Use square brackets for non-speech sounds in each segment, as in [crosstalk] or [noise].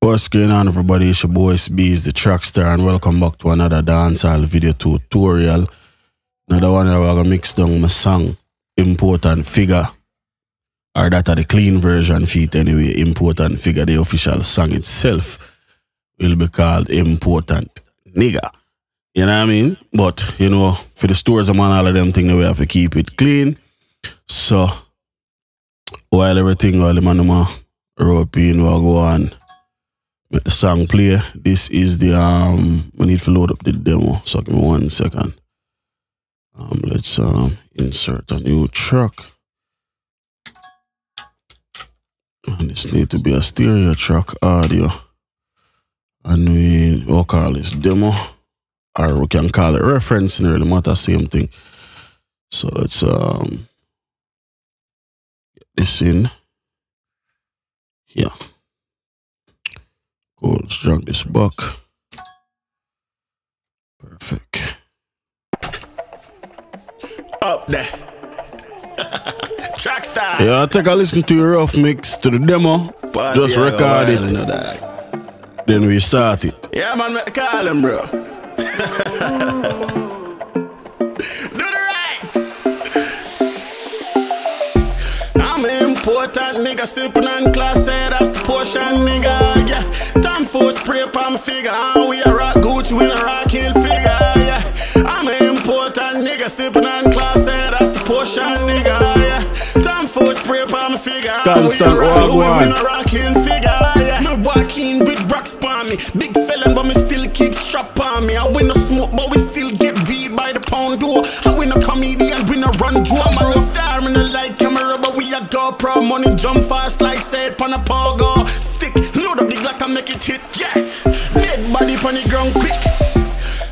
What's going on everybody? It's your boy Beez the Trackstar and welcome back to another dancehall video tutorial. Another one where I'm gonna mix down my song Important Figure. Or that are the clean version feet anyway. Important Figure, the official song itself will be called Important Nigga. You know what I mean? But you know, for the stores and all of them things we have to keep it clean. So while everything while the man rope in will go on make the song play. This is the um we need to load up the demo. So give me one second. Um let's um insert a new track. And this need to be a stereo track audio. And we will call this demo. Or we can call it reference, it really matter, same thing. So let's um get this in. Yeah. Cool. Let's drop this buck. Perfect. Up there. [laughs] Track star. Yeah, I take a listen to your rough mix to the demo. Party just record it. know. Then we start it. Yeah, man, call him, bro. [laughs] Do the right. I'm important nigga, sipping on class, that's the portion, nigga. Yeah, for spray palm figure. Ah, we a rock Gucci, we a rock hill figure. Yeah, I'm an important nigga, sipping on class, say that's the portion, nigga. Yeah, time for spray palm figure. Ah, we a rock Louis, we a rock hill figure. Yeah, me walking with rocks on me. Big felon, but me still keep strap on me. I win no smoke, but we still get weed by the pound door. I win a comedian, we no run draw. I'm a star, me no light camera, but we a GoPro. Money jump fast like said pan a pogo. Make it hit, yeah. Dead body pon the ground quick.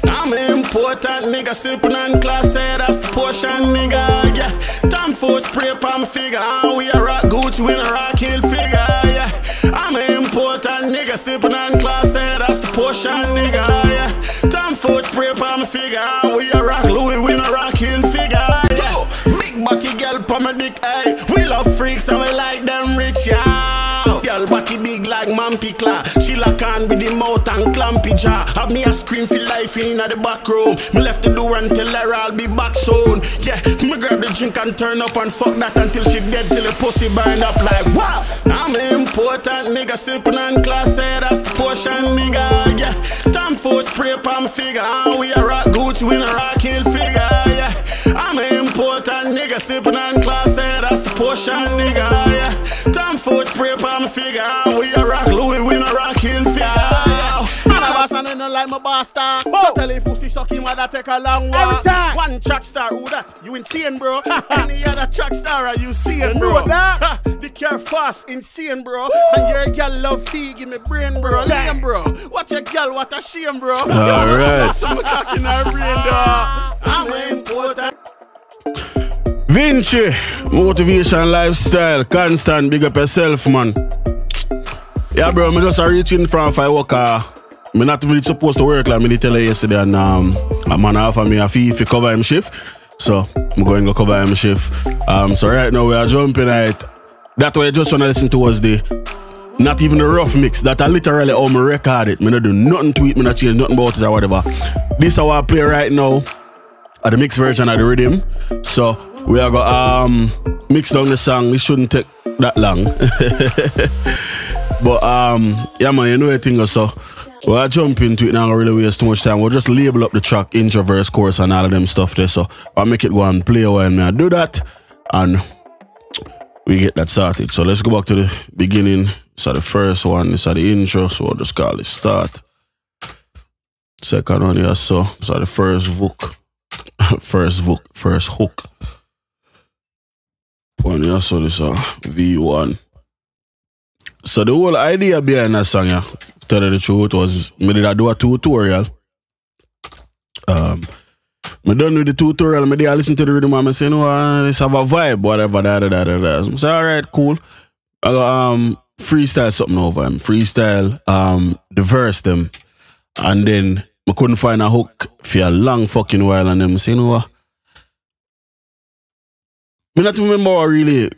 I'm important nigga, sipping on class, say that's the portion, nigga, yeah. Time for spray palm figure, ah, we a rock Gucci, we a rock hill figure, yeah. I'm important nigga, sipping on class, say that's the portion, nigga, yeah. Time for spray palm figure, ah, we a rock Louis, we a rock hill figure, yeah. Big body girl, pa my dick, ay. We love freaks and we like them rich, yeah. Girl body big like man pickler. She with the mouth and clampy jaw. Have me a scream for life in the back room. Me left the door and tell her I'll be back soon. Yeah, me grab the drink and turn up and fuck that until she dead till the pussy burn up like wow. I'm important nigga sipping on class, say that's the portion, nigga. Yeah, time for spray palm figure. Ah, we a rock Gucci, we a rock hill figure. Yeah, I'm important nigga sipping on class, say that's the portion, nigga. Yeah, time for spray palm figure. Ah, we a rock Louis, we like my bastard. So tell him pussy suck him that take a long walk. One track star, who that? You insane, bro. Any other track star, are you seeing, bro? know that. Ha, the care fast, insane, bro. And your girl love fee, give me brain, bro. Damn, bro. Watch your girl, what a shame, bro. All [laughs] right. Some cock in her brain, dog. I'm important. Vinci, motivation, lifestyle, constant, big up yourself, man. Yeah, bro, me just a reaching from five work. Uh, me not really supposed to work like me tell you yesterday, and um, a man offer me a fee if you cover him shift. So I'm going to cover him shift. Um, so right now we are jumping at that way. I just wanna listen towards the not even a rough mix. That I literally how me record it. Me not do nothing to it. Me not change nothing about it or whatever. This how I play right now are the mixed version of the rhythm. So we are going um mix down the song. It shouldn't take that long. [laughs] but um yeah man, you know the thing so we'll jump into it now, don't really waste too much time. We'll just label up the track, intro, verse, chorus, and all of them stuff there. So I'll make it go and play a while and I do that and we get that started. So let's go back to the beginning. So the first one, is the intro, so we'll just call it start. Second one here, so so the first hook. [laughs] first hook, first hook. One here, so this uh V1. So the whole idea behind that song, yeah, tell you the truth, was me did I do a tutorial. Um me done with the tutorial, me did I listen to the rhythm and I say, no, uh, this have a vibe, whatever, da da da da da. So I say, alright, cool. I got um freestyle something over him. Freestyle, um, the verse them. And then I couldn't find a hook for a long fucking while and then I say, you know what? Me not remember really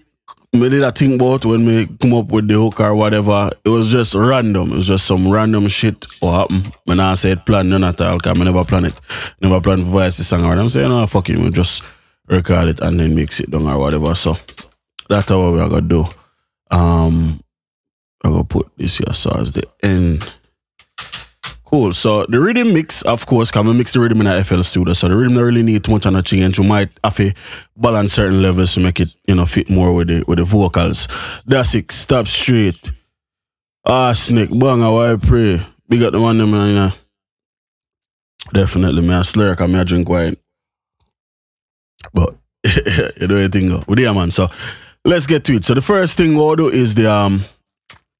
me did I think about when we come up with the hook or whatever, it was just random. It was just some random shit what happened. When I said plan none at all, cause I never plan it. Never plan for voice the song or I'm saying, no, fuck it, we just record it and then mix it down or whatever. So that's how we are gonna do. Um I'm gonna put this here so as the end. Cool. So the rhythm mix, of course, can we mix the rhythm in a FL studio. So the rhythm don't really need too much on a change. We might have to balance certain levels to make it, you know, fit more with the with the vocals. That's it. Stop straight. Ah, snake, bang, I pray. Big up the one them, you know. Definitely, me a slur, me a drink wine. But [laughs] you know anything go. With yeah, man. So let's get to it. So the first thing we'll do is the um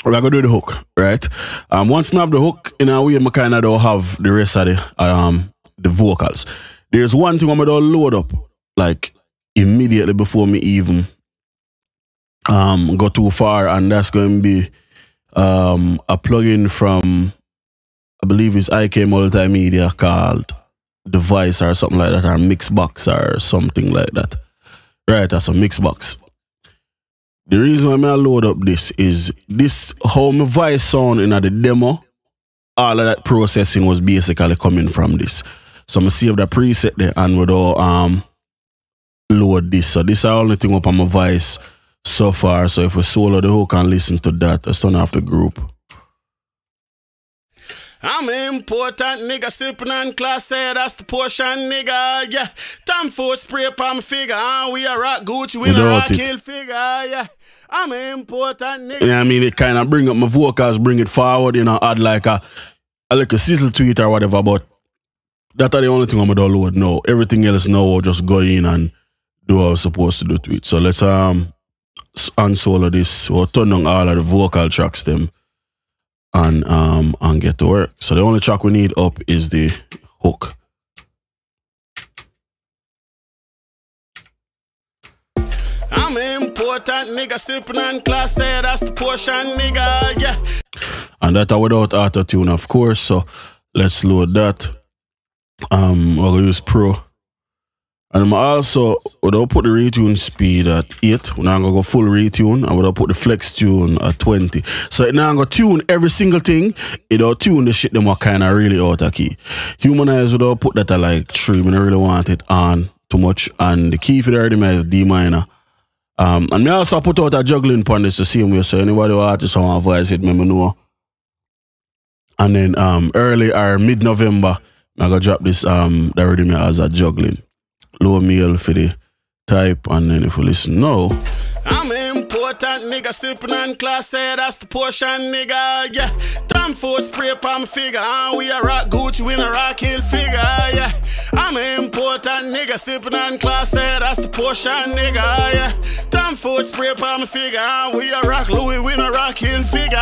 we're gonna do the hook, right? Um, once we have the hook in a way, I kind of don't have the rest of the um the vocals. There's one thing I'm gonna load up like immediately before me even um go too far, and that's going to be um a plugin from I believe it's IK Multimedia called Device or something like that, or Mixbox or something like that. Right, that's a Mixbox. The reason why I load up this is this how my voice sound in the demo. All of that processing was basically coming from this. So I'm save the preset there and without um load this. So this is the only thing up on my voice so far. So if we solo the hook and listen to that, let's turn off the group. I'm important nigga, sipping on class, say that's the portion, nigga, yeah. Time for spray palm figure, uh, we are rock Gucci, we Without rock kill figure, yeah. I'm an important nigga. What I mean? It kind of bring up my vocals, bring it forward, you know, add like a, a like a sizzle to it or whatever, but that's the only thing I'm gonna download now. Everything else now will just go in and do what I was supposed to do to it. So let's um unsolo this or turn on all of the vocal tracks them and um and get to work. So the only track we need up is the hook. Important nigga, sipping on class, say that's the portion, nigga, yeah. and that without auto tune, of course. So let's load that. Um, we're gonna use Pro, and I'm also without put the retune speed at eight. We're not gonna go full retune, and without put the flex tune at twenty. So it now gonna tune every single thing. It don't tune the shit them are kind of really out of key. Humanize without put that at like three. I don't really want it on too much, and the key for the rhythm is D minor. Um, and me also put out a juggling pon this the same way. So anybody who artist who want voice it, me me know. And then um early or mid November, I go drop this um the rhythm as a juggling. Low meal for the type and then if you listen now. I'm important nigga, sipping on class, say that's the portion, nigga, yeah. Time for spray palm figure, uh, we a rock Gucci, we a rock hill figure, yeah. I'm an important nigga, sipping on class, say that's the portion, nigga, yeah. Time for spray palm figure, uh, we a rock Louis, we a rock hill figure,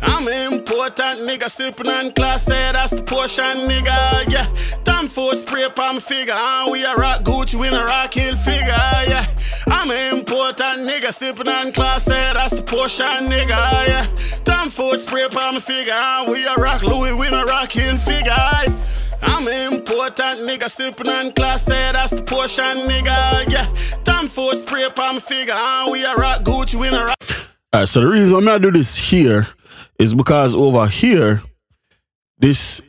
I'm an important nigga, sipping on class, say that's the portion, nigga, yeah. Time for spray palm figure, uh, we a rock Gucci, we a rock hill figure, yeah. I'm an important nigga, sipping on class, say that's the portion, nigga, yeah. Time for spray palm figure, uh, we a rock Louis, we a rock hill figure, I'm an important nigga, sipping on class, say that's the portion, nigga, yeah. Time for spray palm figure, uh, we a rock Gucci, we a rock. Alright, so the reason I'm gonna do this here is because over here, this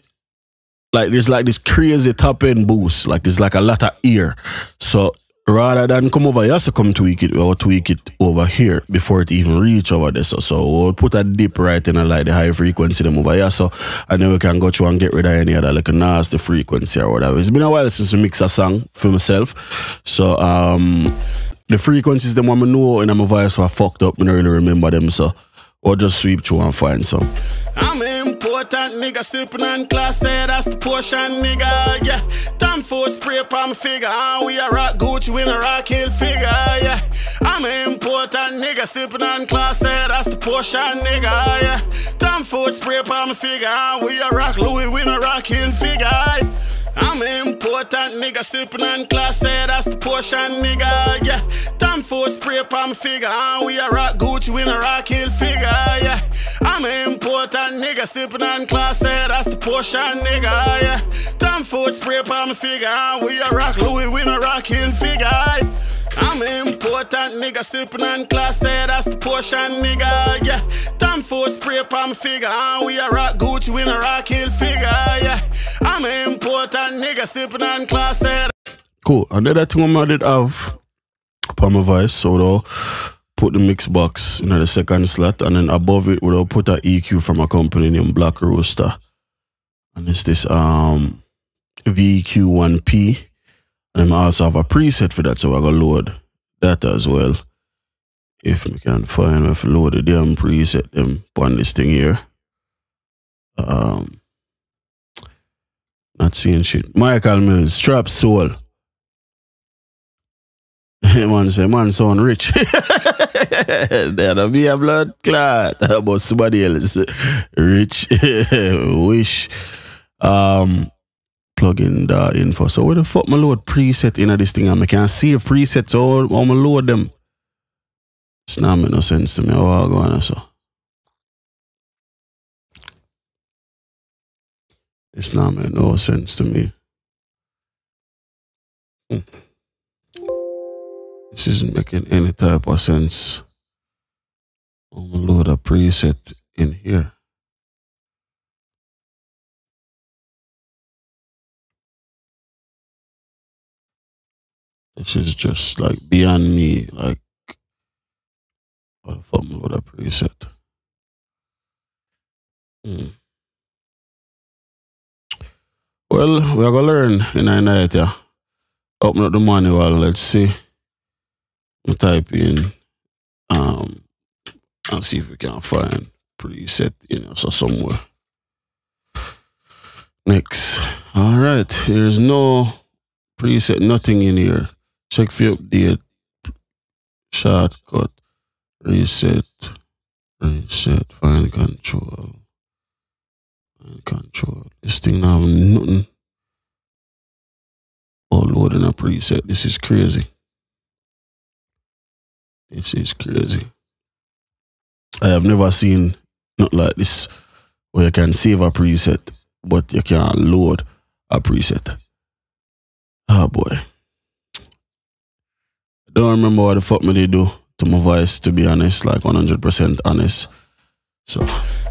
like there's like this crazy top end boost, like it's like a lot of ear. So rather than come over here, so come tweak it, we'll tweak it over here before it even reach over there. So, so we'll put a dip right in a, like the high frequency them over here. So and then we can go through and get rid of any other like a nasty frequency or whatever. It's been a while since we mix a song for myself. So um the frequencies them me know in my voice were fucked up, I don't really remember them, so or just sweep through and find some. I'm an important nigga, sipping on class, say that's the portion, nigga, yeah. Time for spray palm figure, uh, we a rock Gucci, we a rock hill figure, yeah. I'm an important nigga, sipping on class, say that's the portion, nigga, yeah. Time for spray palm figure, uh, we a rock Louis, we a rock hill figure, I'm an important nigga, sipping on class, say that's the portion, nigga, yeah. Time for spray palm figure, uh, we a rock Gucci, we a rock hill figure, yeah. I'm an important nigga, sipping on class, say that's the portion, nigga, yeah. Time for spray palm figure, uh, we a rock Louis, we a rock hill figure, I'm an important nigga sipping on class, say that's the portion, nigga. Yeah, time for spray my figure. Uh, we a rock Gucci, we a rock hill figure. Yeah, I'm an important nigga sipping on class, say Cool. Another thing I did have upon my voice, so put the mix box in the second slot and then above it we'll put a EQ from a company named Black Rooster. And it's this um VQ1P. And I also have a preset for that, so I gotta load that as well. If we can find if load the damn preset them on this thing here. Um not seeing shit. Michael Mills, Trap Soul. [laughs] man say, man sound rich. [laughs] That'll be a blood clot. [laughs] But somebody else rich. Wish. Um plug in the info. So where the fuck my load preset in this thing? I can save presets so I'm gonna load them. It's not make no sense to me. How go on so. It's not make no sense to me. Hmm. This isn't making any type of sense. I'm gonna load a preset in here. This is just like beyond me. Like, what the fuck, load a preset? Hmm. Well, we're gonna learn in a night, yeah. Open up the manual, let's see. We'll type in um and see if we can find preset in know, so somewhere. Next. Alright, there's no preset, nothing in here. Check for update. Shortcut. Reset. Reset. Find control. Find control. This thing now nothing. Oh loading a preset. This is crazy. This is crazy. I have never seen not like this where you can save a preset, but you can't load a preset. Oh boy. I don't remember what the fuck me they do to my voice, to be honest, like 100% honest. So.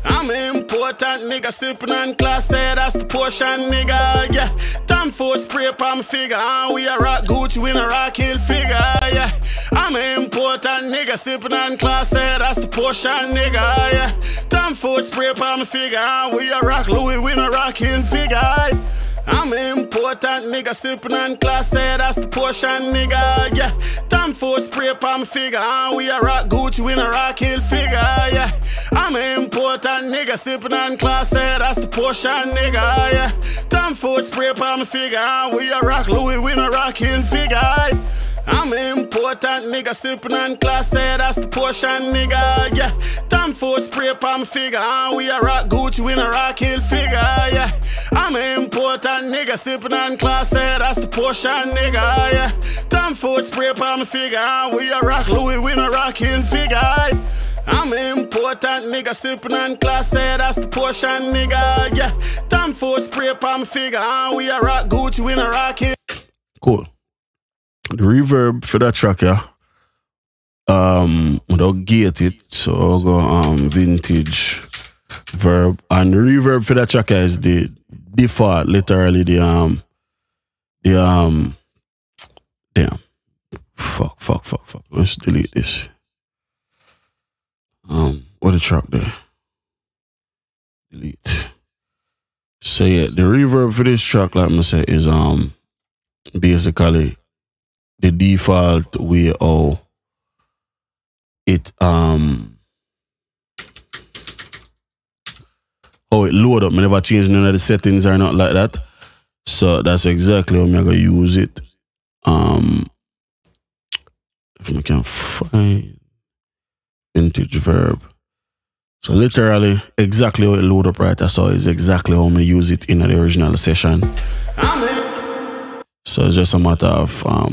I'm important nigga, sipping on class, say that's the portion, nigga, yeah. Time for spray my figure, uh, we a rock Gucci, we a rock hill figure, yeah. I'm an important nigga, sipping on class, say that's the portion, nigga, yeah. Time for spray on my figure, we a rock Louis, we a rock hill figure. I'm an important nigga, sipping on class, say that's the portion, nigga, yeah. Time for spray on my figure, we a rock Gucci, we a rock hill figure, yeah. I'm an important nigga, sipping on class, say that's the portion, nigga, yeah. Time for spray on my figure, we a rock Louis, we a rock hill figure, yeah. I'm an important nigga, sipping on class, say that's the portion, nigga, yeah. Time for spray my figure, uh, we a rock Gucci, we a rock hill figure, yeah. I'm an important nigga, sipping on class, say that's the portion, nigga, yeah. Time for spray my figure, uh, we a rock Louis, we a rock hill figure, yeah. I'm an important nigga, sipping on class, say that's the portion, nigga, yeah. Time for spray my figure, uh, we a rock Gucci, we a rock hill. Cool. The reverb for that track, yeah. Um, without gate it, so I'll go um vintage verb, and the reverb for that track is the default, literally the um the um damn fuck fuck fuck fuck. Let's delete this. Um, what a track there. Delete. So yeah, the reverb for this track, like I say, is um basically the default way how it um how it load up. I never change none of the settings or not like that. So that's exactly how I'm gonna use it. Um if I can find vintage verb. So literally exactly how it load up right that's how is exactly how I'm gonna use it in the original session. So it's just a matter of um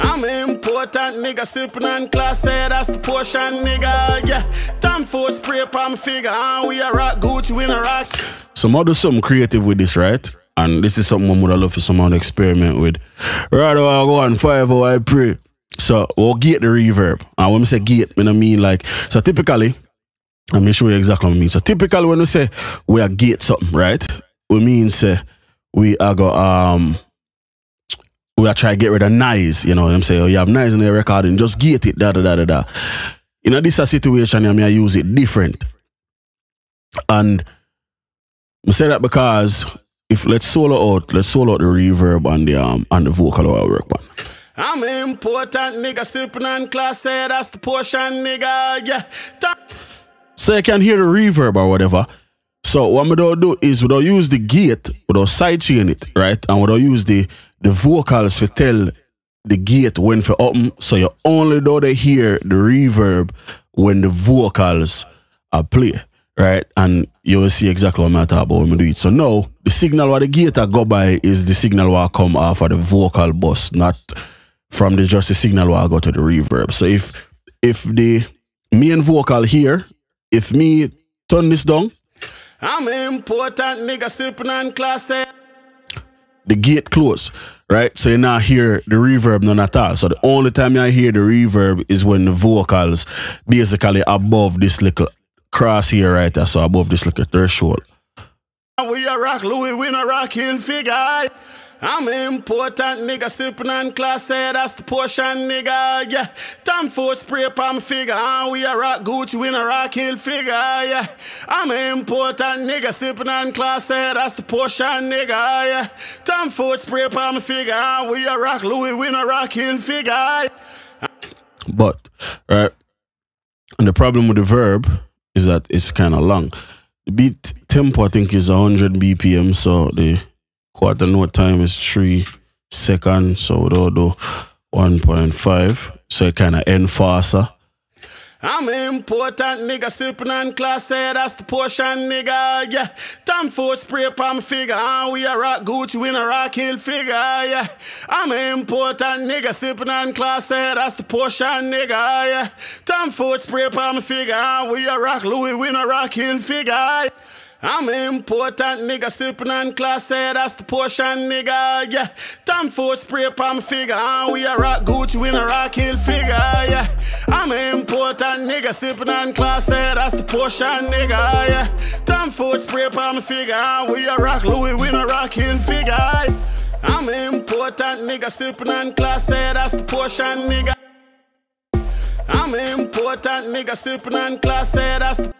I'm important nigga, sipping on class, say that's the portion, nigga, yeah. Time for spray my figure, uh, we a rock Gucci, we a rock. So I'll do something creative with this, right? And this is something I would love for someone to experiment with. right? Rather I go on five I pray. So we'll get the reverb. And when we say gate, I mean like so typically, let me show you exactly what I mean. So typically when we say we are gate something, right? We mean say we are go um we are trying to get rid of noise, you know what I'm saying? Oh, you have noise in the recording, just gate it, da da da da da. In a this a situation, I mean I use it different. And I say that because if let's solo out, let's solo out the reverb and the um and the vocal I work on. I'm important, nigga, sipping on class, say that's the portion, nigga, yeah. So you can hear the reverb or whatever. So what we don't do is we don't use the gate, we don't sidechain it, right? And we don't use the the vocals to tell the gate when for open. So you only do they hear the reverb when the vocals are play, right? And you will see exactly what I'm talking about when we do it. So now the signal where the gate I go by is the signal what come off of the vocal bus, not from the just the signal where I go to the reverb. So if if the main vocal here, if me turn this down, I'm important, nigga, sipping on class, say the gate close, right? So you not hear the reverb none at all. So the only time you hear the reverb is when the vocals basically above this little cross here, right? there, So above this little threshold. We a rock Louis, we no rock figure. I'm important, nigga, sipping on class, say that's the portion, nigga, yeah. Time for spray palm figure, ah, we a rock Gucci, we no rock hill figure, yeah. I'm important, nigga, sipping on class, say that's the portion, nigga, yeah. Time for spray palm figure, ah, we a rock Louis, we no rock hill figure. But, right? And the problem with the verb is that it's kind of long. The beat tempo, I think, is 100 BPM. So the quarter note time is three seconds. So we'll do 1.5. So it kind of end faster. I'm important, nigga, sipping on class, say that's the portion, nigga, yeah. Time for spray palm figure, ah, we a rock Gucci, we a rock hill figure, yeah. I'm important, nigga, sipping on class, say that's the portion, nigga, yeah. Time for spray palm figure, ah, we a rock Louis, we a rock hill figure. I'm important, nigga, sipping on class, say that's the portion, nigga, yeah. Time for spray palm figure, ah, we a rock Gucci, we no rock hill figure, yeah. I'm important, nigga, sipping on class, say that's the portion, nigga, yeah. Time for spray palm figure, ah, we a rock Louis, we no rock hill figure. I'm important, nigga, sipping on class, say that's the portion, nigga. I'm important, nigga, sipping on class, say that's the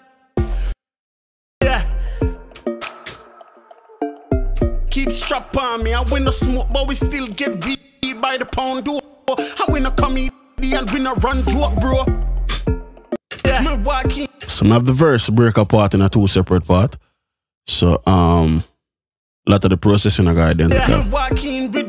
yeah. Keep strap on me. I win the smoke, but we still get weed by the pound. Do I win a comedy and win a run joke, bro. Yeah. Some have the verse break apart in a two separate part. So, um, a lot of the processing are Yeah, identical. me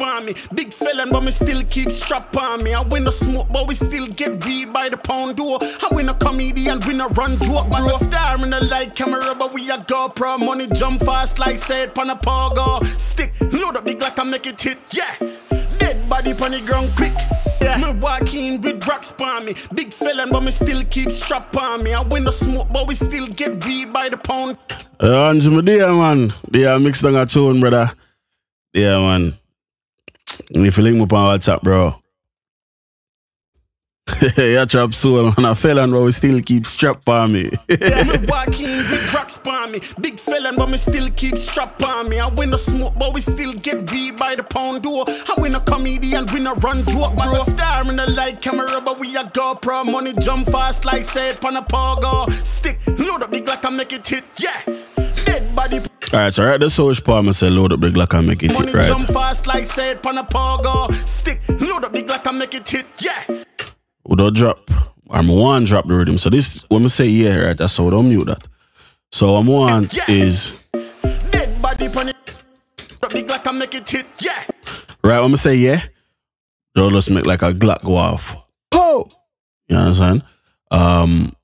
walking with rocks on me. Big felon, but me still keep strap on me. I win the smoke, but we still get weed by the pound. door. I win a comedian, win a run joke, man. We star in the light camera, but we a GoPro. Money jump fast like said pan a pogo. Stick, load up the Glock and make it hit, yeah. Dead body pon the ground quick. Yeah. Me walking with rocks on me. Big felon, but me still keep strap on me. I win the smoke, but we still get weed by the pound. Uh, Angie, me there, man. They are mixed down a tune, brother. Yeah, man. And if you link me up on WhatsApp, bro. [laughs] yeah, trap soul, man. I fell on, but we still keep strap on me. Yeah, me [laughs] walking with rocks on me. Big felon, but me still keep strap on me. I win the smoke, but we still get weed by the pound. door. I win a comedian, win a run joke, man. We star in the light camera, but we a GoPro. Money jump fast like said pan a pogo. Stick, load up the Glock and make it hit, yeah. Dead body. Alright, so right the social part, I say load up the Glock and make it Money hit, jump right? fast like said pan a pogo. Stick, load up the Glock and make it hit, yeah. We don't drop. I'm one drop the rhythm. So this, when we say yeah, right, that's how we don't mute that. So what I want Yeah. is, Dead body pan it. Up the Glock and make it hit, yeah. right, when we say yeah, don't just make like a Glock go off. Oh! You understand? Um,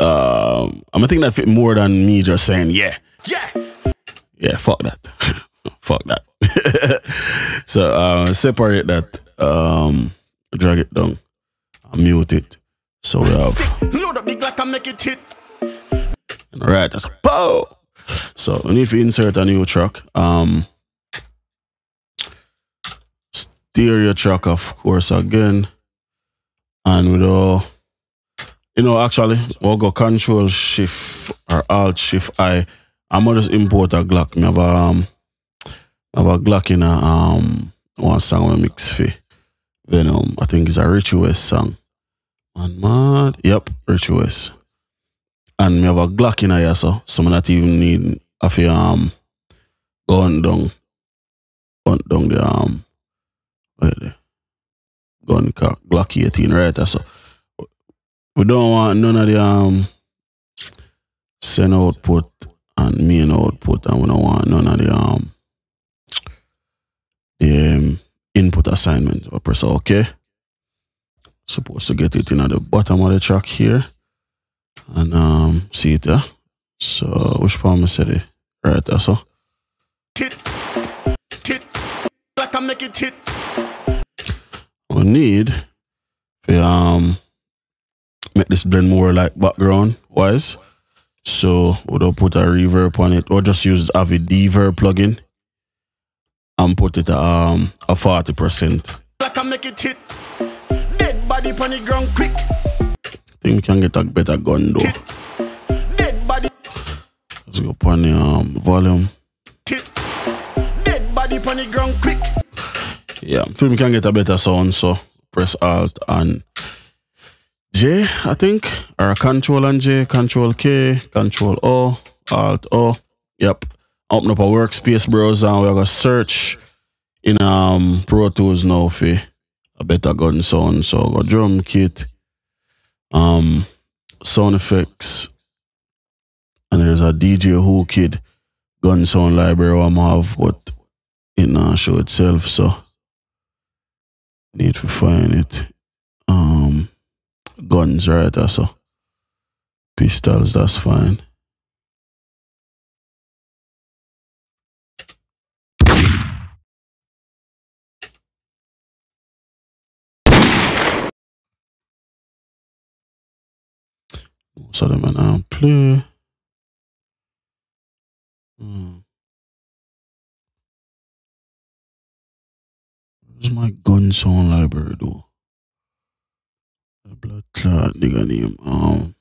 um, I'm gonna think that fit more than me just saying yeah. Yeah. Yeah, fuck that. [laughs] fuck that. [laughs] so uh, separate that, um, drag it down, mute it. So we have Load up the Glock and make it hit. all right. That's pow. So we need to insert a new track. Um, stereo track, of course, again. And with all, you know, actually, we'll go control shift or alt shift I. I'm gonna just import a Glock. Me have a, um, have a Glock in a um one song we mix for Venom. I think it's a Richie West song. Man, mad. Yep, Richie West. And me have a Glock in here, so some not even need a few um gun down. Gun down the um where the gun cock Glock 18 right. So we don't want none of the um send output and main output and we don't want none of the um the um, input assignment. We press OK. Supposed to get it in at the bottom of the track here. And um see it there. So which part I said it? Right there, so. Hit, hit, like I make it hit. We need to um make this blend more like background wise. So we don't put a reverb on it or just use Avid D-Verb plugin and put it um a 40%. Like I make it hit. Dead body on the ground quick. think we can get a better gun though. Hit. Dead body Let's go on the um, volume. hit. Dead body on the ground quick. Yeah, film can get a better sound, so press Alt and J, I think, or Control and J, Control K, Control O, Alt O. Yep. Open up a workspace browser and we're gonna search in um Pro Tools now for a better gun sound. So go drum kit, um, sound effects, and there's a DJ Whoo Kid gun sound library I'm have, but it not show itself, so need to find it. Guns, right? So pistols, that's fine. So them and um, play. Hmm. Where's my gun sound library though? The blood clot nigga name. Um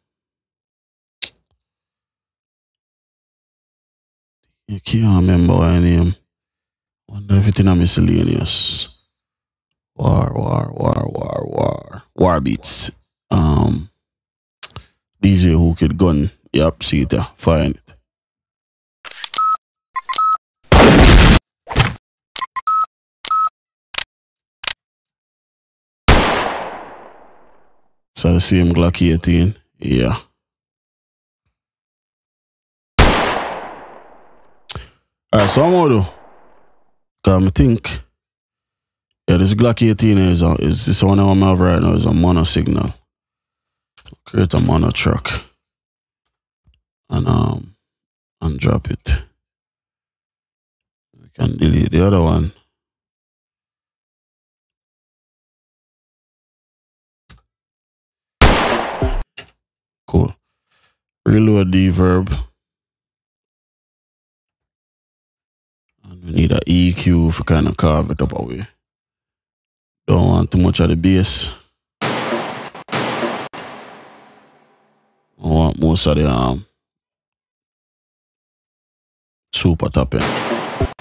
I can't remember I name. Wonder if it's in a miscellaneous. War, war, war, war, war. War beats. Um DJ Whoo Kid gun. Yep, see it there. Find it. So the same Glock 18. Yeah. Alright, so I'm gonna do. Cause I think yeah, this Glock 18 is a, is this one I'm have right now is a mono signal. Create a mono track. And um and drop it. We can delete the other one. Cool. Reload the verb. And we need a EQ for kind of carve it up away. Don't want too much of the bass. I want most of the um super top end.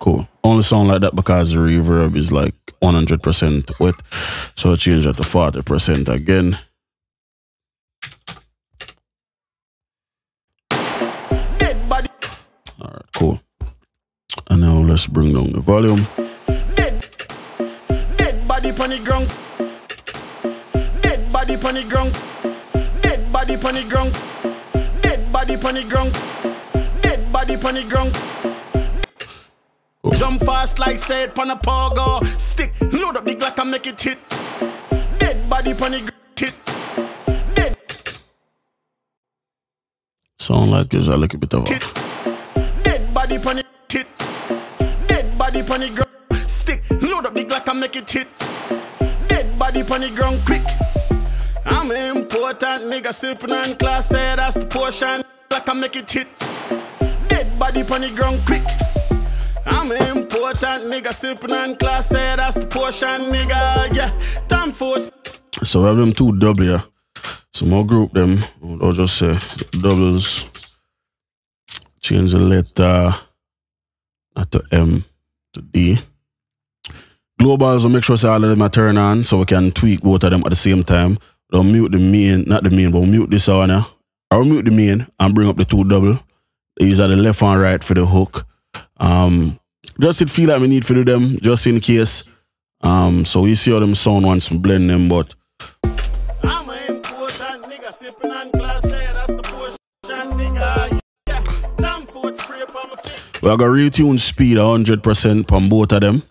Cool. Only sound like that because the reverb is like 100% wet. So change that to 40% again. Alright, cool. And now let's bring down the volume. dead. Dead body on the ground. Dead body on the ground. Dead body on the ground. Dead body on the ground. Dead body on the ground. Jump fast like said pan a pogo. Stick, load up the Glock and make it hit. Dead body ground. Hit. Dead Sound like there's a little bit of a hit. Dead body on the hit. Dead body on the ground. Stick, load up the Glock and make it hit. Dead body on the ground quick. I'm important, nigga sipping on class, say that's the portion. Like I make it hit. Dead body on the ground quick. I'm important. nigga sipping on class A, that's the portion nigga. Yeah, time force. So we have them two W. So more group them. I'll just say doubles. Change the letter to M to D. Globals will make sure say all of them are turn on so we can tweak both of them at the same time. Don't mute the main, not the main, but we'll mute this one. now. I'll mute the main and bring up the two double. These are the left and right for the hook. Um, just it feel like we need to do them just in case. Um, so we see how them sound once we blend them, but my face. we are gonna retune speed 100% from both of them.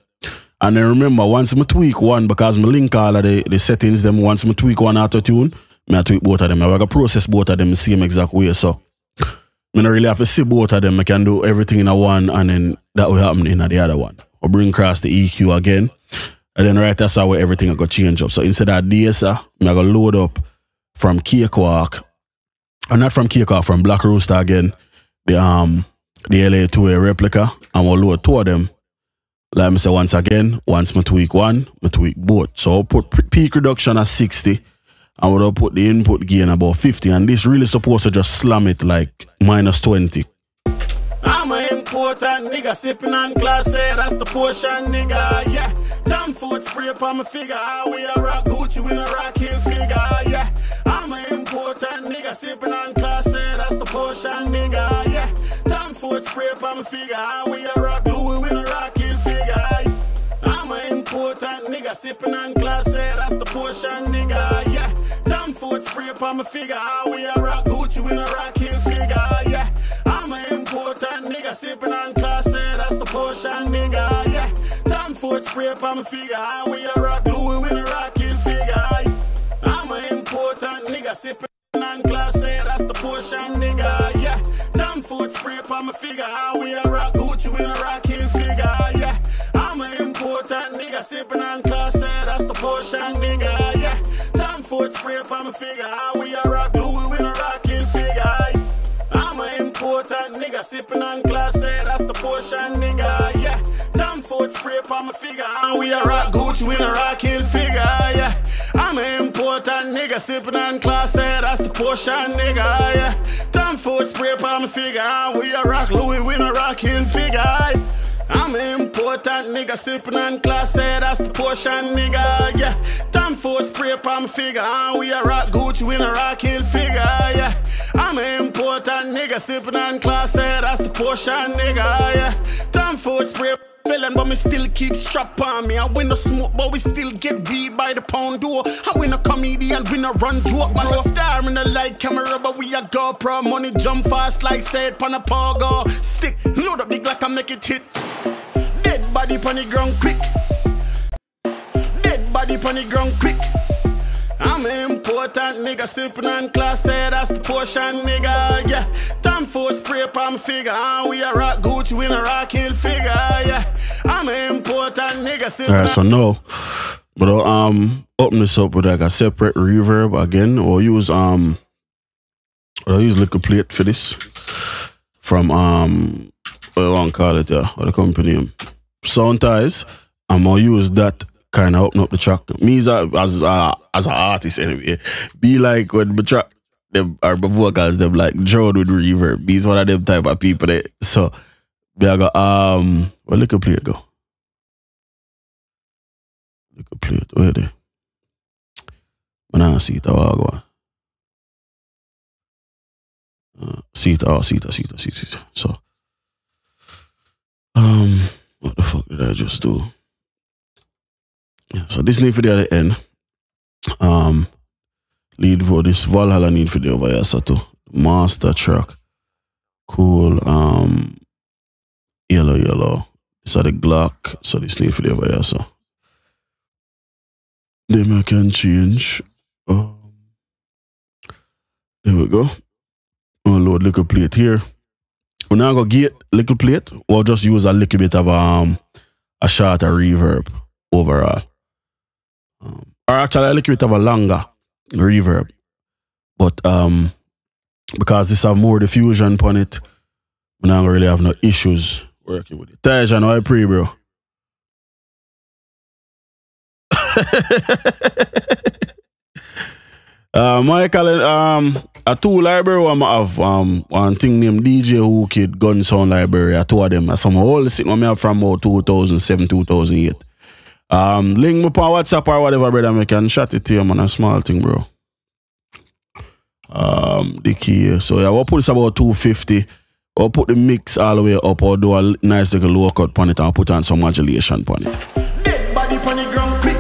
And then remember, once I tweak one, because I link all of the, the settings, them once I tweak one auto tune, I tweak both of them. I gonna process both of them the same exact way. So I don't really have to see both of them. I can do everything in a one and then that will happen in the other one. Or bring across the EQ again. And then right that's how everything I go change up. So instead of DSR, I'm gonna load up from Cakewalk, or not from Cakewalk, from Black Rooster again, the um the LA2A replica, and we'll load two of them. Like I say once again, once my tweak one, my tweak both. So I'll put peak reduction at 60 and we'll put the input gain about 50. And this really supposed to just slam it like minus 20. I'm an important nigga sipping on class A, eh, that's the portion nigga. Yeah, time force spray upon my figure. How we a rock Gucci with a rocking figure. Yeah, I'm an important nigga sipping on class A, eh, that's the portion nigga. Yeah, time force spray upon my figure. How we a rock Louis with a rocking figure. I'm an important nigga sipping on class A, that's the portion nigga. Yeah, time force spray upon my figure. How we a rock Gucci with a rocking figure. Yeah, I'm an important nigga sipping on class A, that's the portion nigga. Yeah, time force spray upon my figure. How we a rock Louis with a rocking figure. I'm an important nigga sipping on class A, that's the portion nigga. Yeah, force spray upon my figure. How we a rock Gucci with a rocking figure. Ah, yeah, I'm an important nigga sipping on class that's the portion ah, nigga. Ah, yeah, time force spray upon my figure. How we a rock Louis with a rocking figure. I'm an important nigga sipping on class that's the portion nigga. Yeah, time force spray upon my figure. And we a rock Gucci with a rocking figure. Yeah, I'm an important nigga sipping on class that's the portion nigga. Yeah, force spray upon figure. And we a rock Louis with a rocking figure. I'm an important nigga sipping on class A, that's the portion nigga. Yeah, time force spray upon figure. And we a rock Gucci with a rocking figure. Yeah. I'm an important nigga sipping on class A, that's the portion nigga, yeah. Time for spray felon, but me still keep strap on me. I win the smoke, but we still get weed by the pound door. I win a comedian, we no run joke, man. We star in the light camera, but we a GoPro. Money jump fast like said pan a pogo. Stick, load up big like I make it hit. Dead body pon the ground quick. Dead body pon the ground quick. I'm important nigga sipping on class A, that's the portion nigga, yeah. Time for spray my figure, and we a rock Gucci with a rock hill figure, yeah. I'm an important nigga sipping Alright, so no. But I'll um open this up with like a separate reverb again, or use um I'll use Little Plate for this from um what I want to call it, yeah, what the company name. Soundtoys. I'm gonna use that kind of open up the track. Me as a, as a, as an artist anyway, be like when the track them or the vocals them like drone with reverb. He's one of them type of people that so they go um where Little Plate go. Little Plate, where they? When I see it, I go. Uh, see it, oh, see it, see it, see it, see it. So, um, what the fuck did I just do? So this need for the other end. Um, lead for this Valhalla need for the over here, so too. Master track. Cool. Um, yellow, yellow. So the Glock. So this for the over here, so. Then I can change. Um, there we go. I'll load Little Plate here. When I go get little plate, we'll just use a little bit of um a shorter reverb overall. Um, or actually, I like it have a longer reverb, but um, because this have more diffusion on it, I don't really have no issues working with it. Tej, I know I pray, bro. [laughs] uh, Michael, um, a two library I have um one thing named DJ Whoo Kid Gun Sound Library. A two of them. Some whole sitting on me from about 2007, 2008. Um, link me on WhatsApp or whatever, brother. I can chat it to you, man. A small thing, bro. Um, the key. So yeah, we'll put this about 250. Or put the mix all the way up or do a nice little low cut on it and put on some modulation on it. Dead body on the ground quick.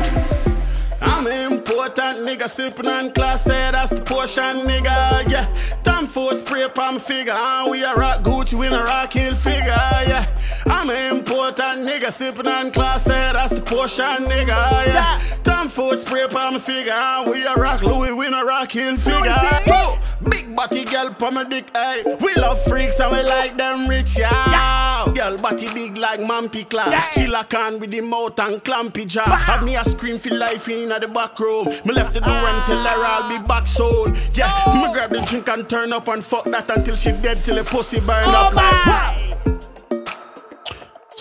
I'm important nigga sipping on class, say that's the portion, nigga. Yeah, time for spray palm figure. Uh, we a rock Gucci, we a rock hill figure. Yeah, I'm an important nigga sipping on class, say that's the portion, nigga. Yeah, time for a spray my figure. We a rock Louis, we a rock hill figure. Whoa. Big body girl pa my dick, ay. We love freaks and we like them rich, yeah. Girl body big like Mampy class. She lock on with the mouth and clampy jaw. Have me a scream for life in the back room. Me left the door and tell her I'll be back soon. Yeah, me grab the drink and turn up and fuck that until she dead till the pussy burn up like.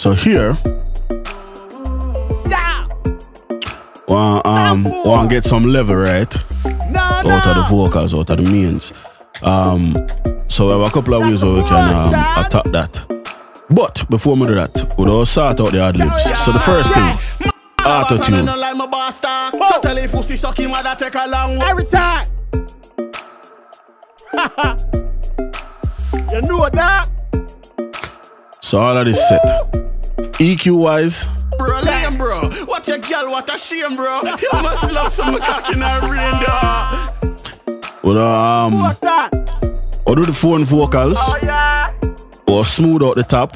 So here, one um one get some level right No, out of the vocals, out of the mains. Um, so we have a couple of ways where we can um, attack that. But before we do that, we don't sort out the ad libs. So the first thing, auto tune. know like my boss talk. So tell him pussy suck him mother take a long way. Every time. [laughs] you know that? So all of this set. EQ wise, Bro, lame, bro. What your girl, what a shame, bro. You must love some cock in her brain, dog. we um, What's that? or do the phone vocals, Oh, yeah. or smooth out the top.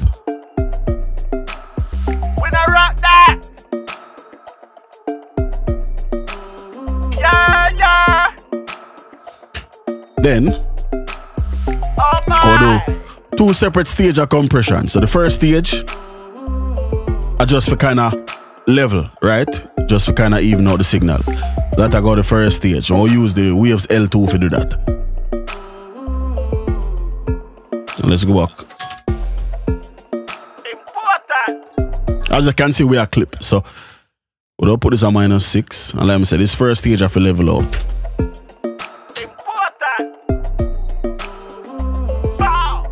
When I rock that. Yeah, yeah. Then, Oh, or do two separate stage of compression. So the first stage, are just for kind of level, right? Just for kind of even out the signal. That I got the first stage. I'll use the Waves L2 to do that. Let's go back. Important. As you can see, we are clip. So we'll put this on minus six. And let me say, this first stage I have to level up. Important. Wow.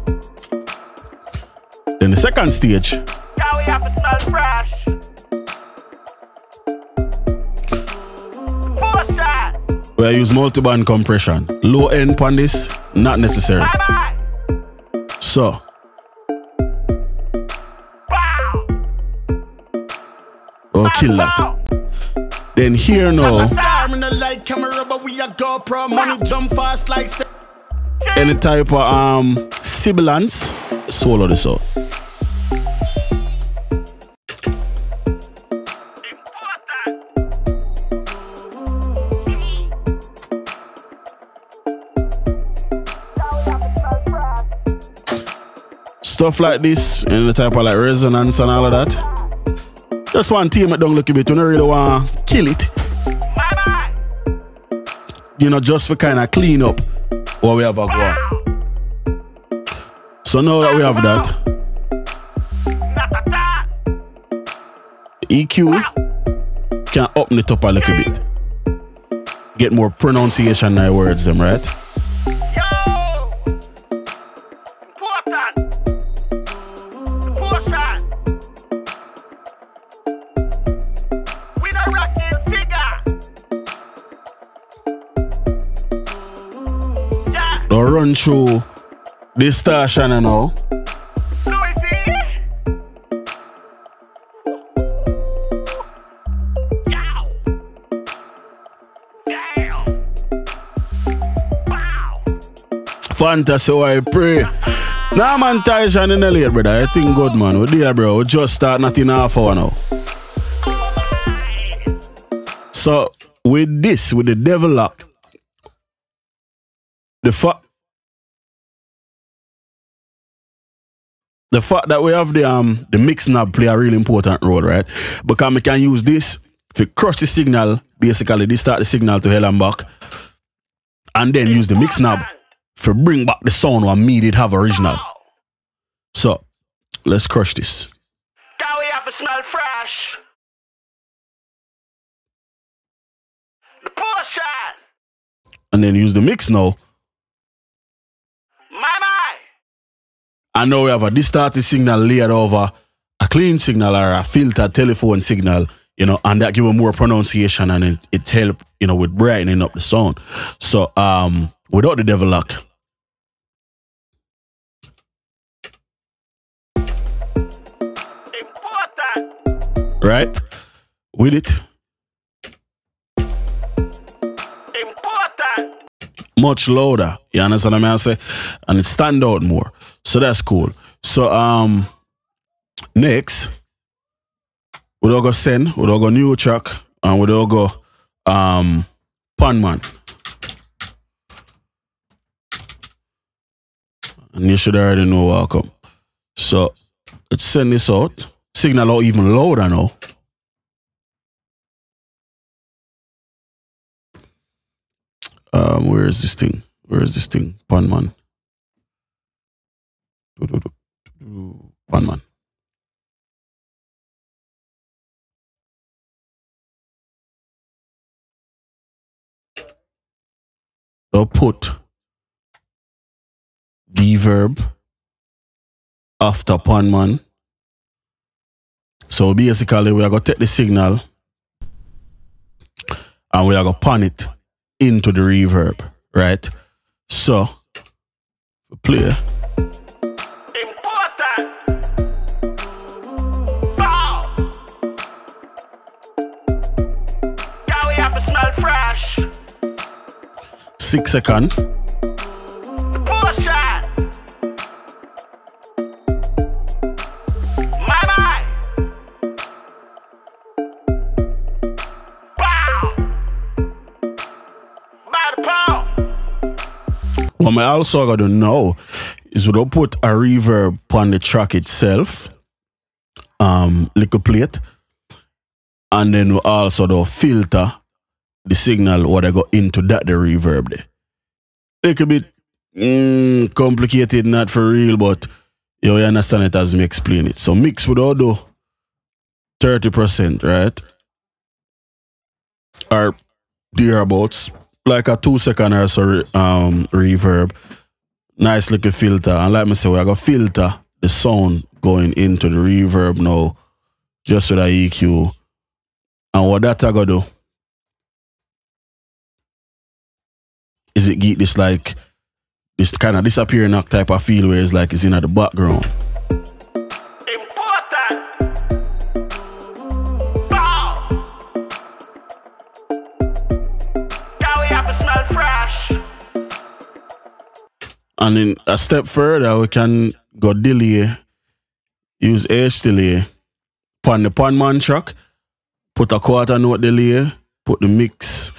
Then the second stage, Now we have fresh. Four shot. where I use multi-band compression. Low end on this, not necessary. Bye bye. So Wow. we'll kill that. Then here now, Star in the light camera, but we a GoPro. Money jump fast like. any type of um sibilance, solo this out. Stuff like this, and the type of like resonance and all of that. Just one team it down look a bit. You don't really want to kill it. Bye bye. You know, just for kind of clean up what we have a go. So now that we have that. EQ can open it up a little bit. Get more pronunciation in words, them right? Now run through. Yow. Damn. Wow. Fantasy I pray. Nah man Tyson in the late, brother. I think good man. We there, bro. We just start not in half hour now. So with this, with the Devil-Loc, the fact the fact that we have the um the mix knob play a really important role, right? Because we can use this to crush the signal, basically this start the signal to hell and back, and then use the mix knob for bring back the sound what me did have original. So let's crush this. Now we have to smell fresh. Potion. and then use the mix now. And now we have a distorted signal layered over a clean signal or a filtered telephone signal, you know, and that give a more pronunciation and it, it help, you know, with brightening up the sound. So um without the Devil-Loc, Important. right? With it, Important. Much louder. You understand what I'm saying? And it stand out more. So that's cool. So um next we don't go send, we don't go new track, and we don't go um PanMan. And you should already know welcome. So let's send this out. Signal out even louder now. Um, where is this thing? Where is this thing? PanMan. PanMan. So put the verb after PanMan. So basically, we are going to take the signal and we are going to pan it into the reverb, right? So, play. Important. Bow. What I also got to know is we don't put a reverb on the track itself, um, little plate, and then we also do filter the signal what I go into that the reverb there. Little bit mm, complicated, not for real, but you understand it as me explain it. So mix without do 30%, right? Or thereabouts, like a two second or so um, reverb. Nice looking filter. And like me say, we gonna filter the sound going into the reverb now, just with a EQ. And what that I gonna do is it get this like this kind of disappearing type of feel where it's like it's in the background. Important. And then a step further, we can go delay, use H-Delay, pan the PanMan track, put a quarter note delay, put the mix,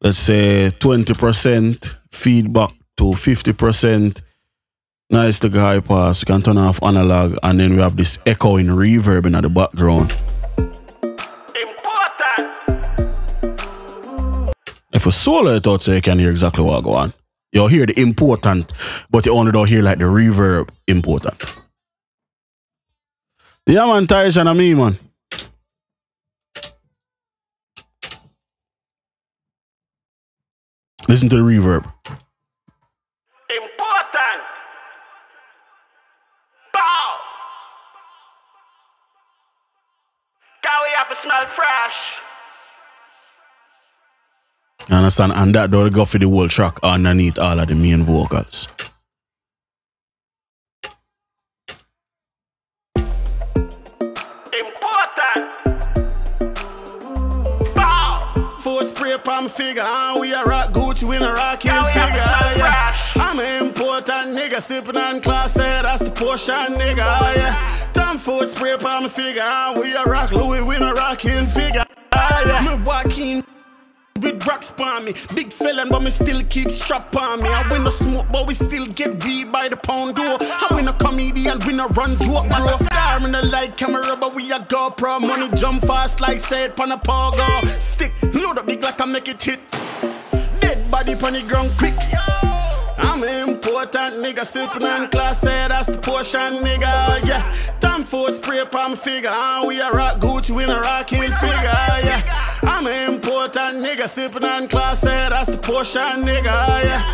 let's say 20% feedback to 50%. Nice little high pass. We can turn off analog, and then we have this echoing reverb in the background. Important. If a solo it out so you can hear exactly what go on. You hear the important, but you only don't hear like the reverb important. Yeah man, Tyson and I me man. Listen to the reverb. Important. Bow. Can we have to smell fresh? You understand? And that don't go for the whole track underneath all of the main vocals. Important. Bow. Four spray palm figure, and we a rock Gucci, we a rockin' Yeah, figure. Yeah. I'm an important nigga, sippin' on class, yeah, that's the portion nigga. Yeah. Time for spray palm figure, and we a rock Louis, we a rockin' figure. Yeah. Me walking with rocks on me. Big felon, but me still keep strap on me. I win no smoke, but we still get weed by the pound door. I win a comedian, we no run joke, bro. Star in the light camera, but we a GoPro. Money jump fast like said pan a pogo. Stick, load up big like I make it hit. Dead body pon the ground quick. I'm an important nigga, sippin' on class, say that's the portion, nigga, yeah. Time for spray palm figure, and we a rock Gucci, we a rockin' figure, yeah. I'm an important nigga, sipping on class, yeah, that's the portion, nigga, yeah.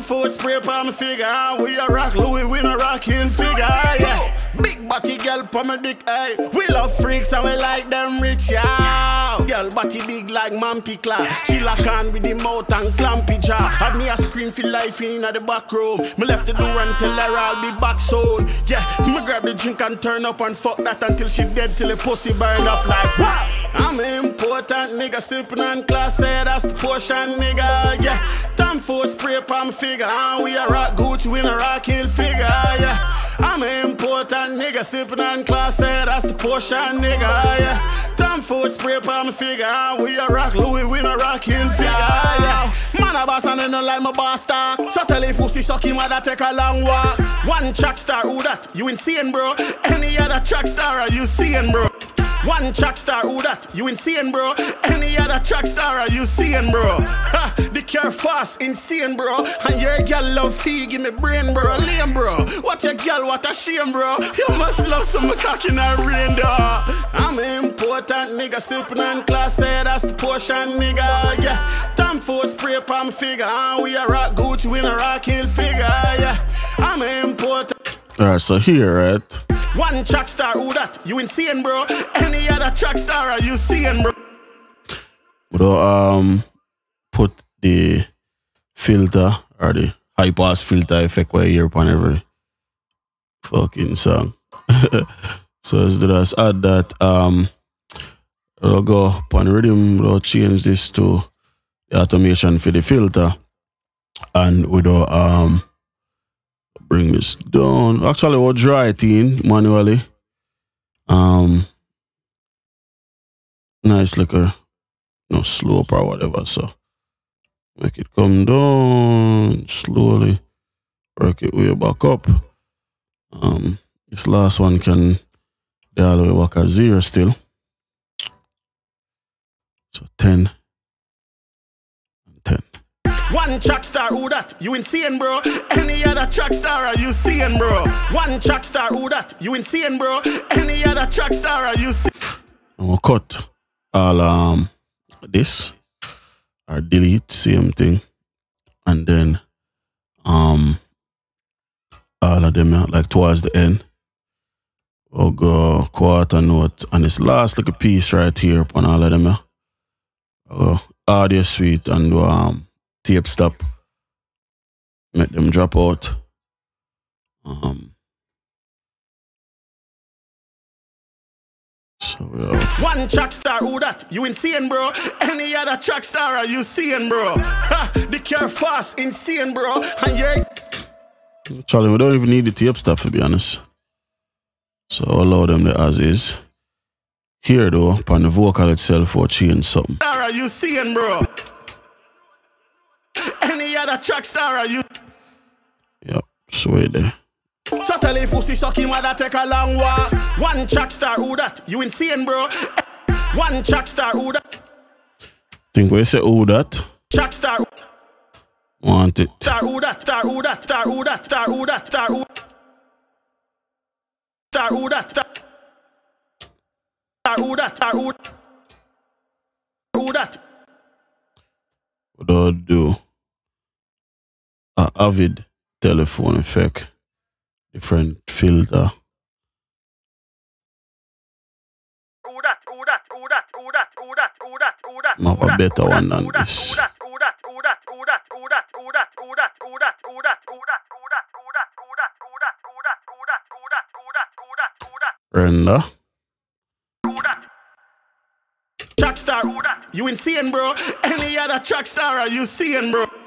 For a spray on my figure, we a rock Louis, we no rockin' figure, yeah. Body girl on my dick, hey. We love freaks and we like them rich, yeah. Girl body big like Mampy Clark. She lock on with the mouth and clampy jaw. Had me a scream for life in the back room. Me left the door and tell her I'll be back soon. Yeah, me grab the drink and turn up and fuck that until she dead till the pussy burn up like wow. I'm important nigga, sipping on class, yeah, that's the portion, nigga, yeah. Time for spray my figure, and we a rock Gucci, we a rock hill figure, yeah. I'm an important nigga, sipping on class, yeah, that's the portion, nigga, yeah. For a spray on my figure, we a rock Louis, we no rock hill figure, yeah. Man a boss and no like my boss talk. So tell a pussy suck him that take a long walk. One track star, who that? You insane, bro? Any other track star are you seeing, bro? One track star, who that? You insane, bro? Any other track star are you seeing, bro? Ha, the care fast, insane, bro. And your girl love fee, give me brain, bro. Lame, bro. What your girl, what a shame, bro. You must love some cock in her brain, dog. I'm an important nigga, on class, yeah, that's the portion, nigga, yeah. Time for a spray my figure, and we a rock Gucci, we no rock hill figure, yeah. I'm an important. Alright, so here, right? One track star, who that? You insane, bro? Any other track star are you seeing, bro? But um put the filter or the high pass filter effect where you hear upon every fucking song. [laughs] so let's do this. Add that um we'll go upon rhythm, we'll change this to the automation for the filter and we do um bring this down. Actually we'll dry it in manually. Um nice liquor no slope or whatever. So make it come down slowly, work it way back up. Um, this last one can be all the way back at zero still. So 10. One track star, who that? You insane, bro? Any other track star are you seeing, bro? One track star, who that? You insane, bro? Any other track star are you seeing? And we'll cut all um this or delete same thing and then um all of them like towards the end we'll go quarter note and this last little piece right here upon all of them yeah. uh, AudioSuite and um tape stop make them drop out um so One track star, who that? You insane, bro? Any other track star are you seeing, bro? Ha, the care fast, insane, bro. And you're Charlie, we don't even need the tape stop to be honest. So allow them the as is. Here though, upon the vocal itself will change something. star are you seeing, bro? Other track star are you? Yep, there. So tell a pussy suck him that take a long walk. One track star, who that? You insane, bro? One track star, who that? Think we say who that? Track star, Want it. star, who that? Star, who that? Star, who that? Star, who that? Star, who? Star, who that? Star, star, who that? Star, who? Who that? What do I do? a avid telephone effect, different filter. I have a better one than this. Render. Trackstar, you insane, bro? Any other track star are you seeing, bro?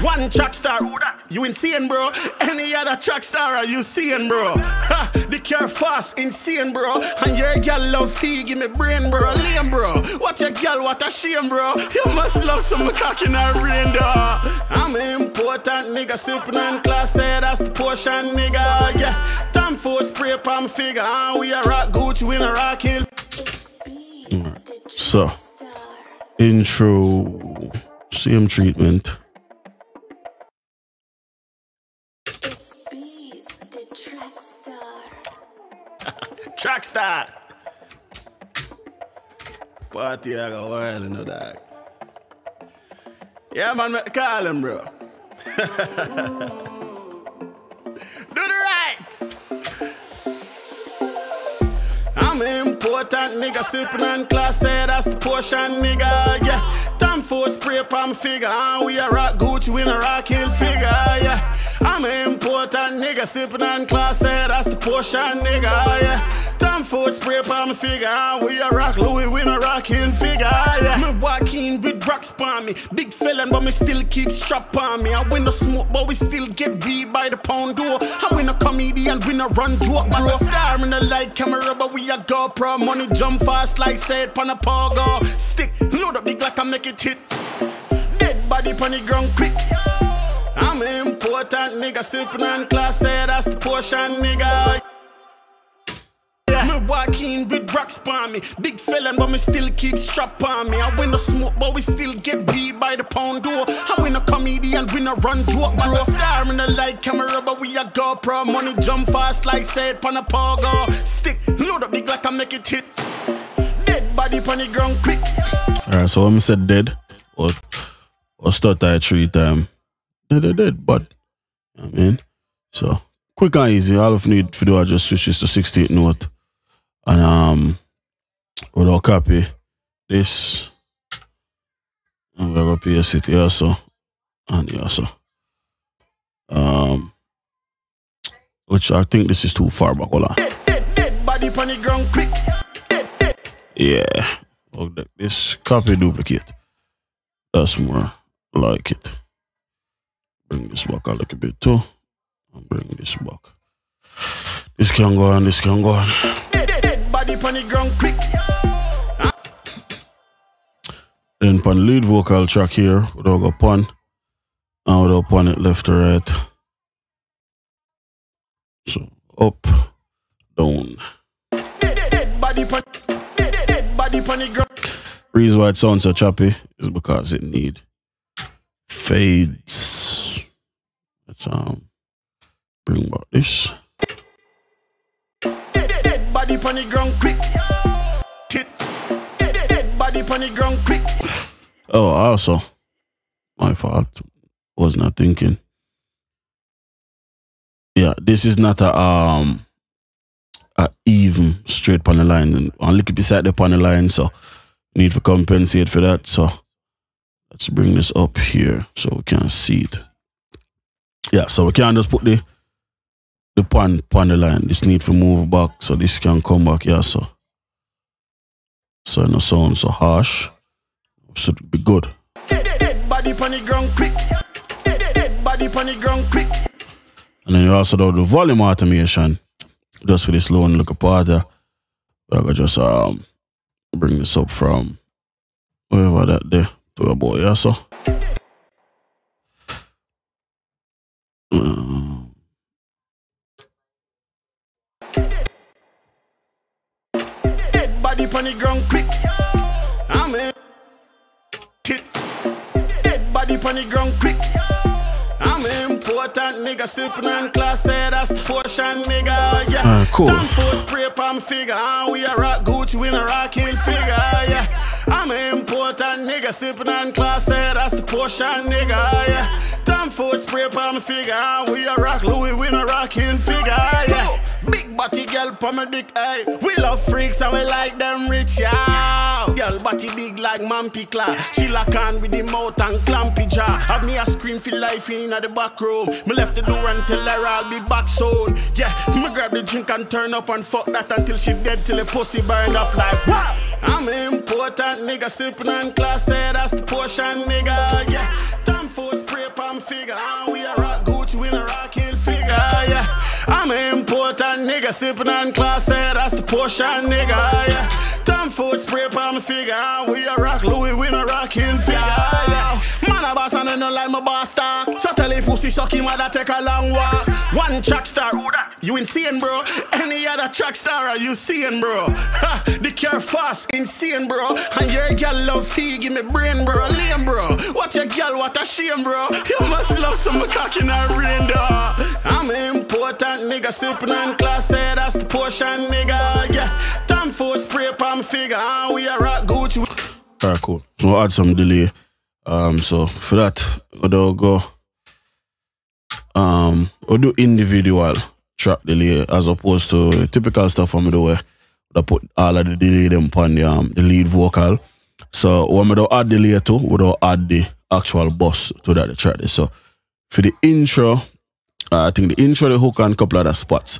One track star, you insane, bro? Any other track star are you seeing, bro? Ha, the care fast, insane, bro. And your girl love fee, give me brain, bro. Lame, bro. What your girl, what a shame, bro. You must love some cock in her brain, dog. I'm an important nigga, on class, yeah, that's the portion, nigga. Yeah, time for a spray my figure. And we a rock Gucci, we no rock hill. So, intro, same treatment. Star. Track star. Party I go wild in the dog. Yeah, man, call him, bro. [laughs] Do the right. I'm important nigga sipping on class, say that's the portion, nigga. Yeah, time for spray palm figure. And we a rock Gucci, we a rock hill figure. Yeah, I'm an important nigga sipping on class, say that's the portion, nigga. Yeah, time for spray palm figure. And we a rock Louis, we a rock hill figure. Yeah, me walking with rocks on me, big felon, but me still keep strap on me. I win the smoke, but we still get weed by the pound door. I win a comedian, we no run joke, we star in the light camera, but we a GoPro. Money jump fast like said pan a pogo. Stick, load up the Glock and make it hit. Dead body pon the ground quick. I'm important nigga, sipping on class, say that's the portion, nigga. Me walking with rocks on me, big felon, but me still keep strap on me. I win the smoke, but we still get weed by the pound door. I win a comedian, we no run joke, but we star in the light camera, but we a GoPro. Money jump fast like said pan a pogo. Stick, load up the Glock and make it hit. Dead body pon the ground quick. Alright, so when I said dead, or or start that three time, dead, dead, dead, but I mean, so quick and easy. All of need to do is just switch this to 68 note, and um, without copy this, and gonna paste it here so, and here so. Um, which I think this is too far back. Hold on. Dead, dead, dead body pon the ground quick. Dead, dead. Yeah. Okay, this copy duplicate. That's more like it. Bring this back a little bit too. And bring this back. This can go on, this can go on. Dead pon the ground quick. Then pan lead vocal track here, without go pun. And without pun it left to right. So up, down. Pon. Pon. Reason why it sounds so choppy is because it need fades. Let's um bring back this. The ground quick. Hit. Dead, dead, body the ground quick. Oh, also, my fault. Was not thinking. Yeah, this is not a um a even straight the line and a little beside the the line, so need to compensate for that. So let's bring this up here so we can see it. Yeah, so we can just put the the pan on the line. This need to move back so this can come back here. So so it no sound so harsh. Should be good. Dead, dead, dead body pon the ground quick. Dead, dead, dead body pon the ground quick. And then you also do the volume automation just for this low little part there. We're gonna just um bring this up from wherever that there to a boy, yeah, so. Important nigga sipping on class, say that's the portion, nigga. Yeah. Ah, cool. Time for spray palm figure. And we a rock Gucci, we a rock figure. Yeah. I'm an important nigga sipping on class, say that's the portion, nigga. Yeah. Time for spray palm figure. We a rock Louis, we a rock hill figure. Yeah. Big body girl pa my dick, ay. We love freaks and we like them rich, yeah. Girl body big like man pickla. She lock on with the mouth and clampy jaw. Have me a scream for life in the back room. Me left the door and tell her I'll be back soon. Yeah, me grab the drink and turn up and fuck that until she dead till the pussy burn up like wow. I'm important nigga sipping on class, say that's the portion, nigga. Yeah, time for spray palm figure. And we a rock Gucci, we a rock. I'm an important nigga sipping on class, say that's the portion, nigga. Yeah. Time for spray palm figure, and we a rock Louis, we no rock hill figure. Yeah. Man a boss and I no like my boss talk. So tell the pussy suck that take a long walk. One track star, you insane, bro. Any other track star, are you seeing, bro? Ha, the care fast, insane, bro. And your girl love fee, give me brain, bro. Lame, bro. What your girl, what a shame, bro. You must love some cock in her brain. I'm an important nigga sipping on class, say that's the portion, nigga. Yeah, time for spray palm figure, and we are rock Gucci. Alright, cool. So we'll add some delay. Um, so for that, we'll go. Um, we'll do individual track delay as opposed to typical stuff I'm the way. I put all of the delay them on the um the lead vocal. So when we do add delay to, we do add the actual bus to that track. So for the intro, uh, I think the intro, the hook, and a couple other spots.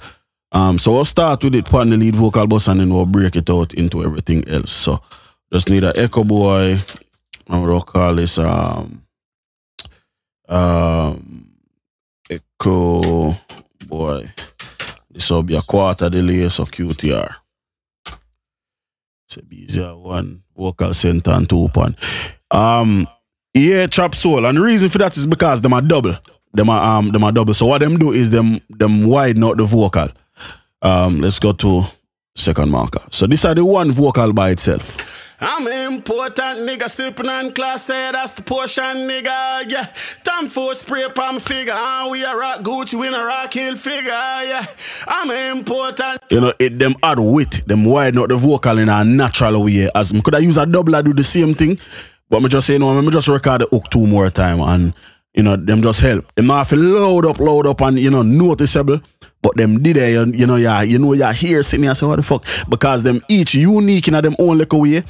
Um, so we'll start with it on the lead vocal bus and then we'll break it out into everything else. So just need an EchoBoy, and we'll call this um um echo boy. This will be a quarter delay, so QTR. It's a easier one vocal center and two pan. Um yeah, trap soul. And the reason for that is because them are double. Them are um them are double. So what them do is them them widen out the vocal. Um let's go to second marker. So this are the one vocal by itself. I'm important nigga, sipping on class, say that's the portion, nigga, yeah. Time for spray palm figure, and we a rock Gucci, we a rock hill figure, yeah. I'm important You know, it them add weight, them widen out the vocal in a natural way. As could I use a double I do the same thing, but me just say no, me just record the hook two more time and you know, them just help. Them not have to load up, load up and you know, noticeable. But them did it, you, you know, yeah, you know, you're here sitting here, so what the fuck? Because them each unique in a them own little way.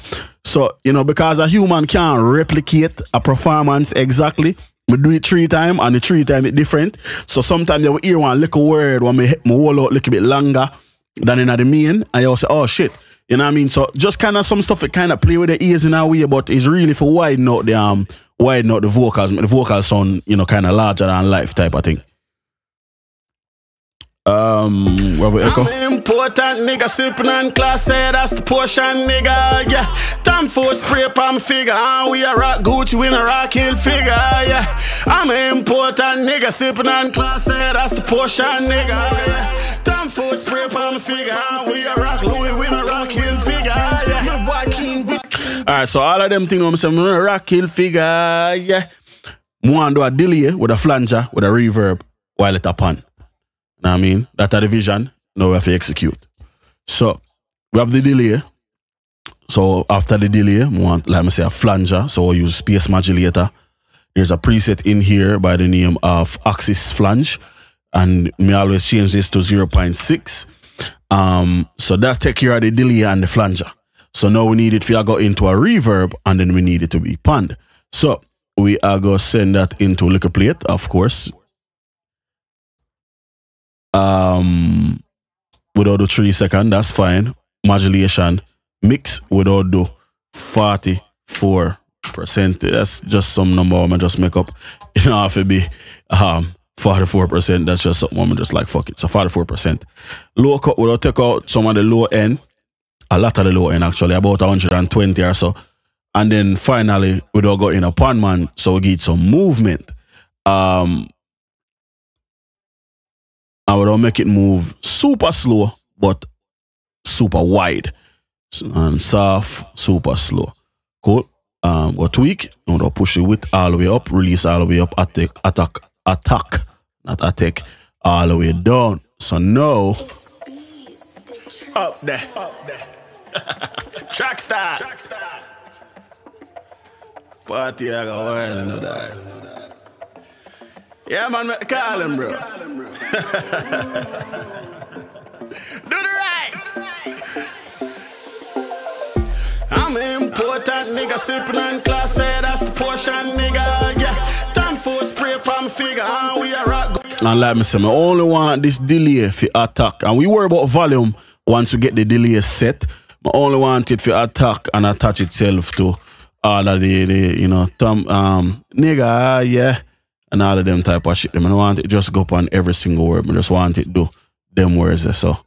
So, you know, because a human can't replicate a performance exactly, we do it three times and the three time it different. So sometimes you will hear one little word when me my whole out a little bit longer than in the main, and you say, oh shit. You know what I mean? So just kind of some stuff it kind of play with the ears in our way, but it's really for widen out the um widen out the vocals, the vocals sound, you know, kind of larger than life type of thing. Um, we echo? I'm important nigga, sipping on class, say that's the portion, nigga, yeah. Time for spray palm figure, and we a rock Gucci, we a rock hill figure, yeah. I'm important nigga, sipping on class, say that's the portion, nigga, yeah. Time for spray palm figure, and we a rock Louis, we a rock we Alright, so all of them things I'm saying, rock kill figure, yeah. One do a delay with a flanger with a reverb while it upon. Know what I mean? That are the vision. Now we have to execute. So we have the delay. So after the delay, we want let me say a flanger. So we use space modulator. There's a preset in here by the name of Axis Flange. And me always change this to 0.6. Um, so that take care of the delay and the flanger. So now we need it to go into a reverb and then we need it to be panned. So we are going to send that into Little Plate, of course. Um, without the three second, that's fine. Modulation, mix without the 44%. That's just some number I'm just make up. [laughs] You know, have to be um 44%. That's just something I'm just like fuck it. So 44%. Low cut without take out some of the low end a lot of the low end actually, about 120 or so. And then finally, we don't go in a PanMan, so we get some movement. Um, and we don't make it move super slow, but super wide. And soft, super slow. Cool. Um, we tweak, and we'll push the width all the way up, release all the way up, attack, attack, attack, not attack, all the way down. So now, up there, up there. Track star. party I got wild and all that. Yeah, man, me- call him, bro. [laughs] Do the right. I'm an important nigga, sipping on class, say that's the portion, nigga. Yeah, time for spray palm figure, and we a rock. And like me say, I only want this delay for attack. And we worry about volume once we get the delay set. I only want it to attack and attach itself to all of the, the you know, Tom, um, nigga, ah, yeah, and all of them type of shit. I don't want it just go up on every single word. I just want it do them words there. So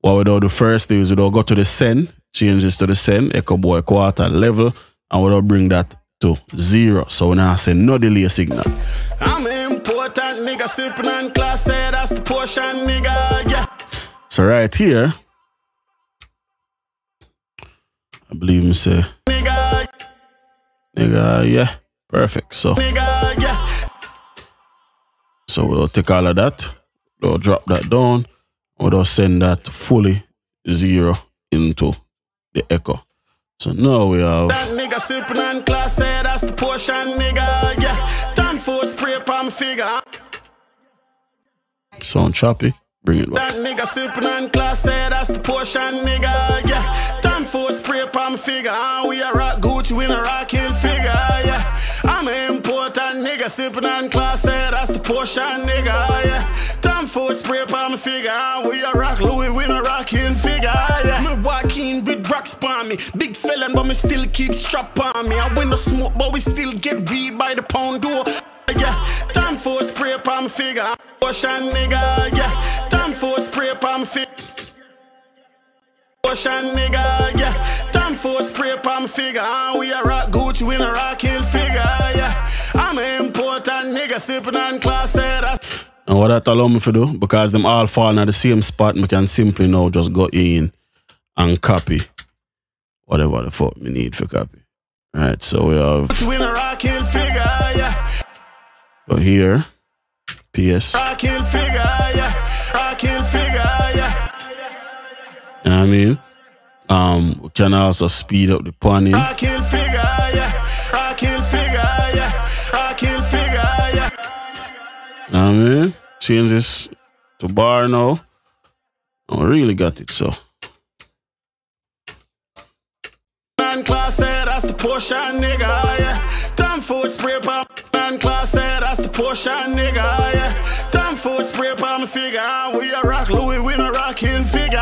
what we do the first thing is we do go to the send, change this to the send, EchoBoy quarter level, and we do bring that to zero. So we now say no delay signal. I'm important nigga, sipping on class, that's the portion, nigga. Yeah, So right here, I believe me say, nigga, nigga, yeah, perfect. So, nigga, yeah. so we'll take all of that, we'll drop that down, we'll send that fully zero into the echo. So now we have That nigga sipping on class, say that's the portion, nigga. Yeah, time for spray palm figure. sound choppy. Bring it back. That nigga sipping on class, say that's the portion, nigga. Yeah, figure. Ah, We a rock Gucci, we a rock hill figure. Yeah, I'm an important nigga sipping on class, say that's the portion, nigga. Yeah, time for a spray palm figure. Ah, We a rock Louis, we a rock hill figure. Yeah, me walking with rocks on me. Big felon, but me still keep strap on me. I win the smoke, but we still get weed by the pound door. Yeah, time for spray palm figure. Ocean nigga, yeah. Time for spray palm figure. Ocean nigga, yeah. Time for spray palm figure. Ah, We a rock Gucci, we a rock hill figure, yeah. I'm an important nigga sipping on class, say that's And what that allow me to do, because them all fall in the same spot, me can simply now just go in and copy whatever the fuck me need for copy. Right, so we have we a rock hill figure, yeah. go here, PS. Rock hill figure, yeah. You know what I mean? Um, we can also speed up the panning. Rock hill figure, yeah. Rock hill figure, yeah. Rock hill figure, yeah. You know what I mean? Change this to bar now. I really got it, so. Man class say that's the portion, nigga, yeah. For a spray palm. Man class say that's the portion, nigga, yeah. For a spray palm figure. ah, We a rock Louis, we a rock hill figure,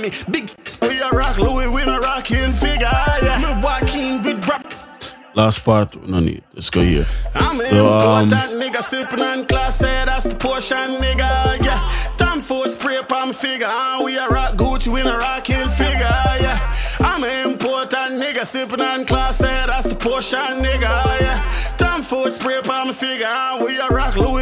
me. Big we a rock Louis, we a rock hill figure, yeah. Me walking with rock. Last part, no need. Let's go here. I'm So, um, important nigga sipping on class, say that's the portion, nigga, yeah. Time for spray palm figure, ah, we a rock Gucci, we a rock hill figure, yeah. I'm an important nigga sipping on class, say that's the portion, nigga, yeah. Time for spray palm figure, ah, we a rock Louis,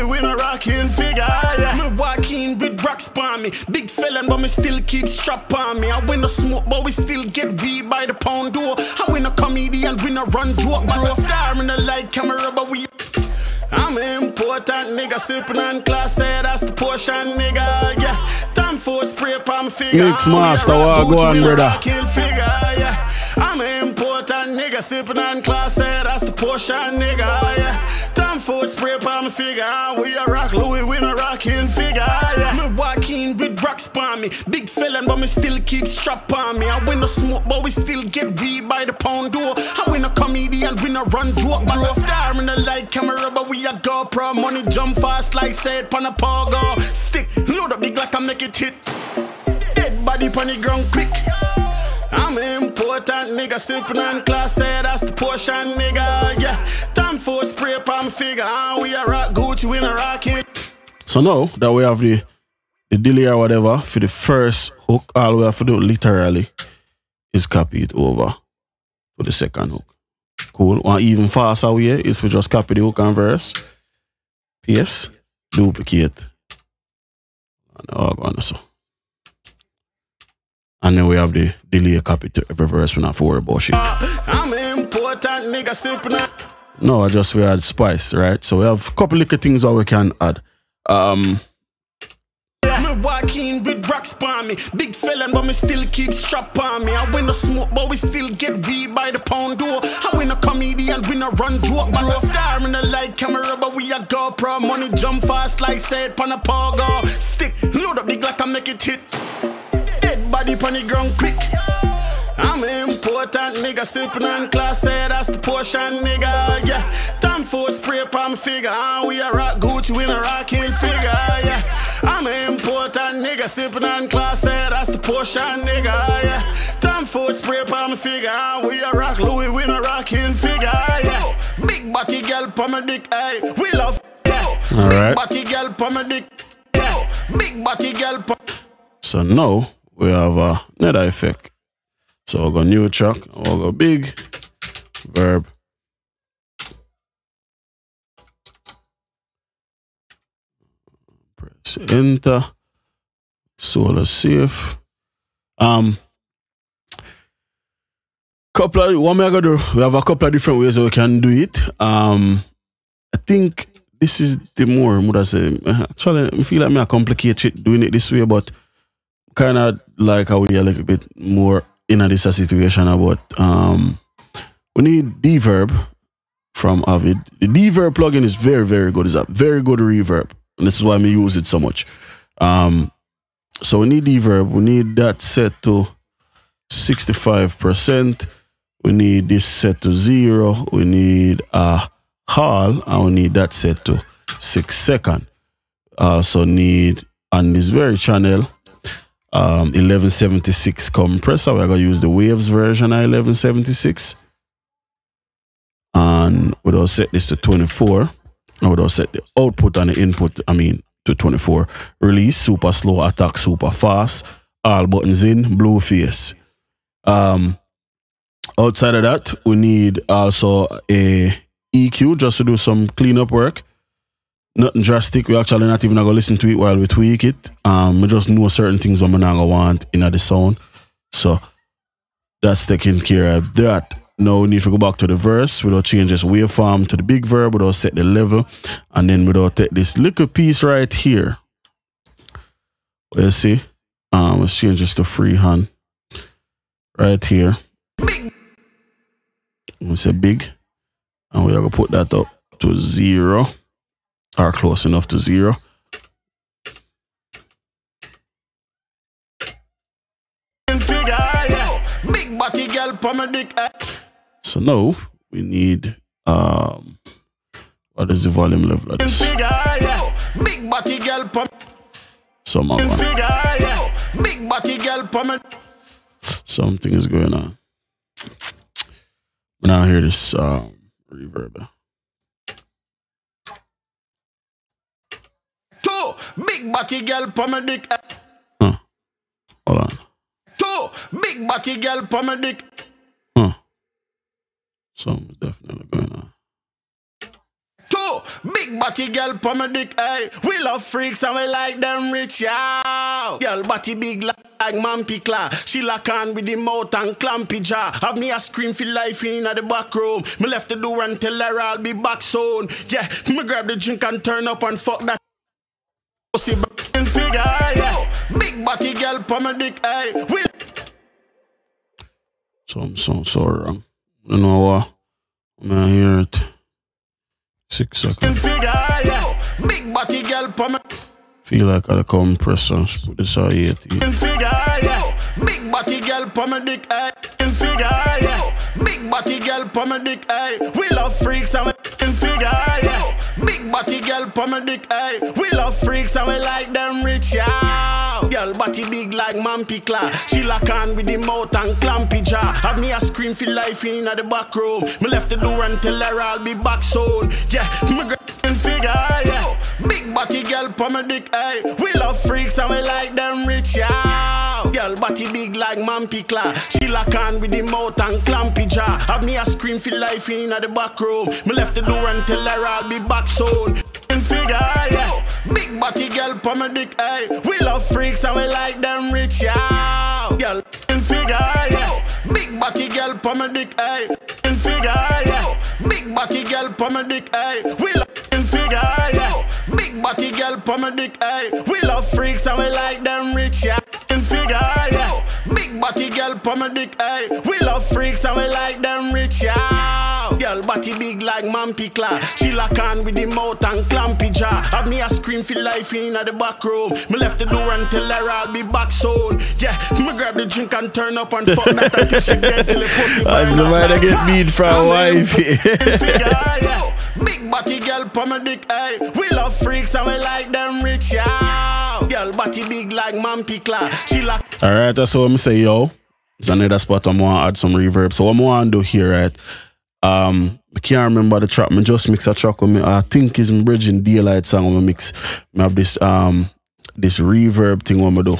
but me still keep strap on me. I win the smoke, but we still get weed by the pound door. I win a comedian, we no run joke, a star in the light camera, but we. I'm an important nigga sipping on class, say that's the portion, nigga. Yeah, time for a spray palm figure. Mix a master, what go on, brother? I'm an important nigga sipping on class, say that's the portion, nigga. Yeah, a spray palm figure. Ah, We a rock Louis, we a rock hill figure, yeah. Me walking with rocks on me, big felon, but me still keep strap on me. I win the smoke, but we still get weed by the pound door. I win a comedian, we no run joke, but a star in the light camera, but we a GoPro money jump fast like said pan a pogo. Stick, load up the Glock and make it hit. Dead body pon the ground quick. I'm an important nigga sipping on class, say that's the portion, nigga. Yeah, time for spray palm figure. Ah, We a rock Gucci, we a rock it. So now that we have the the delay or whatever for the first hook, all we have to do literally is copy it over to the second hook. Cool. One even faster way is we just copy the hook and verse. PS, duplicate. And all go on so. And then we have the delay copy to every verse. We're not have to worry about shit. I'm important nigga sipping. No, I just we add spice, right? So we have a couple little things that we can add. Um, walking with rocks on me, big felon, but me still keep strap on me. I win the smoke, but we still get weed by the pound door. I win a comedian, we no run joke, but a star in the light camera, but we a GoPro money jump fast like said pan a pogo. Stick, load up the Glock and make it hit. Body pon the ground quick. I'm an important nigga sipping on class, say that's the portion, nigga. Yeah, time for spray palm figure. Ah, We a rock Gucci, we a rock hill figure. Yeah, I'm an important nigga sipping on class, say that's the portion, nigga. Yeah, time for spray palm figure. Ah, We a rock Louis, we a rock hill figure. Yeah, big body girl pa my dick, hey, we love. Yeah, All big body girl pa my dick. Yeah, big body girl pa. So now we have uh, another effect. So we'll go new track, we'll go big, verb. Press enter. Solo safe. Um couple of what am I do? We have a couple of different ways we can do it. Um I think this is the more would I say actually I feel like me I complicate it doing it this way, but kind of like how we are a little bit more in a this situation about um we need reverb from Avid. The reverb plugin is very, very good. It's a very good reverb. And this is why we use it so much. Um so we need reverb. We need that set to 65%. We need this set to zero. We need a hall and we need that set to six second. Also need on this very channel um 1176 compressor. We're gonna use the waves version of 1176. And we'll set this to 24. And we'll set the output and the input, I mean, to 24. Release, super slow, attack, super fast. All buttons in, blue face. Um, outside of that, we need also a EQ just to do some cleanup work. Nothing drastic. We actually not even gonna listen to it while we tweak it. Um, we just know certain things we're not gonna want in the sound. So that's taking care of that. Now we need to go back to the verse without change this waveform to the big verb, without set the level, and then without take this little piece right here. Let's see. Um, let's change this to freehand right here. We say big, and we are gonna put that up to zero or close enough to zero. Figure, yeah. Big body girl, pa my dick. So now we need um what is the volume level this? Big body girl, pa Some of one. Figure, yeah. Big body girl, Something is going on. Now hear this um reverb. Two. Big body girl, pa my dick. Huh. Hold on. Two. Big body girl, pa my dick. Huh. Something's definitely going on. Two. Big body girl, pa my dick. Hey. We love freaks and we like them rich, yeah. Girl body big like man pickla. She lock on with the mouth and clampy jaw. Have me a scream for life in the back room. Me left the door and tell her I'll be back soon. Yeah, me grab the drink and turn up and fuck that. Pussy b- figure, yeah. Big body girl, dick, hey. We Some so so wrong. You know what? I'm gonna hear it. Six seconds. figure, yeah. Big body girl, pa Feel like I a compressor. Put this at 80. figure, yeah. Big body girl, pa my dick, eh. hey. Figure, yeah. Big body girl, pa my dick, hey. We love freaks and figure, yeah. Big body girl, pa my dick, hey. We love freaks and we like them rich, yeah. Girl body big like man pickla. She lock on with the mouth and clampy jaw. Have me a scream for life in the back room. Me left the door and tell her I'll be back soon. Yeah, me grab figure, yeah. Big body girl, pa my dick, hey. We love freaks and we like them rich, yeah. Girl body big like man pickla. She lock on with the mouth and clampy jaw. Have me a scream for life in the back room. Me left the door and tell her I'll be back soon. Figure, yeah. Big body girl, pa my dick, hey. We love freaks and we like them rich, yeah. Girl, figure, yeah. Big body girl, pa my dick, hey. Figure, yeah. Big body girl, pa my dick, hey. We love figure, yeah. Big body girl, pa my dick, hey. We love freaks and we like them rich, yeah. Figure, body girl, pa my dick, hey. We love freaks and we like them rich, yeah. Girl body big like man pickla. She lock on with the mouth and clampy jaw. Have me a scream for life in the back room. Me left the door and tell her I'll be back soon. Yeah, me grab the drink and turn up and fuck that and it dead till the pussy That's the up way to get that. meat from And then wifey. figure, yeah. Big body girl, pa my dick, hey. We love freaks and we like them rich, yeah. Girl body big like man pickla. She lock All right, that's what I'm say, yo. It's another spot I'm gonna add some reverb. So what I'm gonna do here, right? Um, I can't remember the track. I just mix a track with me. I think it's bridging daylight song. I'm mix. I have this um this reverb thing. What I do?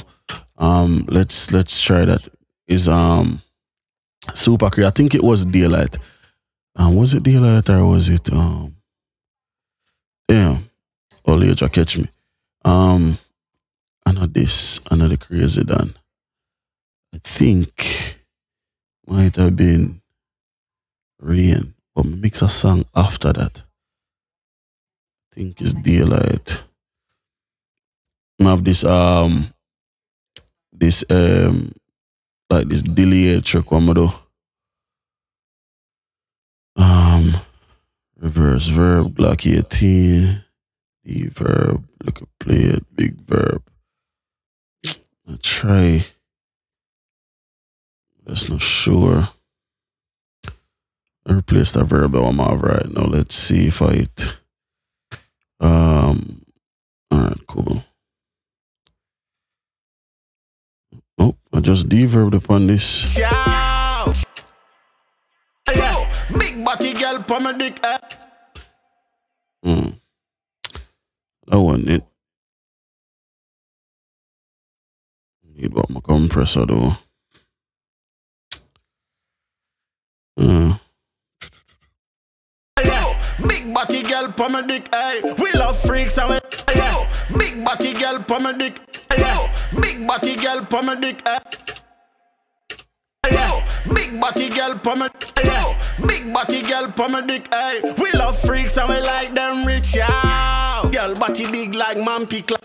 Um, let's let's try that. Is um super clear. I think it was daylight. Um, was it daylight or was it um? Damn, age catch me. Um, I know this. I know the crazy done. I think might have been rain, but mix a song after that. I think it's daylight. I have this um this um like this delay trick what I'm do. Um reverse verb, Glock 18, D-Verb, look at play it, big verb. I try. That's not sure. I replace that verb that I'm have right now. Let's see if I it. Um alright, cool. Oh, I just deverbed upon this. Ciao. Yo, big body girl for my dick. Eh? Hmm. That wasn't it. Need what my compressor though. Big body girl for my we love freaks and we. Big body girl for big body girl for my? Big body girl for big body girl for my we love freaks and we like them rich. Girl body big like Mampy Cla-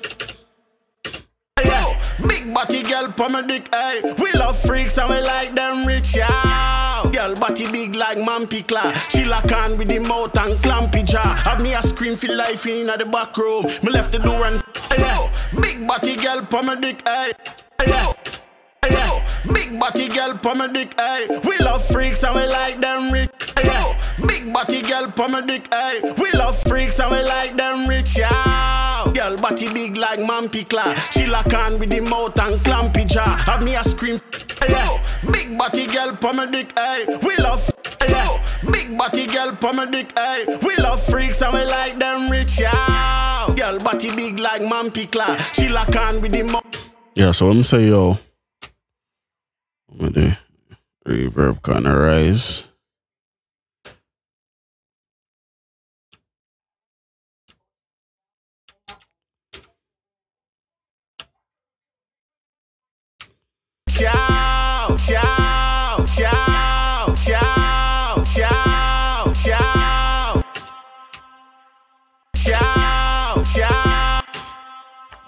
Yo, big body girl for my dick. Hey, we love freaks and we like them rich. Yo, girl body big like Mampy Cla. She lock on with the mouth and clampy jaw. Have me a scream for life in the back room. Me left the door and yo, big body girl for my dick. Hey, yo. Yo, big body girl for my dick, hey. We love freaks and we like them rich. Yo, big body girl for my dick, hey. We love freaks and we like them rich, yo. Girl body big like Mampy Cla. She lock on with the mouth and clampy jaw. Have me a scream. Yo, big body girl for my dick, hey. We love. Yo, big body girl for my dick, hey. We love freaks and we like them rich, yo. Girl body big like Mampy Cla. She lock on with the mouth. yeah, so I'm say yo. With the reverb kind of rise. Ciao, ciao, ciao, ciao, ciao, ciao. Ciao, ciao.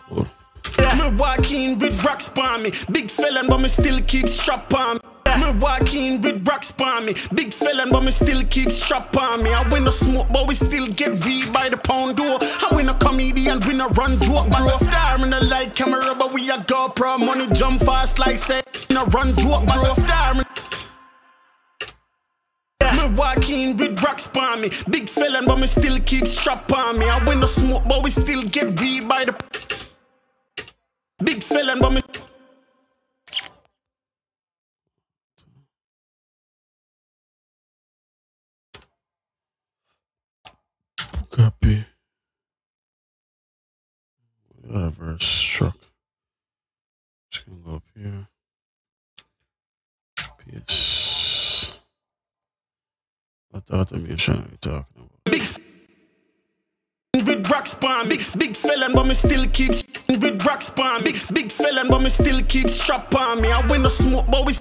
Cool. Me walkin' with rocks on me. Big felon, but me still keep strap on me. Me walk in with rocks on me. Big felon, but me still keep strap on me. I win no smoke, but we still get weed by the pound door. I win a comedian, we no run joke, but no star in the light camera, but we a GoPro. Money jump fast like say, no run joke, but no star. in- walk in with rocks on me. Big felon, but me still keep strap on me. I win no smoke, but we still get weed by the big felon, but me. Copy. Whatever struck. Just gonna go up here. PS. What automation are you talking about? Big f- with rocks on big big felon, but me still keep s- with rocks on big big felon, but me still keep strap on me. I win no smoke, but we s-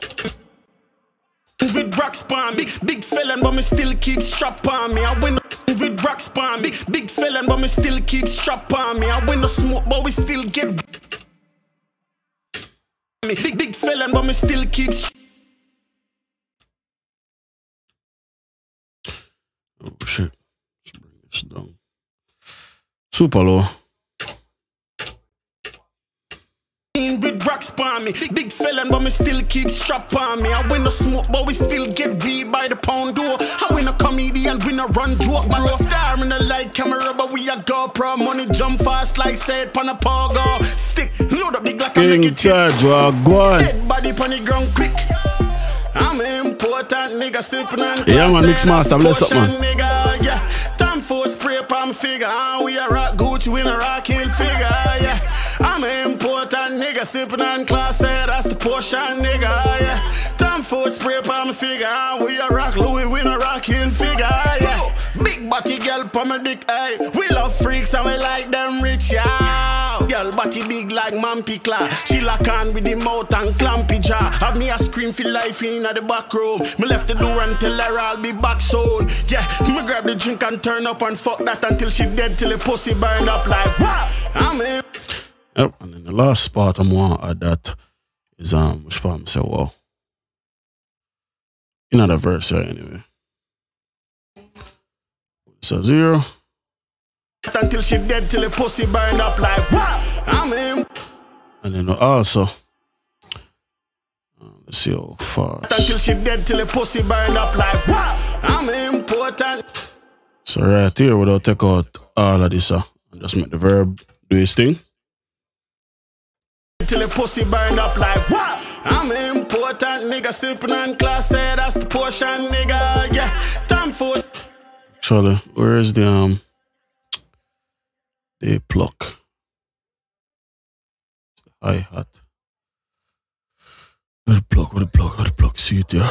with rocks on big big felon, but me still keep strap on me. I winna with rocks on big big felon, but me still keep strap on me. I win no smoke, but we still get me big big felon, but me still keep. Oh shit. Let's bring this down. Super low. in with rocks on me. Big, felon, but me still keep strap on me. I win no smoke, but we still get weed by the pound door. I win a comedian, we no run joke, but no star in the light camera, but we a GoPro. Money jump fast like said pan a pogo. Stick, load up the Glock and make it. Taj, go on. Dead body pon the ground quick. I'm important nigga sipping on Yeah, man, mix and master, bless up, man. Nigga, yeah. Time for spray palm figure. Ah, we a rock Gucci, we a rock hill figure. Yeah. I'm an important nigga sipping on class, eh, that's the portion, nigga. Yeah. Time for spray palm figure. Ah, we a rock Louis, we a rock hill figure. Yeah. Big body girl pa my dick, ay. We love freaks and we like them rich, yeah. Girl body big like Mampy Cla. She lock on with the mouth and clampy jaw. Have me a scream for life in the back room. Me left the door and tell her I'll be back soon. Yeah, me grab the drink and turn up and fuck that until she dead till the pussy burn up like wow. I'm in. Yep. And then the last part I'm want to add that is um which part I'm say wow. Another verse here anyway. So zero. Until she dead till the pussy burn up like what? I'm in. And then also uh, let's see how fast. Until she dead till the pussy burn up like what? I'm important. So right here we'll take out all of this uh, and just make the verb do its thing. Till the pussy burn up like what? I'm important, nigga. Sipping on class, say that's the portion, nigga. Yeah, time for Actually, where is the um the pluck? Hi hat. Where the pluck, where the pluck, where the pluck, see it there.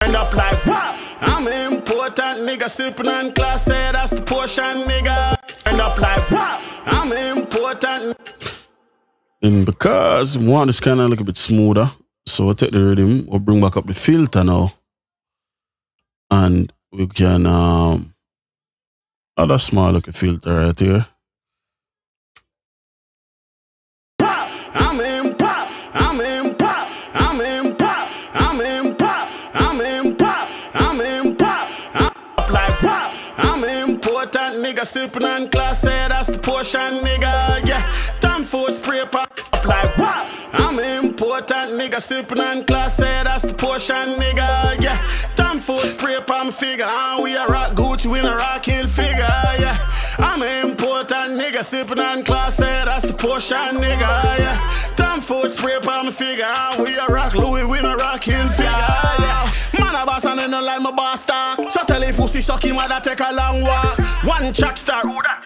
burn up like what? I'm important, nigga. Sipping on class, say that's the portion, nigga. Burn up like what? I'm important. And because one is kind of a bit smoother, so we'll take the rhythm, we'll bring back up the filter now. And we can um add a small looking filter right here. pop. I'm in pop. I'm in pop. I'm in pop. I'm in pop. I'm in pop. I'm in pop. I'm up like pop. I'm important, nigga. Sipping on class, say that's the portion, nigga. Sipping on class, say that's the portion, nigga. Yeah, time for spray pop figure. Ah, we a rock Gucci, we a rock hill figure. Yeah, I'm an important, nigga. Sipping on class, say that's the portion, nigga. Yeah, time for spray palm figure. Ah, We a rock Louis, we a rock hill like my boss talk. So tell him pussy suck him that take a long walk. One track star,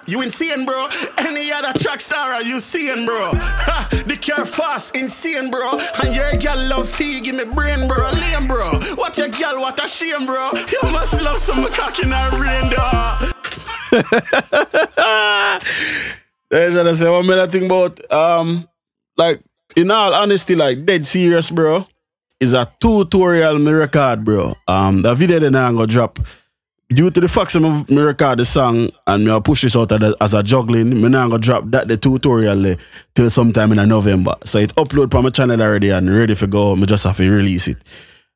you insane, bro. Any other track star are you seeing, bro? Ha, the care fast, insane, bro. And your girl love fee, give me brain, bro. Lame, bro. What your girl, what a shame, bro. You must love some cock in her brain. That's what I say. One minute thing about um like in all honesty, like dead serious, bro. Is a tutorial me record, bro. Um the video then I'm gonna drop. Due to the fact that me record the song and a push this out as a, juggling, me now gonna drop that the tutorial there till sometime in November. So it upload from my channel already and ready for go. Me just have to release it.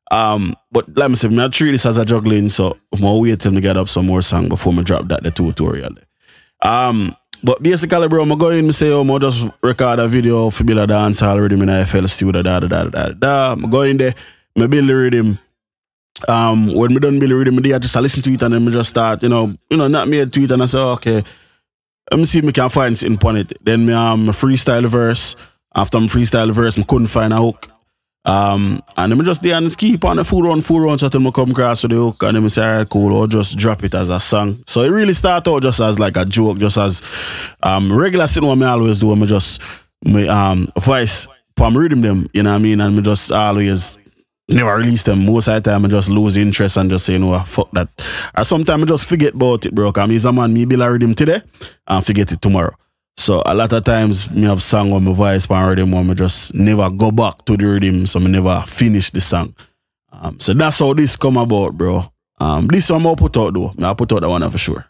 Um, but let me me I treat this as a juggling, so I'm gonna wait till me get up some more song before me drop that the tutorial. there. Um, but basically, bro, I'm going to say, oh, I'm just record a video for Bill a dance already in the FL studio, da da da da da. I'm going there, me build the rhythm. Um, when me done build the rhythm, I just listen to it and then me just start, you know, you know, not me to it and I say, okay, let me see if me can find something upon it. Then me um freestyle verse. After my freestyle verse, I couldn't find a hook. Um, and then me just there and keep on the full run, full run, so till me come across with the hook, and then me say, alright, cool, or just drop it as a song. So it really start out just as like a joke, just as um regular thing what me always do, me just me um voice from rhythm them, you know what I mean, and me just always never release them. Most of the time I just lose interest and just say, you know, fuck that. Or sometimes I just forget about it, bro. Is a man, me build a rhythm today and forget it tomorrow. So a lot of times me have song on my voice pan rhythm where me just never go back to the rhythm, so me never finish the song. Um, so that's how this come about, bro. Um, this one I'll put out though. I put out that one for sure.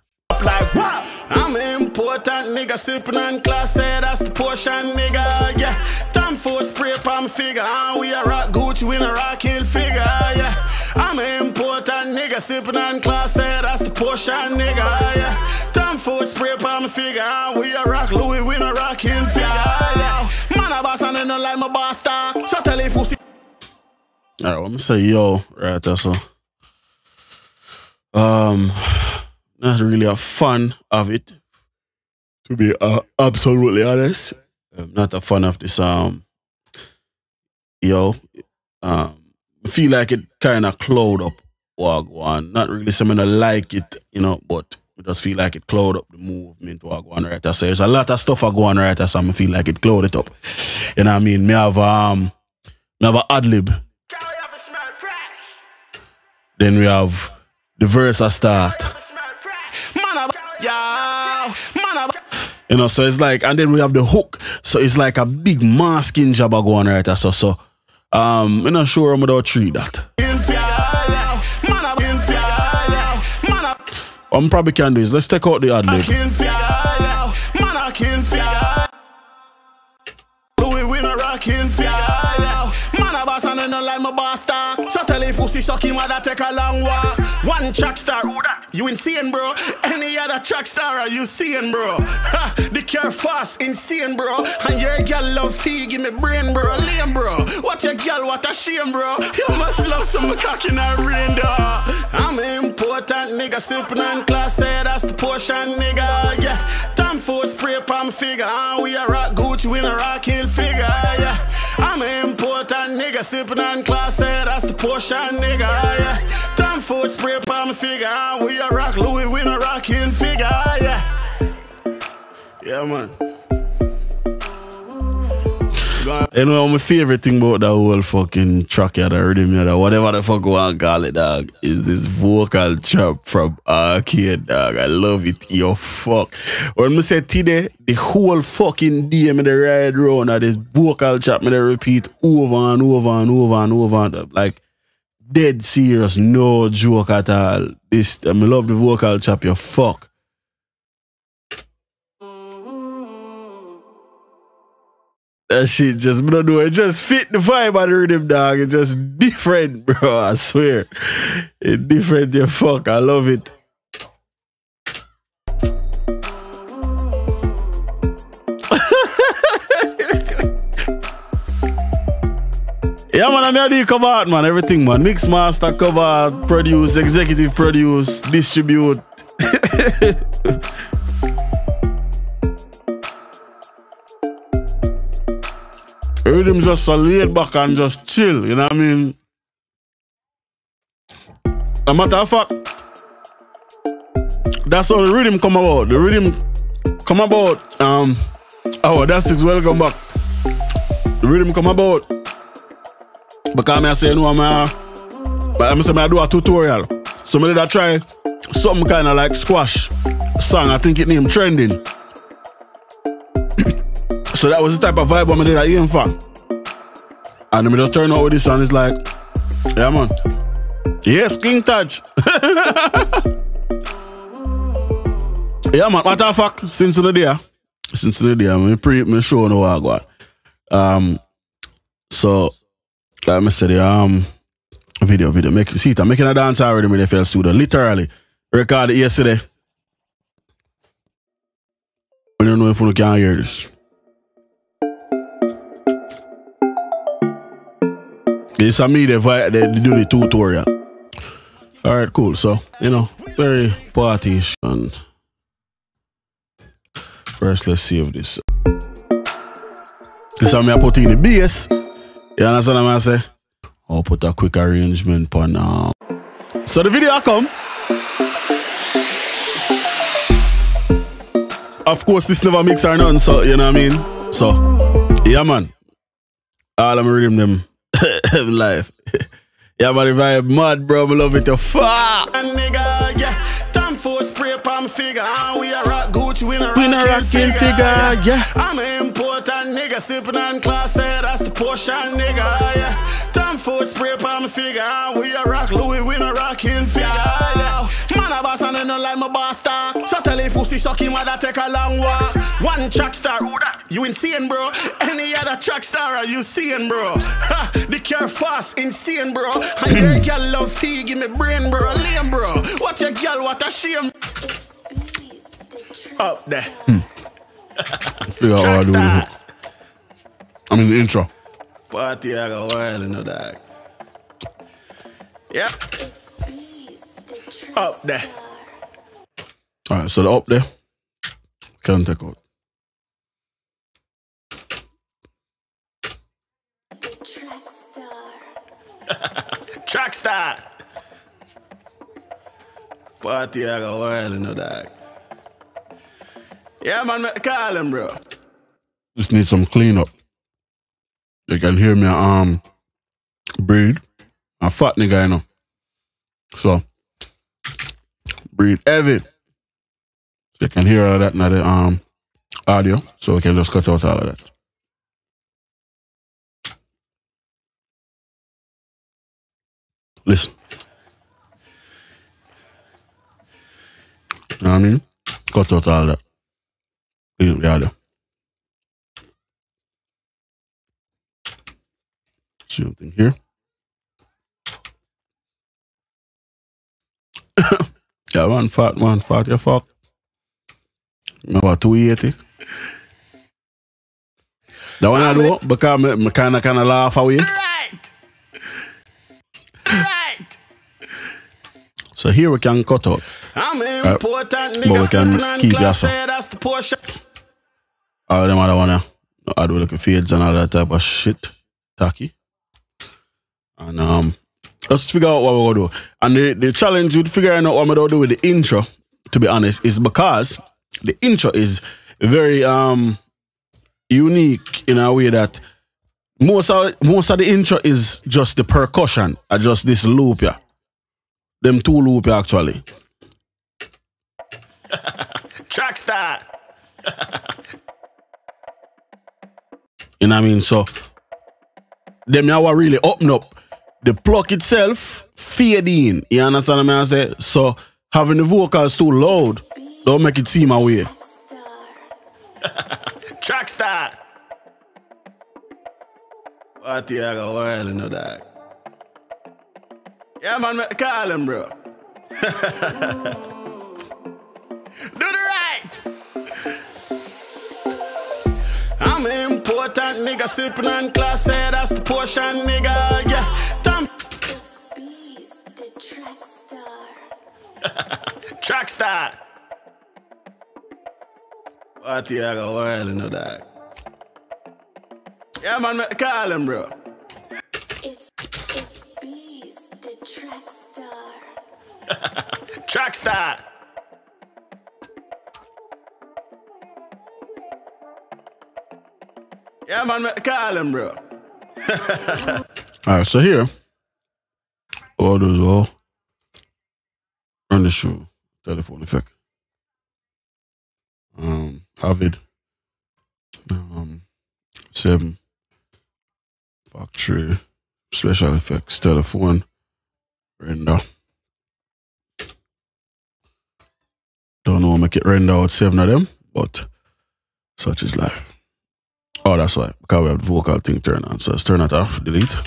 I'm important, nigga. Sipping on class, say that's the portion, nigga. Yeah, time for spray palm figure. Ah, we a rock Gucci, we a rock hill figure. Yeah, I'm important, nigga. Sipping on class, say that's the portion, nigga. Yeah, for spray palm figure. Ah, we a rock Louis, we a rock hill figure. Yeah, man a boss and I don't like my boss talk. So tell pussy. All right, I'm gonna say yo right there. So, um, not really a fan of it, to be uh, absolutely honest. I'm not a fan of this. Um, yo, um, feel like it kind of cloud up Wagwan. Not really something I like it, you know, but I just feel like it cloud up the movement Wagwan right there. So there's a lot of stuff I go on right there, so I feel like it cloud it up. You know what I mean? Me have um, me have a ad lib. Carry up and smell fresh. Then we have the verse I start. Smell. Man a yo, man a You know, so it's like, and then we have the hook. So it's like a big masking job I go on right there. So, so um, I'm not sure I'm about treat that. I'm probably can do is let's take out the ad lib. Man a boss and I don't like my boss talk. So tell the pussy suck him that take a long walk. One track star, you insane, bro. Any other track star are you seeing, bro? Ha, the care fast, insane, bro. And your girl love fee, give me brain, bro. Lame, bro. What your girl, what a shame, bro. You must love some cock in her brain, dog. I'm important nigga, sipping on class, say that's the portion, nigga. Yeah, time for spray palm figure. Ah, we a rock Gucci, we a rock hill figure. Nigga, sipping on class, say that's the portion, nigga. Yeah, for a spray palm figure. Ah, we a rock Louis, we a rock hill figure. Yeah, yeah, man. You know my favorite thing about that whole fucking track yeah, the rhythm yeah, that whatever the fuck we want call it, dog, is this vocal chop from Arcade, dog. I love it. Yo, fuck. When I say today, the whole fucking day me the ride round of this vocal chop me they repeat over and over and over and over and like dead serious, no joke at all. This I love the vocal chop, you fuck. That shit just, don't know, it just fit the vibe of the rhythm, dog. It's just different, [laughs] bro. I swear. It's different, you fuck. I love it. [laughs] Yeah, man, I'm here to cover out, man. Everything, man. Mix master, cover, produce, executive produce, distribute. [laughs] Rhythm just so laid back and just chill, you know what I mean? A matter of fact, that's how the rhythm come about. The rhythm come about. Um, oh, that's it. Welcome back. The rhythm come about because I say no, I'm but I'm saying I do a tutorial. So I did try something kind of like squash song. I think it named trending. [coughs] so that was the type of vibe I did I aim for. And we just turn out with this song. It's like, yeah, man. Yes, King Touch. [laughs] yeah, man. Matter of fact, since the day, since the day, I'm pre me show no got. Um, so like I said, um video, video, make see it. I'm making a dance already with the FL studio. Literally, recorded yesterday. I don't know if you can hear this. This is me, they, they, do the tutorial. Alright, cool. So, you know, very partyish. And first, let's see if this. This is me I put in the bass. You understand what I say? I'll put a quick arrangement on. now. So the video come. Of course, this never mix or none, so you know what I mean? So, yeah, man. All I'm reading them [laughs] live. [laughs] yeah, man, if I mad, bro, I love it to fuck. nigga, yeah. Time for spray palm figure. Ah, we a rock Gucci, we a rock, We a rock figure. figure, yeah. I'm an important nigga, sipping on class, say that's the portion, nigga, yeah. Time for spray palm figure. Ah, we a rock Louis, we a rock hill figure, yeah. Boss and I don't like my boss talk. So tell the pussy suck him that take a long walk. One track star, you insane, bro. Any other track star are you seeing, bro? Ha, the care fast, insane, bro. And your hmm. girl love fee, give me brain, bro. Lame, bro. What your girl, what a shame. Up there. Hmm. Figure out how I do this. I mean, the intro. Party I got wild in the dark. Yeah. Up there. All right, so the up there can take out. [laughs] Track star. Party I got wild in the dark. Yeah, man, call him, bro. Just need some cleanup. You can hear me um breathe. I'm fat nigga, you know. So breathe heavy. So you can hear all that in the um audio. So we can just cut out all of that. Listen. You know what I mean? Cut out all that. Clean up the audio. Same thing here. [coughs] yeah, man, fat man, fat you fuck. About 280. That one I do because I, I kind of kind of laugh away. Right. Right. So here we can cut out. I'm an Uh, important but we nigga can keep that, so. that's the portion. All them other one, yeah. I do a fades and all that type of shit. Tacky. And um, let's figure out what we're gonna do. And the, the challenge with figuring out what we're gonna do with the intro, to be honest, is because the intro is very um unique in a way that most of most of the intro is just the percussion, just this loop, yeah. Them two loop yeah, actually. [laughs] Track start. [laughs] You know what I mean? So them now are really open up. The pluck itself fade in. You understand what I say? So having the vocals too loud don't make it seem away. [laughs] Track start. What you got while in that? Yeah, man, make- call him, bro. [laughs] Do the right. I'm an important nigga sipping on class, say that's the portion, nigga. Yeah, Tom Beez, the track star. [laughs] track start. What you got while in that? Yeah, man, make- call him, bro. It's it's Beez, the track star. [laughs] Track start. Yeah, man, call him, bro. [laughs] Alright, so here, all those all run the show, telephone effect. Um, Avid, um, seven, factory, special effects, telephone, render. Don't know how make it render out seven of them, but such is life. Oh, that's why, because we have the vocal thing turned on. So let's turn that off, delete. Yeah,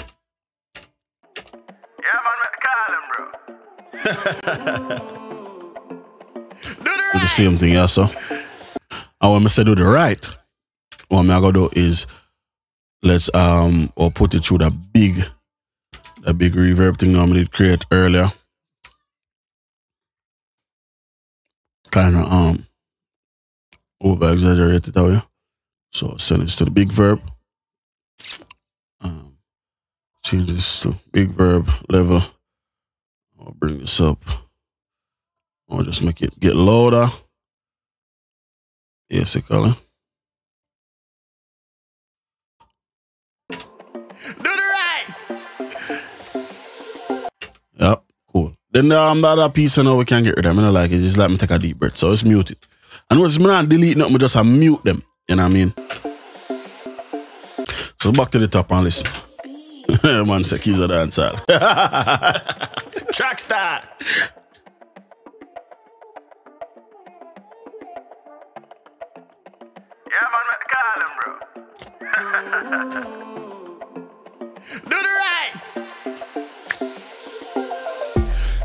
man, make- call him, bro. Do [laughs] the do the same thing, yeah, so. And when I say do the right, what I'm gonna do is let's um or put it through that big that big reverb thing I did create earlier. Kinda um over exaggerated out here. So send this to the big verb. Um change this to big verb level. I'll bring this up. I'll just make it get louder. Basically. Do the right. Yep, cool. Then um, the other piece, you know, we can't get rid of. I don't like it. Just let me take a deep breath. So it's muted. And once I'm not delete nothing, I just mute them. You know what I mean? So back to the top and listen. Man, say keys are dancer. [laughs] Track start. Do the right.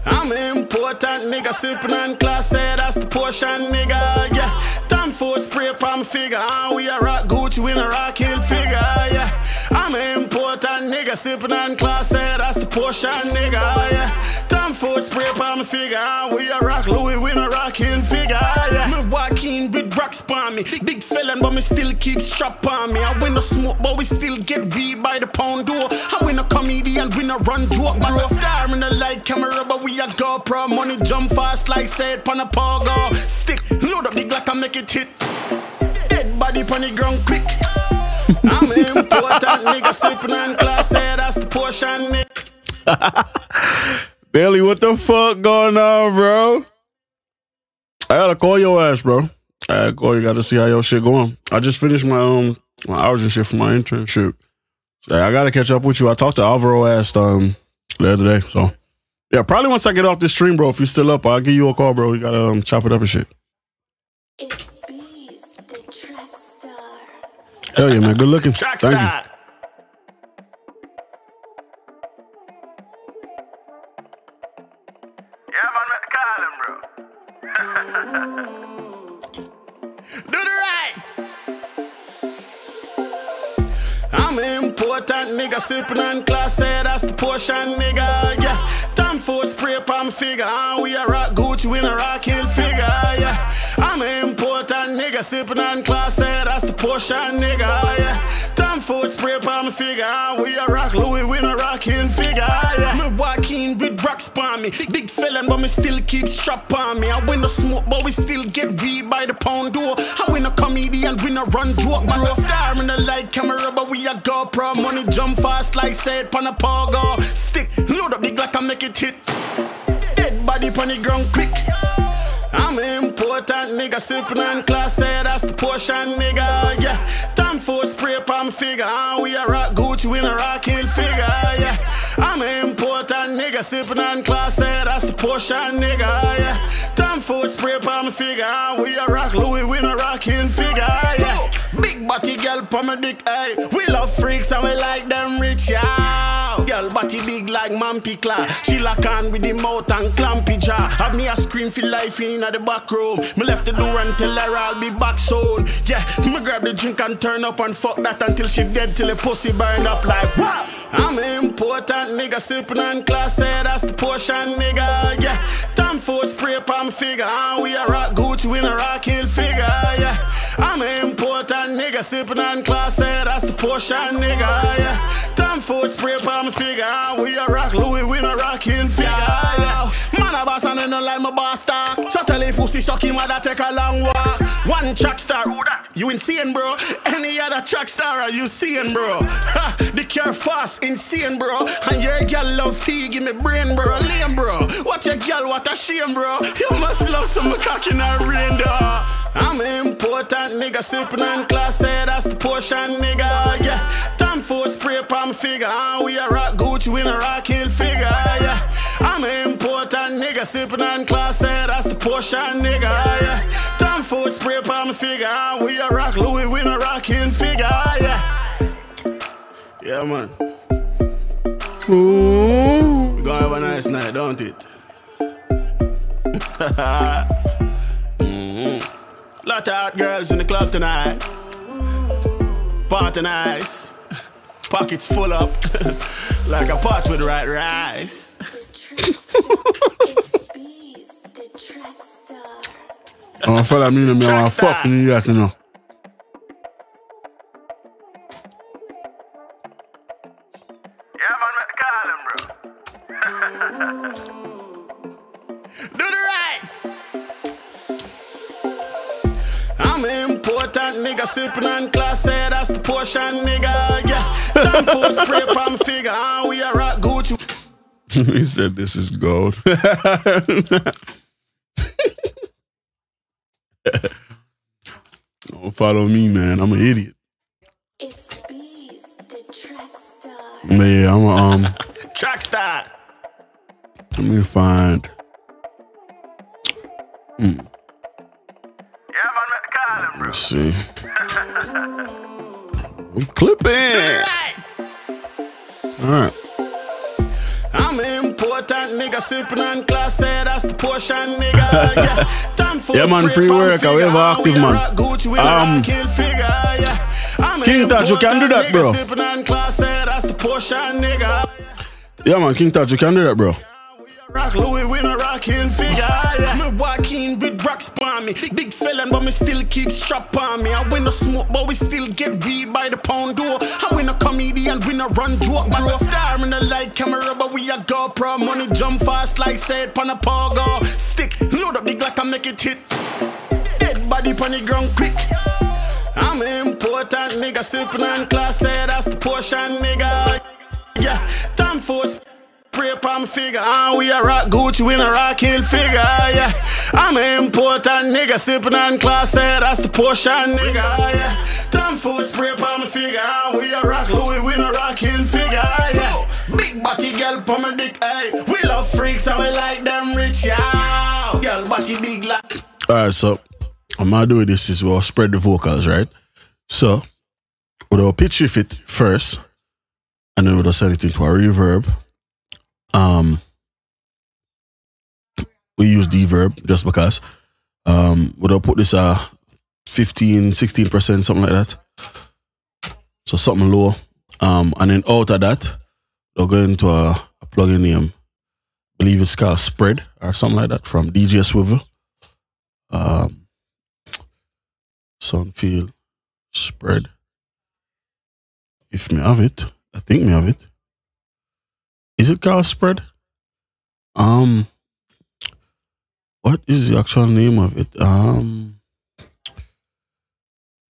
I'm an important nigga sipping on class, say that's the portion, nigga. Yeah, time for spray palm figure. Ah, we a rock Gucci, we a rock hill figure. Yeah, I'm an important nigga sipping on class, say that's the portion, nigga. Yeah, time for spray palm figure. Ah, we a rock Louis, we a rock hill figure. Yeah, me walking with me. Big felon, but me still keep strap on me. I win no smoke, but we still get weed by the pound door. I win a comedian, we no run joke, but a star in the light camera, but we a GoPro. Money jump fast like said pan a pogo. Stick, load up the Glock and make it hit. Dead body pon the ground quick. I'm an important nigga sipping on class, say that's the portion, nigga. [laughs] Bailey, what the fuck going on, bro? I gotta call your ass, bro. I gotta you, gotta see how your shit going. I just finished my um my hours and shit for my internship. So I gotta catch up with you. I talked to Alvaro ass um the other day. So yeah, probably once I get off this stream, bro, if you're still up, I'll give you a call, bro. We gotta um chop it up and shit. It's Beez, the track star. Hell yeah, man. Good looking. Track Thank you. Sipping on class, say that's the portion, nigga. Yeah, time for spray palm figure. Ah, we a rock Gucci, we a rock hill figure. Yeah, I'm an important nigga, sipping on class, say that's the portion, nigga. Yeah, for spray my figure. Ah, we a rock Louis, we a rock hill figure. Yeah, me walking with rocks on me, big felon, but me still keep strap on me. I win no smoke, but we still get weed by the pound door. I win a comedian, we no run joke, man. We star in the light camera, but we a GoPro. Money jump fast like said pan a pogo. Stick, load up the Glock and make it hit. Dead body pon the ground quick. I'm important nigga, sipping on class, say that's the portion, nigga. Yeah, time for spray palm figure. Ah, we a rock Gucci, we a rock hill figure. Yeah, I'm an important nigga, sipping on class, say that's the portion, nigga. Yeah, time for spray palm figure. Ah, we a rock Louis, we a rock hill figure. Yeah, big body girl pa my dick, ay. We love freaks and we like them rich, yeah. Girl body big like man pickla. She lock on with the mouth and clampy jaw. Have me a scream for life in the back room. Me left the door and tell her I'll be back soon. Yeah, me grab the drink and turn up and fuck that until she dead till the pussy burn up like wow. I'm an important nigga sipping on class, say that's the portion, nigga. Yeah, time for spray palm figure. Ah, we a rock Gucci, we a rock hill figure. Yeah, I'm an important nigga sipping on class, say that's the portion, nigga. Yeah, time for spray palm figure. We a rock Louis, we a rock figure. Yeah, man a boss and they no like my boss talk. So tell the pussy suck him that take a long walk. One track star, you insane, bro. Any other track star are you seeing, bro? Ha, the care fast, insane, bro. And your girl love fee, give me brain, bro. Lame, bro. what your girl, what a shame, bro. You must love some cock in her brain, dog. I'm important nigga, sipping on class, say that's the portion, nigga. Yeah, time for spray palm figure. Ah, we a rock Gucci, we a rock hill figure. Yeah, I'm an important nigga, sipping on class, say that's the portion, nigga. Yeah, time for spray palm figure. Ah, we a rock Louis, we a rock hill figure. Yeah, yeah, man. We gonna have a nice night, don't it? [laughs] Mhm. Lot of hot girls in the club tonight. Party nice. Pockets full up. [laughs] like a pot with right rice. The Trapstar. it's Beez. I'm follow me, me, I want Trackstar. fuck you, know. Yeah, man, make the call him, bro. [laughs] Do the right. I'm an important nigga, sipping on class, say that's the portion, nigga. He said this is gold. [laughs] Don't follow me, man. I'm an idiot. It's Beez, the Trapstar. But yeah, I'm a, um. Track star. Let me find. Yeah, man, make the call bro. Let's see. [laughs] we clipping. All right. I'm an important nigga, sipping on class, say that's the portion, nigga. Yeah, Yeah, man, free work, however Ah, active, man. rock Gucci, we a Um, rock hill figure, yeah. I'm an King Taj, you can do that, bro. nigga, Sipping on class, say that's the portion, nigga. Yeah, man. King Touch, you can do that, bro. Rock Louis, we a rock hill figure. Yeah. Me walking with rocks on me. Big felon, but me still keep strap on me. I win no smoke, but we still get weed by the pound door. I win a comedian, we no run joke. Man, we star in the light camera, but we a GoPro. Money jump fast like said pan a pogo. Stick, load up the Glock and make it hit. Dead body pon the ground quick. I'm an important nigga, sipping on class, that's the portion, nigga. Yeah, time for spray palm figure. Ah, we a rock Gucci, we a rock hill figure. Yeah, I'm an important nigga, sipping on class, say that's the portion, nigga. Yeah, time for spray palm figure. Ah, we a rock Louis, we a rock hill figure. Yeah, big body girl pa my dick, ay. We love freaks and we like them rich, yeah. Girl body big like. All right, so I'm gonna do this is we'll spread the vocals, right? So we'll pitch shift it first, and then we'll send it into a reverb. Um, we use the verb just because. Um, would I put this uh 15, 16 percent, something like that. So something low. Um, and then out of that, they'll go into a, a plugin name. I believe it's called Spread or something like that from DJ Swivel. Um, sound feel spread. If me have it, I think me have it. Is it called Spread? Um, what is the actual name of it? Um,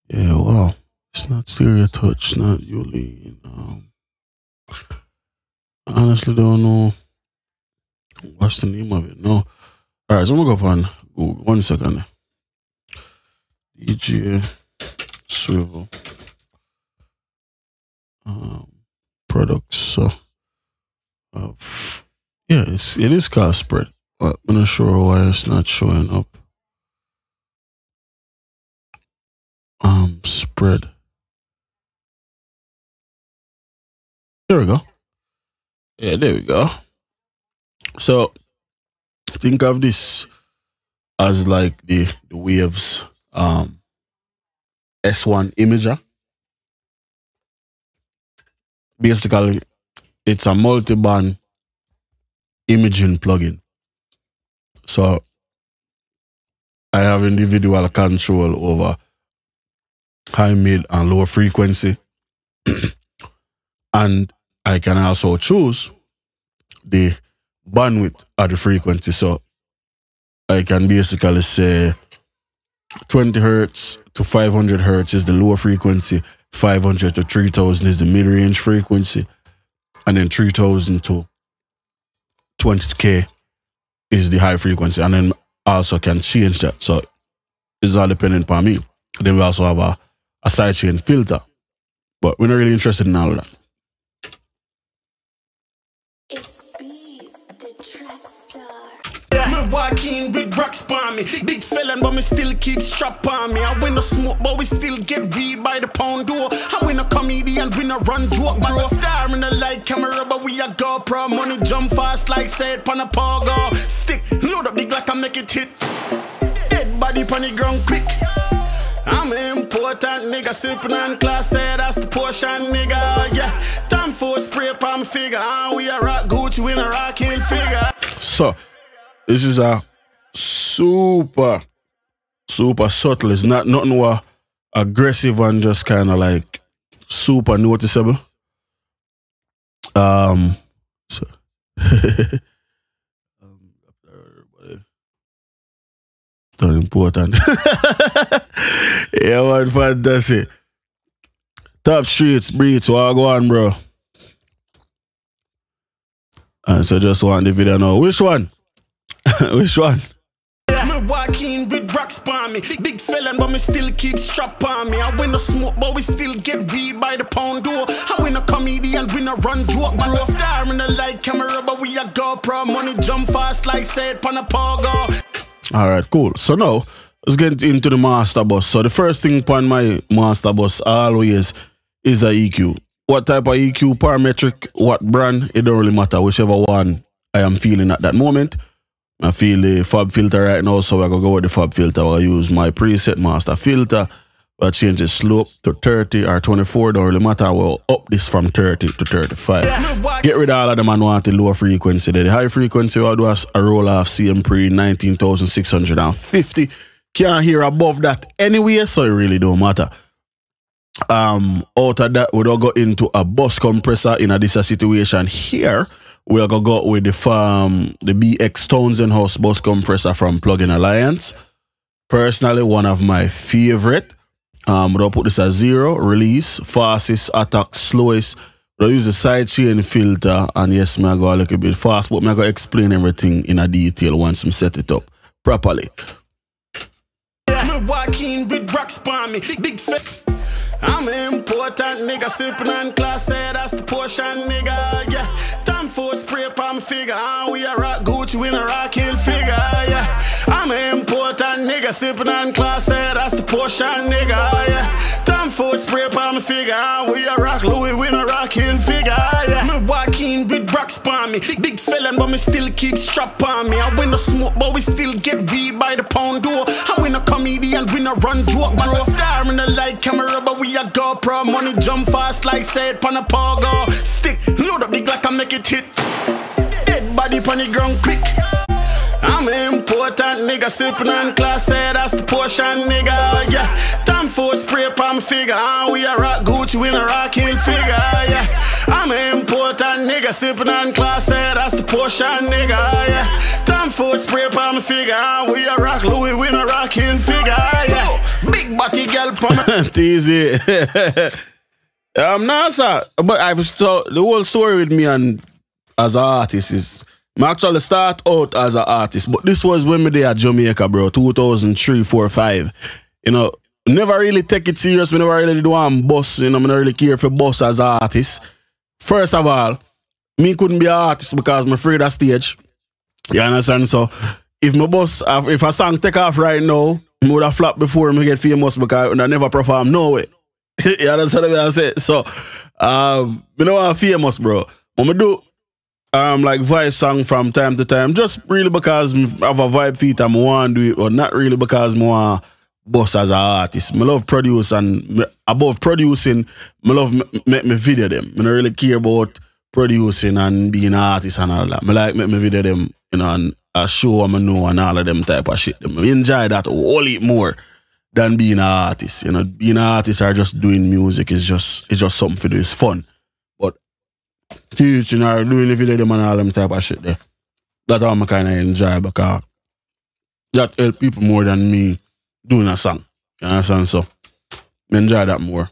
yeah, wow. It's not Stereo Touch, not Yuli. Um, I honestly don't know what's the name of it. No. All right, so I'm gonna go up on Google. One second. DJ Swivel um, products. So, uh, yeah, it's it is called spread. But I'm not sure why it's not showing up. Um, spread. There we go. Yeah, there we go. So think of this as like the the waves um S1 imager. Basically, it's a multi-band imaging plugin. So I have individual control over high, mid, and low frequency. [clears throat] and I can also choose the bandwidth of the frequency. So I can basically say 20 hertz to 500 hertz is the low frequency, 500 to 3000 is the mid range frequency, and then 3000 to 20k is the high frequency. And then also can change that. So it's all dependent upon me. Then we also have a, a sidechain filter, but we're not really interested in all that. On me. Big felon, but me still keep strap on me. I win no smoke, but we still get weed by the pound door. I win a comedian, we no run joke. But no star in the light camera, but we a GoPro. Money jump fast like said pan a pogo. Stick, load up the Glock and make it hit. Dead body pan the ground quick. I'm an important nigga, sipping on class, say that's the portion, nigga. Yeah, time for a spray palm figure. Ah, we a rock Gucci, we a rockin' figure. So this is a super, super subtle. It's not nothing more aggressive and just kind of like super noticeable. Um, so um. [laughs] So important. [laughs] yeah, man, fantastic. Top streets, breeds, go on, bro? And so just want the video now. Which one? [laughs] Which one? Walk in with rocks on me. Big felon, but me still keep strap on me. I win no smoke, but we still get weed by the pound door. I win a comedian, we no run joke. But no star in the light camera, but we a GoPro. Money jump fast like said pan a pogo. All right, cool. So now let's get into the master bus. So the first thing upon my master bus always is a EQ. What type of EQ, parametric, what brand, it don't really matter. Whichever one I am feeling at that moment. I feel the FabFilter right now, so I'm gonna go with the FabFilter. I'll use my preset master filter. I'll change the slope to 30 or 24, don't really matter. We'll up this from 30 to 35. Me walk Get rid of all of them and want the low frequency. The high frequency will do a roll off CM pre 19,650. Can't hear above that anyway, so it really don't matter. Um, out of that, we don't go into a bus compressor in a this situation here. We're gonna go with the farm the BX Townhouse bus compressor from Plugin Alliance. Personally, one of my favorite. Um, we'll put this at zero, release, fastest, attack, slowest. We'll use the side chain filter, and yes, me I go a little bit fast, but me I go explain everything in a detail once I set it up properly. I'm important nigga, sipping on class, that's the portion, nigga. Yeah, time for a spray palm figure. Ah, we a rock Gucci, we a rock hill figure. Yeah, I'm an important nigga, sipping on class, say that's the portion, nigga. Yeah, time for a spray palm figure. Ah, we a rock Louis, we a rock hill figure. Yeah, me walk in with rocks on me. Big felon, but me still keep strap on me. I win no smoke, but we still get weed by the pound door. I and we no run joke, man. Star in the light camera, but we a GoPro. Money jump fast like said pan a pogo. Stick, load up the Glock and make it hit. Dead body pon the ground quick. I'm important nigga, sipping on class, say that's the portion, nigga, yeah. Time for spray palm figure, ah, we a rock Gucci, we a rock hill figure, yeah. I'm an important nigga, sipping on class, say that's the portion, nigga, yeah. Time for spray palm figure, ah, we a rock Louis, we a rock hill figure, yeah. Big body girl, palm. [laughs] Teasy. [laughs] um, no, sir. But I've so the whole story with me and as an artist is I actually start out as an artist, but this was when me there at Jamaica, bro, 2003, 4, 5. You know, never really take it serious. Me never really do one boss. You know, me not really care for boss as an artist. First of all, me couldn't be an artist because I'm afraid of stage. You understand? So if my boss, if a song take off right now, me would have flopped before me get famous because I never perform no way. [laughs] you understand what I say? So, um, me know I'm famous, bro. When me do um like voice song from time to time, just really because me have a vibe feet and I want to do it, or not really because I want boss as an artist. I love produce and above producing, I love make me video them. I don't really care about producing and being an artist and all that. I like make me video them, you know, and a show I'm know and all of them type of shit. I enjoy that a whole lot more than being an artist. You know, being an artist or just doing music is just it's just something to do. It's fun. Teaching or doing the video them and all them type of shit there. That all I kinda enjoy because that help people more than me doing a song. You understand? So me enjoy that more.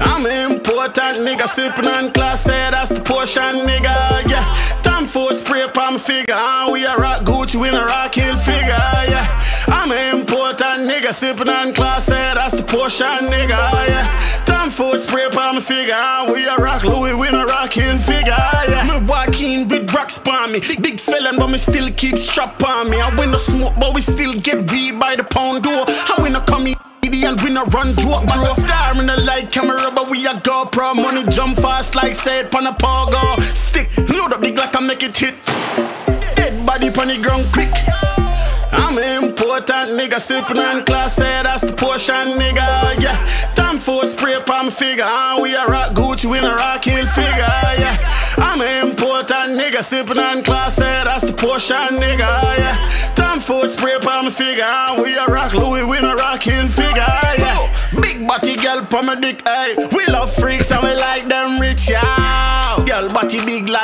I'm important nigga, sipping on class, say that's the portion, nigga, yeah. Time for spray palm figure, ah, we a rock Gucci, we a rock hill figure, yeah. I'm an important nigga, sipping on class, say that's the portion, nigga, yeah. For spray palm figure, ah, we a rock Louis, we a rock hill figure, yeah. Me walking with rocks on me, big felon, but me still keep strap on me. I win no smoke, but we still get weed by the pound door. I win a come and we no run joke, man. Star in the light camera, but we a GoPro. Money jump fast like said pan a pogo. Stick, load up the Glock and make it hit. Dead body pon the ground quick. I'm an important nigga, sipping on class, say that's the portion, nigga, yeah. Time for spray palm figure, ah, we a rock Gucci, we a rock hill figure, yeah. I'm an important nigga, sipping on class, say that's the portion, nigga, yeah. Time for spray palm figure, ah, we a rock Louis, we a rock hill figure, yeah. Big body girl pa my dick, ay. We love freaks and we like them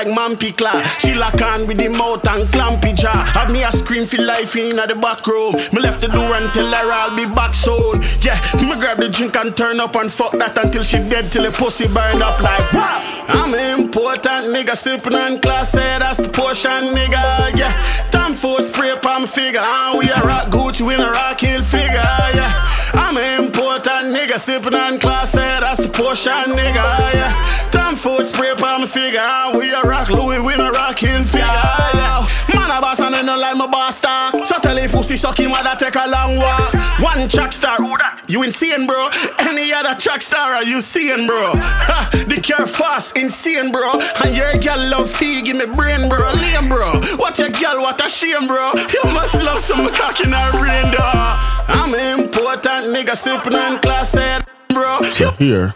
like man pickla. She lock on with the mouth and clampy jaw. Have me a scream for life in the back room. Me left the door and tell her I'll be back soon. Yeah, me grab the drink and turn up and fuck that until she dead till the pussy burn up like. Wow. I'm important nigga sipping on class, say that's the portion, nigga. Yeah, time for spray palm figure. Ah, we a rock Gucci, we a rock hill figure. Yeah. I'm an important nigga, sipping on class, say that's the portion, nigga, yeah. Time for spray palm figure, we a rock Louis, we a rock hill figure, yeah. Man a boss and I no like my boss talk. So tell him pussy suck him that take a long walk. One track star, you insane, bro. Any other track star are you seeing, bro? Ha, the car fast, insane, bro. And your girl love fee, give me brain, bro. Lame, bro. What your girl, what a shame, bro. You must love some cock in her brain, dog. I'm an important nigga, sipping on class head, bro. So here,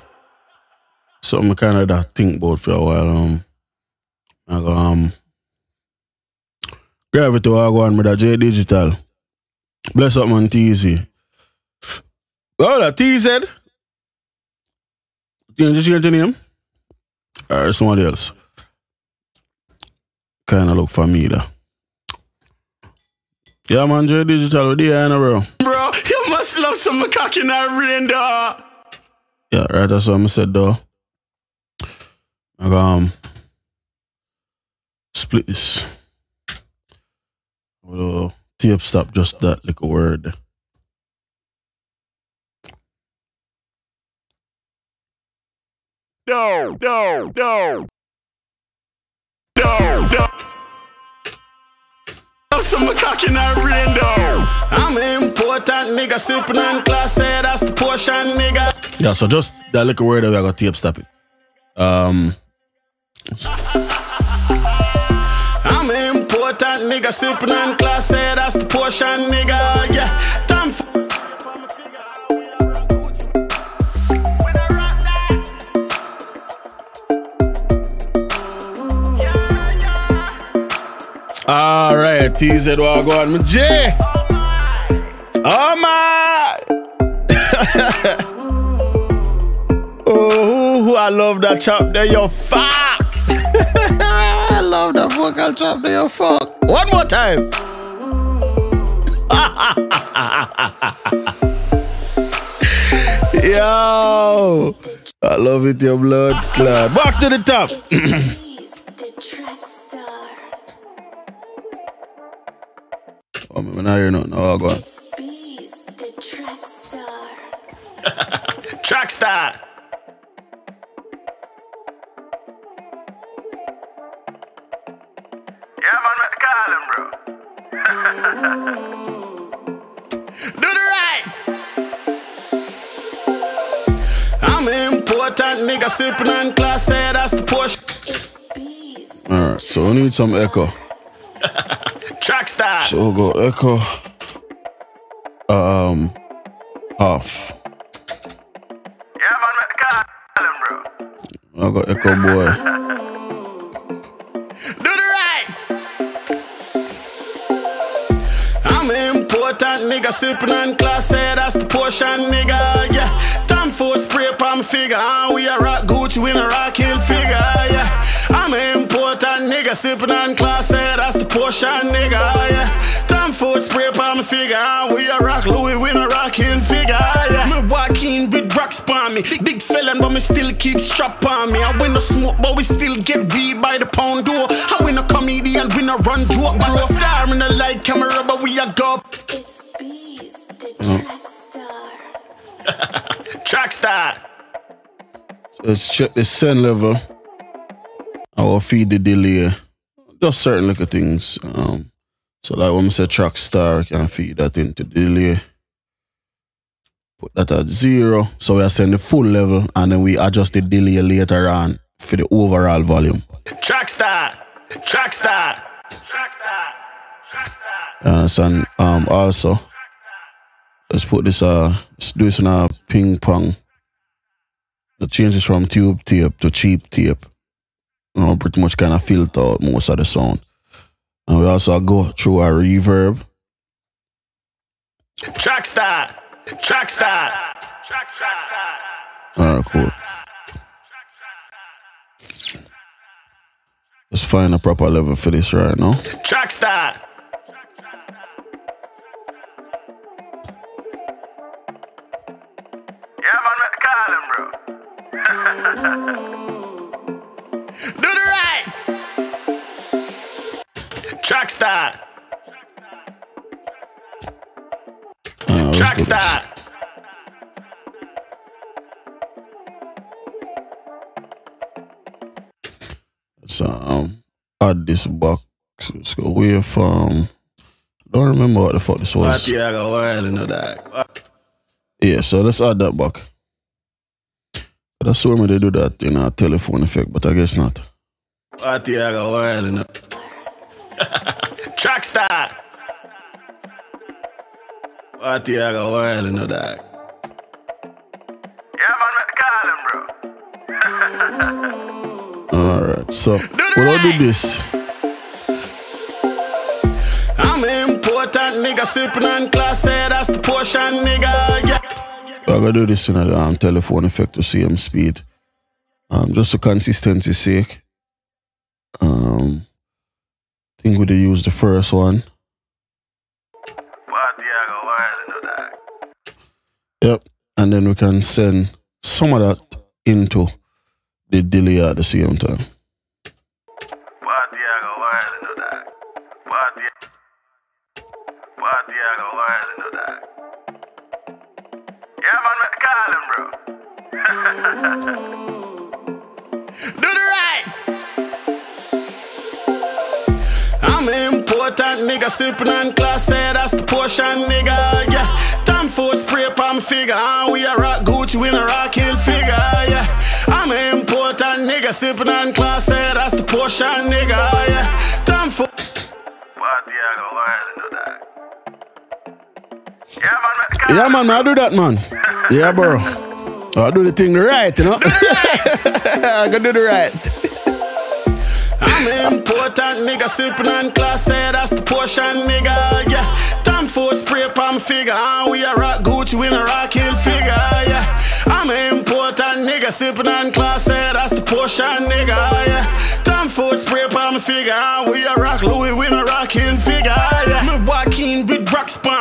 something kind of that think about for a while. Um, I go, um, Gravity I go on with a J Digital. Bless up man TZ. Oh, that TZ. You just change the name? Or somebody else? Kind of look familiar. Yeah, man, J Digital, with the know, bro. Bro, you must love some cock in her brain, dog. Yeah, right, that's what I said, though. Go, um, split this. A tape stop, just that little word. No, no, no. No, no. Some cock in her brain, dog. I'm important nigga, sipping on class, say that's the portion, nigga. Yeah, so just that little word that we got tape stop it. Um, nigga sipping on class, say that's the portion, nigga. Yeah, time for. All right, TZ, well, go on, J. Oh my! [laughs] oh, I love that chop there, yo. Fuck! [laughs] I love that vocal chop there, yo fuck. One more time. [laughs] yo, I love it, your blood clot. Back to the top. It's Beez, the track star. oh, man, I hear nothing. Oh, go on. It's track star. [laughs] man, let's call him, bro. Do the right. I'm important nigga sipping on class, say that's the push. All right, so we need some echo. [laughs] Track star. So we'll go echo. Um, half. Yeah, man, let's call bro. I got echo boy. Important nigga sipping on class, say that's the portion, nigga. Yeah, time for a spray palm figure. Ah, we a rock Gucci, we a rock hill figure. Yeah, I'm an important nigga sipping on class, say that's the portion, nigga. Yeah, time for a spray palm figure. Ah, we a rock Louis, we a rock hill figure. Yeah, me walking with rocks on me. Big, felon, but me still keep strap on me. I win no smoke, but we still get weed by the pound door. I win a comedian, we no run joke. I'm a star in the light camera, but we a go the track star. track star. So let's check the send level. I will feed the delay. Just certain little things. Um, so like when we say track star, I can feed that into delay. Put that at zero. So we are send the full level and then we adjust the delay later on for the overall volume. Track star. Track star. Track star. Track. You understand? Um, also, let's put this, uh, let's do this in a ping pong. Let's change this from tube tape to cheap tape. You know, pretty much kind of filter out most of the sound. And we also go through a reverb. Track star. Track star. Track star. Alright, cool. Let's find a proper level for this right now. Track [laughs] Do the right. Track star. Alright, let's Track do this. star. Let's um add this box. Let's go away from. Don't remember what the fuck this was. What you got while in the dark? Yeah, so let's add that back. That's where me they do that in a telephone effect, but I guess not. What you got while in the Track star. What you got while in the dark? Yeah, man, let's call him, bro. [laughs] Alright, so the we'll do this. I'm an important nigga sipping on class, that's the portion, nigga. Yeah. I'm gonna do this in a um, telephone effect to same speed. Um, just for consistency sake. Um, think we did use the first one. What you got while in the dark? Yep. And then we can send some of that into the delay at the same time. What you got while in the dark? Man, let's call him, bro. [laughs] Do the right. I'm an important nigga sipping on class, say that's the portion, nigga. Yeah, time for spray palm figure. Ah, we a rock Gucci, we a rock hill figure. Yeah, I'm an important nigga sipping on class, say that's the portion, nigga. Yeah, time for. What you got while the dark? Yeah, man, man, I do that, man. Yeah, bro. I do the thing right, you know. [laughs] I can do the right. I'm I'm important nigga, sipping on class, say that's the portion nigga, yeah. Time for spray palm figure, ah, we a rock Gucci, we a rock hill figure, yeah. I'm an important nigga, sipping on class, say that's the portion nigga, yeah. Time for spray palm figure, ah, we a rock Louis, we a rock hill figure,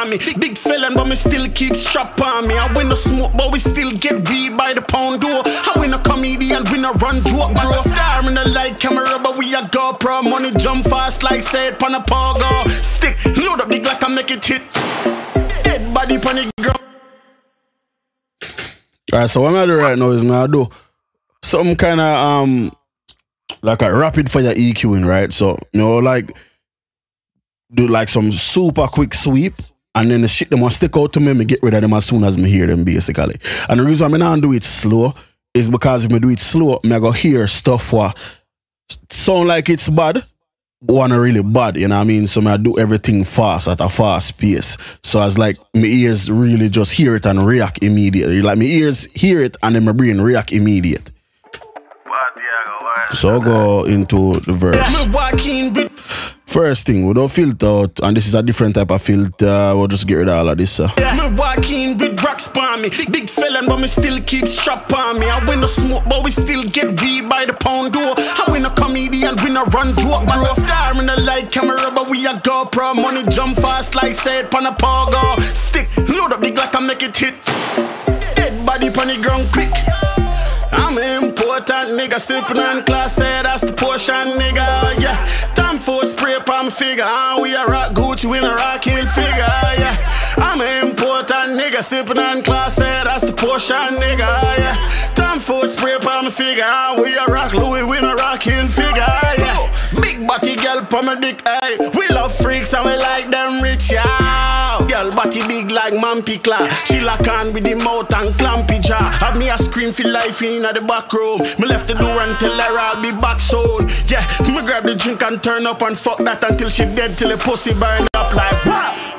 on me, big felon, but me still keep strap on me. I win no smoke, but we still get weed by the pound door. I win a comedian, we no run joke, bro. Star in the light camera, but we a GoPro. Money jump fast like said pan a pogo. Stick, load up big like I make it hit. Dead body pan the ground. Alright, so what I do right now is I do some kind of um like a rapid fire EQing, right? So you know, like do like some super quick sweep. And then the shit them want stick out to me, me get rid of them as soon as me hear them basically. And the reason I not do it slow is because if me do it slow, me go hear stuff what sound like it's bad, wanna really bad, you know what I mean? So me I do everything fast at a fast pace. So as like my ears really just hear it and react immediately. Like my ears hear it and then my brain react immediate. So I'll go into the verse. Me walking with First thing, we don't filter out, and this is a different type of filter. We'll just get rid of all of this. Uh. Me walking with rocks on me. Big felon, but me still keep strap on me. I win no smoke, but we still get weed by the pound door. I win a comedian, we no run joke, bro. Star in the light camera, but we a GoPro. Money jump fast like said pan a pogo. Stick, load up big like I make it hit. Dead body pan the ground quick. I'm important nigga, sipping on class, say that's the portion, nigga, yeah. Time for spray palm figure, ah, we a rock Gucci, we a rock hill figure, yeah. I'm important nigga, sipping on class, say that's the portion, nigga, yeah. Time for spray palm figure, ah, we a rock Louis, we a rock hill figure, yeah. Big body girl, pa my dick, ay. We love freaks and we like them rich, like man pickler. She lock on with the mouth and clampy jaw. Have me a scream for life in the back room. Me left the door and tell her I'll be back soon. Yeah, me grab the drink and turn up and fuck that until she dead till the pussy burn up like.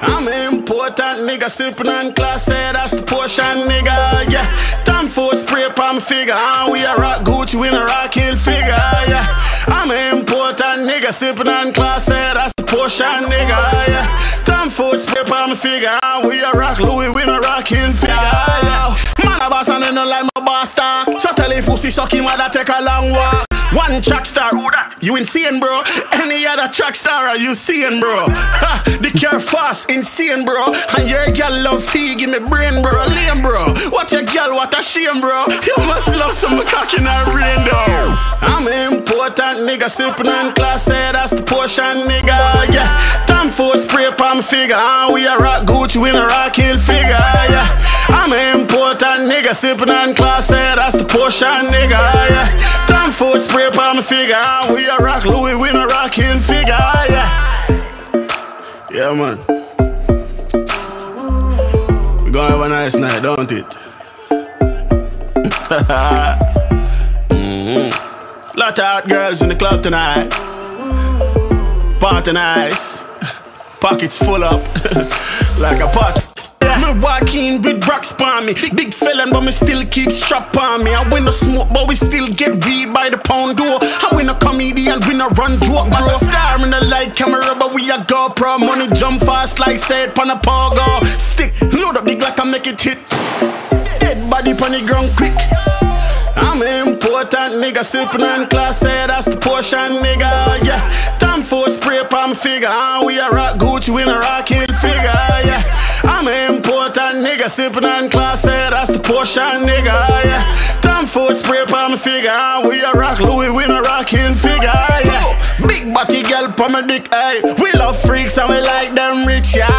I'm important nigga sipping on class, say that's the portion, nigga. Yeah, time for spray palm figure. Ah, we a rock Gucci, we a rock hill figure. Yeah, I'm an important nigga sipping on class, say that's the portion, nigga. Yeah, time for spray palm figure. Ah, we a rock Louis, we a rock hill figure. Yeah, man a boss and I no like my boss talk. So tell him pussy suck him that take a long walk. One track star, you insane, bro. Any other track star, are you seeing, bro? Ha, the car fast, insane, bro. And your girl love fee, give me brain, bro. Lame, bro. What your girl, what a shame, bro. You must love some cock in her brain, though. I'm an important nigga, sipping on class, say that's the portion, nigga. Yeah, time for spray palm figure. Ah, we a rock Gucci, we a rock hill figure. Yeah, I'm an important nigga, sipping on class, say that's the portion, nigga. Yeah, time for spray palm figure. Ah, we a rock Louis, we a rock hill figure. Yeah, yeah, man. We gonna have a nice night, don't it? mm-hmm. [laughs] Lot of hot girls in the club tonight. Party nice. [laughs] Pockets full up [laughs] like a pot. Me walking with rocks on me. Big felon, but me still keep strap on me. I win no smoke, but we still get weed by the pound door. I win a comedian, we no run joke, bro. Star in the light camera, but we a GoPro. Money jump fast like said pan a pogo. Stick, load up big like I make it hit. Dead body pan the ground quick. I'm an important nigga, sipping on class, say that's the portion, nigga. Yeah, time for spray palm figure. Ah, we a rock Gucci, we a rock nigga, sipping on class, say that's the portion, nigga. Yeah, time for spray my figure. We a rock Louis, we a rock hill figure. Yeah, big body girl, pa my dick, ay. We love freaks and we like them rich, yeah.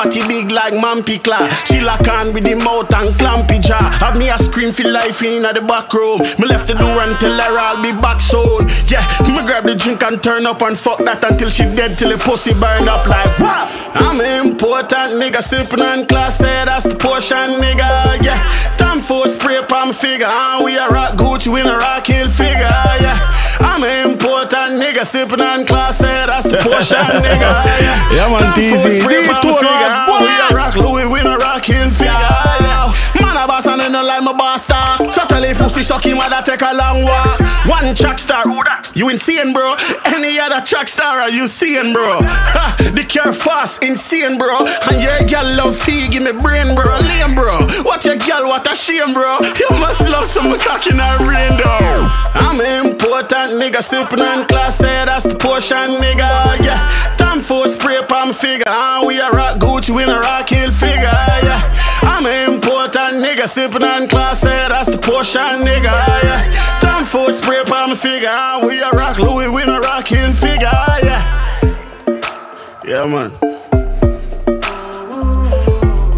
Body big like man pickler. She lock on with the mouth and clampy jaw. Have me a scream for life in the back room. Me left the door and tell her I'll be back soon. Yeah, me grab the drink and turn up and fuck that until she dead till the pussy burn up like. I'm important nigga sipping on class, that's the portion, nigga. Yeah, time for spray palm figure. Ah, we a rock Gucci, we a rock hill figure. Yeah, I'm an important nigga sipping on class, say that's the portion, [laughs] nigga. Yeah, Yeah, man, TZ. spray D2 figure. We a rock Louis, we a rock hill figure. Man a boss and I no like my boss talk. Him pussy suck him that take a long walk. One track star, You insane, bro. Any other track star are you seeing, bro? Ha, the car fast, insane, bro. And your girl love fee, give me brain, bro. Lame, bro. Watch your girl, what a shame, bro. You must love some cock in her brain, though. I'm an important nigga, sipping on class, yeah, that's the portion, nigga. Yeah, time for spray palm figure. Ah, we a rock Gucci, we a rock hill figure. Yeah, I'm an important nigga, sipping on class, yeah, that's the portion, nigga. Yeah, time for spray palm figure. Ah, we a rock Louis, we a rock hill figure. Yeah, yeah, man.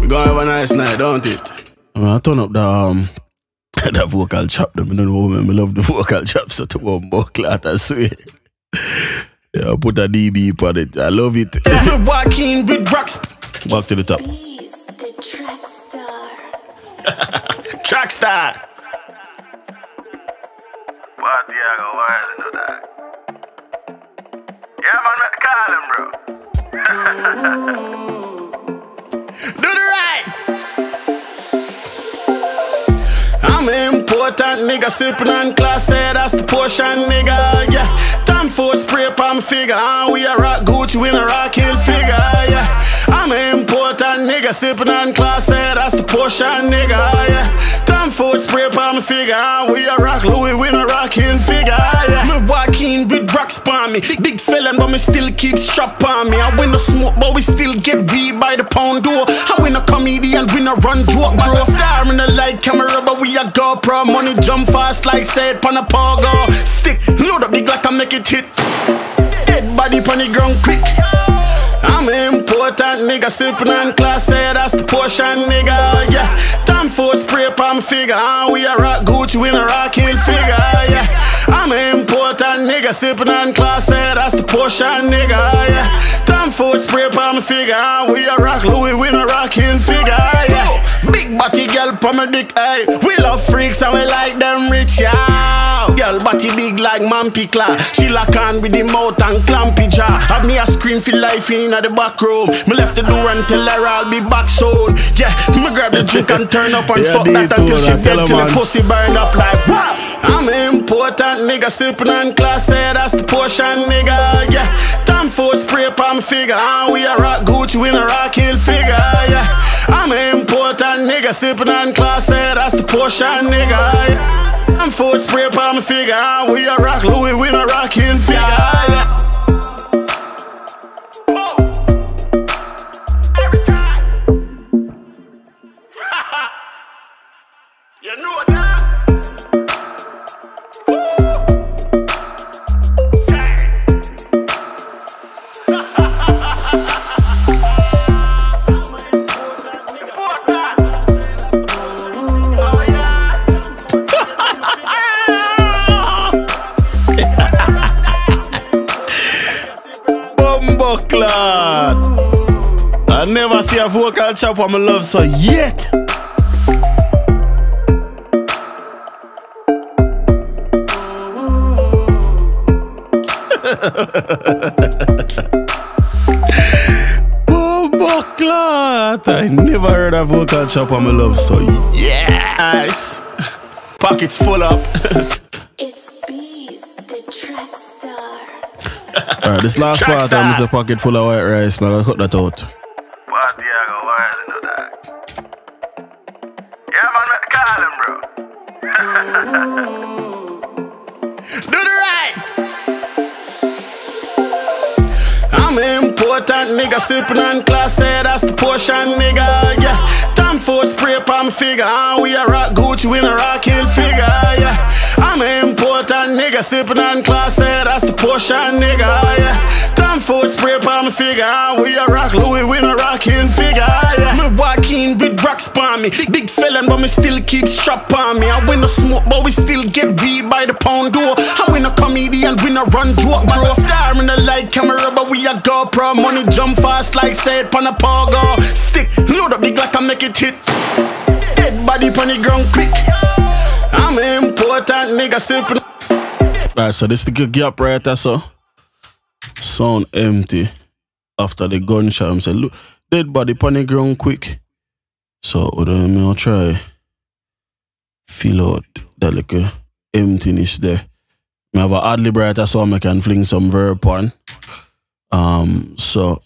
We gonna have a nice night, don't it? When I turn up the um [laughs] that vocal chop them, I don't know man, I love the vocal chop so to one clot, I swear. Yeah, I put a DB on it. I love it. I'm [laughs] walking with rocks. Back to the top. Track star. What the hell, why is it that? Yeah, man, make the call him, bro. [laughs] Do the right. I'm an important nigga, sipping on class, yeah, that's the portion, nigga, yeah. Time for spray palm figure, ah, we a rock Gucci, we a rock hill figure, yeah. I'm an important sipping on class, yeah, that's the portion, nigga, yeah. Time for spray my figure, we a rock Louis, we a rock hill figure, yeah. Me walking with rocks on me, big felon, but me still keep strap on me. I win no smoke, but we still get weed by the pound door. I win a comedian, we no run joke, bro. Star in the light camera, but we a GoPro. Money jump fast like said pan a pogo. Stick, load up the Glock and make it hit. Dead body pon the ground quick. I'm an important nigga, sipping on class, yeah, that's the portion, nigga, yeah. Time for spray palm figure, ah, we a rock Gucci, we a rock hill figure, yeah. I'm an important nigga, sipping on class, yeah, that's the portion, nigga, yeah. Time for spray palm figure, ah, we a rock Louis, we a rock hill figure, yeah. Body girl pa my dick, ay. We love freaks and we like them rich, yeah. Girl body big like man pickla. She lock on with the mouth and clampy jaw. Have me a scream for life in the back room. Me left the door and tell her I'll be back soon. Yeah, me grab the drink and turn up and Yeah, fuck that until she dead till the pussy burn up like wow. I'm important nigga sipping on class, yeah, that's the portion, nigga. Yeah, time for spray palm figure. Ah, we a rock Gucci, we a rock hill figure. Yeah, I'm an important nigga sipping on class, yeah, that's the portion, nigga. I'm for spray palm figure. Ah, we a rock Louis, we a rockin' figure. A vocal chop on my love so yet. Bumbo clot. I never heard a vocal chop on my love so Yes. Pockets full up. It's Beez, the track star. Alright, this last Track part I'm star. just a pocket full of white rice, man. I'll cut that out. Important nigga, sipping on class, yeah, that's the portion, nigga, yeah. Time for spray palm figure, ah, we a rock Gucci, we a rock hill figure, yeah. I'm an important nigga, sipping on class, yeah, that's the portion, nigga, yeah. Time for spray palm figure, ah, we a rock Louis, we a rock hill figure, yeah. Me walking with rocks on me, big felon, but me still keep strap on me. I win no smoke, but we still get weed by the pound door. I win a comedian, we no run joke, bro. Star in the light camera, but we a GoPro. Money jump fast like said pan a pogo. Stick, load up the Glock and make it hit. Dead body pon the ground quick. I'm important nigga. Alright, so this is the good gap right there, so. Sound empty after the gunshot. I'm saying, look, dead body on the ground quick. So, what I'm gonna try fill out that little emptiness there. I have a ad liberator so I can fling some verb on. Um, so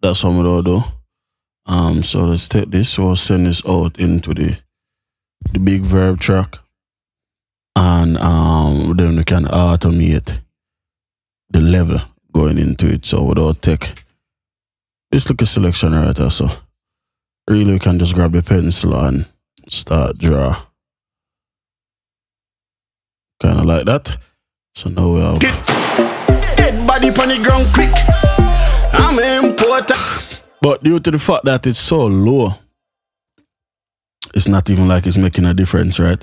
that's what I'm gonna do. Um, so let's take this. I'll send this out into the the big verb track, and um, then we can automate the level going into it. So without take this look a selection right there. So really, we can just grab the pencil and start draw, kind of like that. So now we have. Head body on the ground quick. I'm important. But due to the fact that it's so low, it's not even like it's making a difference, right?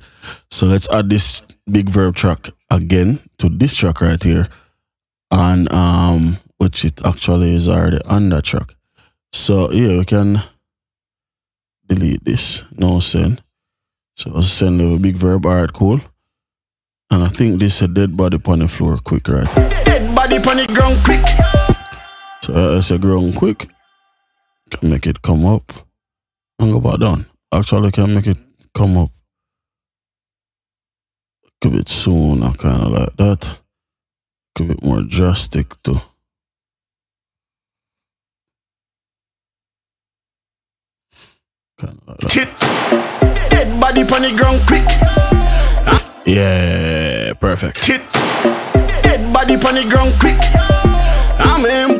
So let's add this big verb track again to this track right here. And um which it actually is already on that track. So yeah, we can delete this. No send. So I'll send the big verb, alright, cool. And I think this a dead body on the floor quick, right? Dead body on the ground quick. So uh, it's a ground quick. Can make it come up and go back down. Actually, can make mm. it come up a bit sooner, kind of like that. A bit more drastic too. Kind of like that. Hit. Head body on the ground quick. Yeah, perfect. Hit. Head body on the ground quick. I'm important,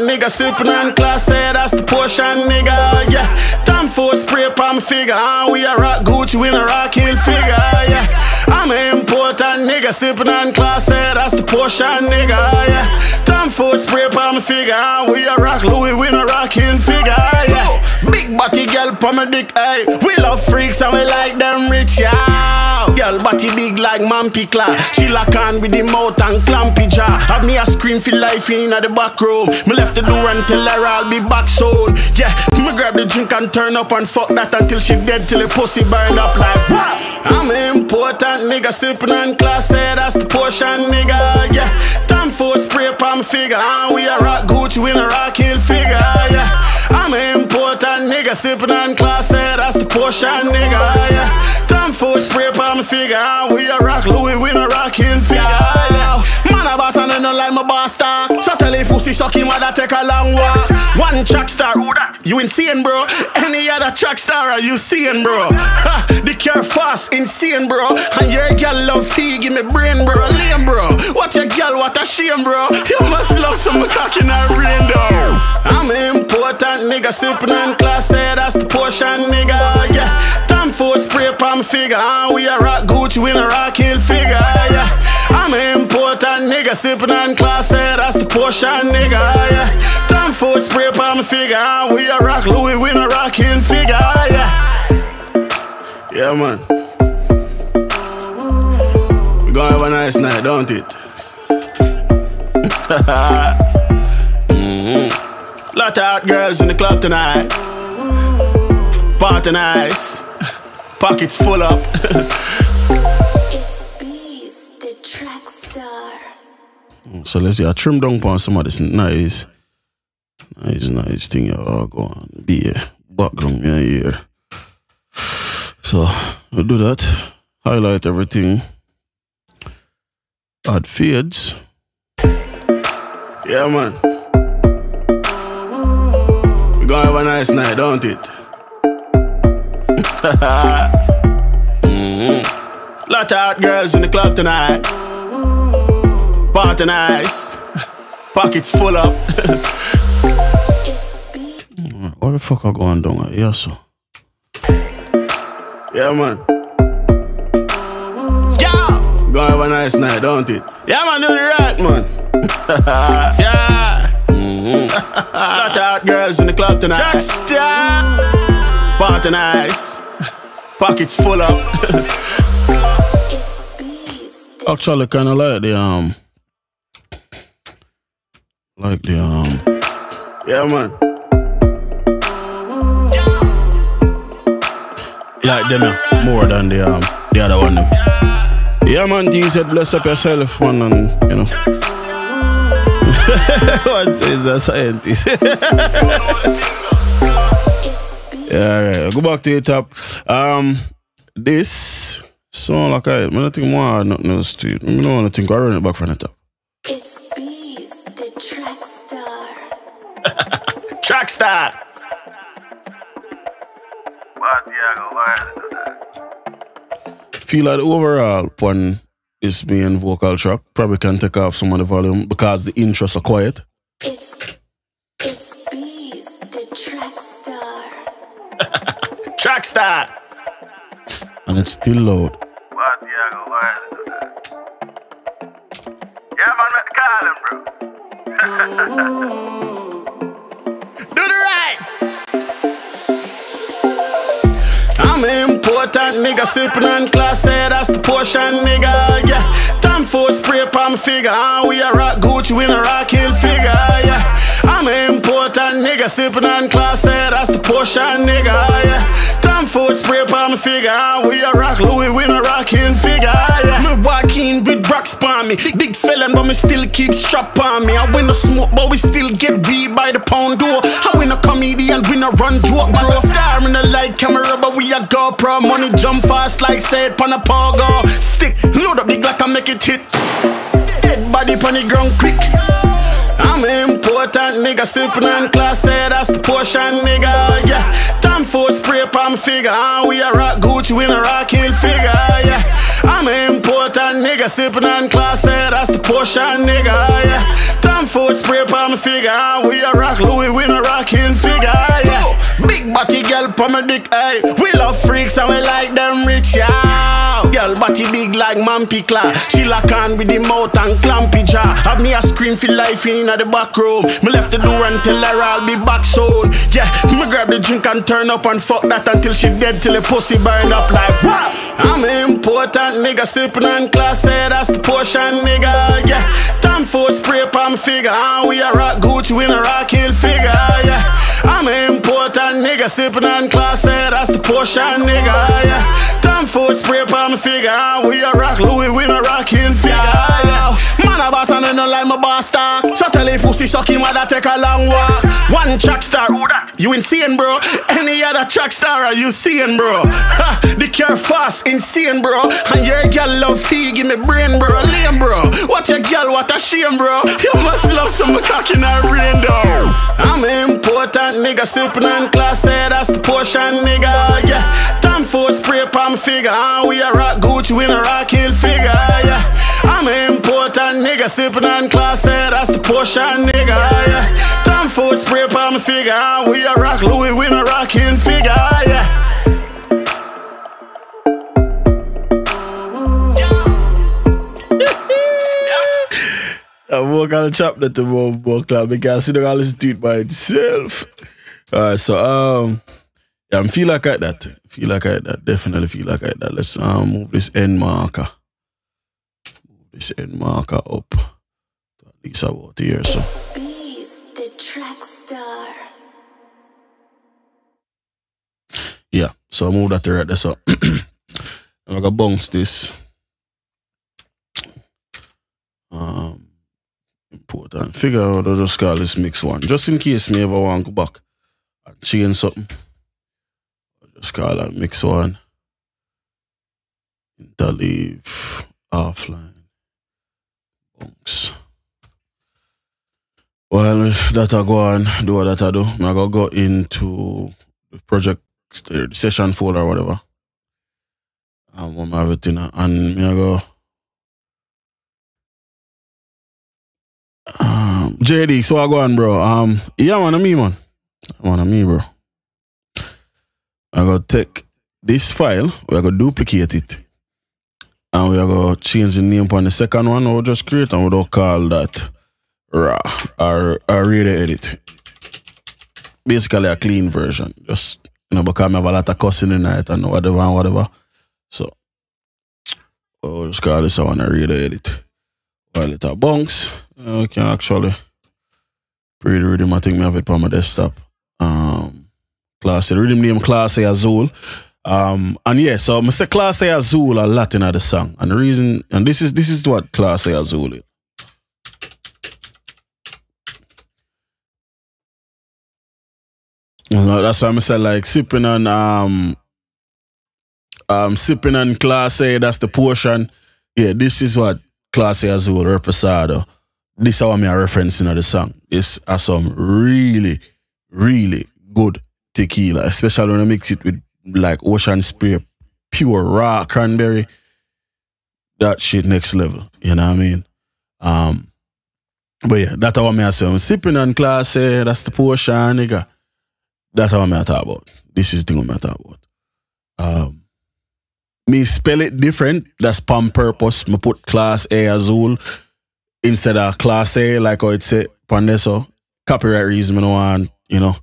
nigga. Sipping on class, say that's the portion, nigga. Yeah. Time for spray my figure. Uh, we a rock Gucci, we a rock hill figure. Yeah. I'm an important, nigga. Sipping on class, say that's the portion, nigga. Yeah. Time for spray my figure. Uh, we a rock Louis, we a rock hill figure. Yeah. Big body girl on my dick, ay. We love freaks and we like them rich, yeah. Girl body big like man pickler. She lock on with the mouth and clampy jaw. Have me a scream for life in the back room. Me left the door and tell her I'll be back soon. Yeah, me grab the drink and turn up and fuck that until she dead till the pussy burn up like. I'm important, nigga. Sipping on class, that's the portion, nigga. Yeah, time for spray my figure. Uh, we a rock Gucci, we a rock hill figure. Yeah. I'm an important nigga, sipping on class, say eh, that's the portion, nigga. Yeah. Time for spray on my figure, we a rock Louis, we a rock hill figure. Yeah. Man, a boss and I don't like my boss talk. Tell the pussy sucking mother take a long walk. One track star, you insane, bro. Any other track star, are you seeing, bro? Ha, the care fast, insane, bro. And your girl love fee, give me brain, bro. Lame, bro. What your girl, what a shame, bro. You must love some cock in her brain, though. I'm important, nigga. Sipping on class, say that's the portion, nigga. Yeah. Time for spray my figure. Uh, we a rock Gucci, we a rock hill figure. Yeah. I'm an important, nigga. Sipping on class, say that's the portion, nigga. Yeah. Time for spray on my figure. We a rock Louis, we a rock hill figure. Yeah. Yeah, man. We gonna have a nice night, don't it? [laughs] mm-hmm. Lot of hot girls in the club tonight. Party nice. [laughs] Pockets full up. [laughs] So let's see. I trim down on some of this nice, nice, nice thing. You all go on. Be a background yeah, here. So we'll do that. Highlight everything. Add fades. Yeah, man. We gonna have a nice night, don't it? [laughs] mm-hmm. Lot of hot girls in the club tonight. Party nice. Pockets full up. What the fuck are going down here, so? yeah, man. Yeah! Gonna have a nice night, don't it? Yeah, man, do the right, man. [laughs] yeah! Mm-hmm. [laughs] Lot of hot girls in the club tonight. Jackster! Party nice. Pockets full up. It's Beez, the Actually, kind of like the um, like the um, yeah, man. like them yeah, more than the um, the other one. Them. Yeah, man. T said, bless up yourself, man, and you know. [laughs] what is says a scientist? [laughs] Yeah, all right. Go back to the top. Um, this Sound like I, I don't think more nothing else to it. I don't want to think I run it back from the top. Track star. But yeah, go viral. Feel like the overall pun is being vocal track. Probably can take off some of the volume because the intros are quiet. It's it's Beez, the track star. [laughs] Track star. And it's still loud. But yeah. Yeah, man, make the call him, bro. I'm an important nigga, sipping on class, say that's the portion, nigga, yeah. Time for spray palm figure, ah, we a rock Gucci, we a rock hill figure, yeah. I'm an important nigga, sipping on class, say that's the portion, nigga, yeah. Time for spray palm figure, ah, we a rock Louis, we a rock hill figure, yeah. Me walking with rocks on me, big felon, but me still keep strap on me. I win no smoke, but we still get weed by the pound door. I win a comedian, we no run joke, bro. Star in the light camera, but we a GoPro. Money jump fast like said pan a pogo. Stick, load up the Glock and make it hit. Dead body pon the ground quick. I'm an important nigga, sipping on class, say that's the portion, nigga, yeah. Time for spray palm figure, ah, we a rock Gucci, we a rock hill figure, yeah. I'm an important nigga, sipping on class, say that's the portion, nigga, yeah. Time for spray palm figure, ah, we a rock Louis, we a rock hill figure, yeah. Big body girl pa my dick, ay. We love freaks and we like them rich, yeah. Girl body big like man pickla. She lock on with the mouth and clampy jaw. Have me a scream for life in the back room. Me left the door and tell her I'll be back soon. Yeah, me grab the drink and turn up and fuck that until she dead till the pussy burn up like. I'm important nigga sipping on class, say that's the portion, nigga. Yeah, time for spray palm figure. Ah, we a rock Gucci, we a rock hill figure. Yeah, I'm an important nigga sipping on class, say that's the portion, nigga. Yeah, time for spray palm figure. We a rock Louis, we a rock hill. Yeah, man a boss and I no like my boss talk. So tell the pussy suck him that take a long walk. One track star, you insane, bro. Any other track star are you seeing, bro? Ha, the car fast, insane, bro. And your girl love fee, give me brain, bro. Lame, bro. What your girl, what a shame, bro. You must love some cock in her brain, though. I'm an important nigga, sipping on class, that's the portion, nigga. Yeah, time for spray palm figure. Ah, we a rock Gucci, we a rock hill figure. Yeah, I'm an important nigga, sipping on class, say that's the portion, nigga. Yeah, time for spray palm figure. We a rock Louis, we a rock hill figure. Yeah. [laughs] I work on chop that the one book club because I listen to it by itself. Alright, so um yeah, I feel like I that. Feel like I that. Definitely feel like I that. Let's um move this end marker. End marker up to at least about here. So the track star. yeah, so I move that to right there. So I'm gonna bounce this. Um important. Figure out how to just call this mix one. Just in case me ever want to go back and change something. I'll just call that mix one. Interleave offline. Well, that I go on, do what I do. I go go into the project session folder or whatever. And um, have it in and me I go um, JD, so I go on, bro. Um, yeah, man, I'm me, man. Man, I'm me, bro. I go take this file, we are gonna duplicate it, and we are gonna change the name on the second one. Or just create and we don't call that raw or a radio edit. Basically, a clean version. Just you know, because I have a lot of cussing in it and whatever and whatever. So, we'll just call this one a radio edit. While it bunks, uh, we can actually the rhythm. I think me have it on my desktop. Um, class A, the rhythm name Class A Azul. Um, and yeah, so Mr. Class Azul a lot in the song. And the reason, and this is this is what Class Azul is. That's why I say like sipping on um Um, sipping on Class A, that's the portion. Yeah, this is what Class A Azul Reposado. This is how I'm referencing the song. It's uh, some really, really good tequila, especially when I mix it with like ocean spray, pure raw cranberry. That shit next level. You know what I mean? Um, but yeah, that's how I'm say. I'm sipping on Class A, that's the portion, nigga. That's how I'm talk about. This is the thing I'm talk about. Um, me spell it different. That's on purpose. Me put class A Azul instead of class A, like how it say there. So copyright reason, me no want, you know,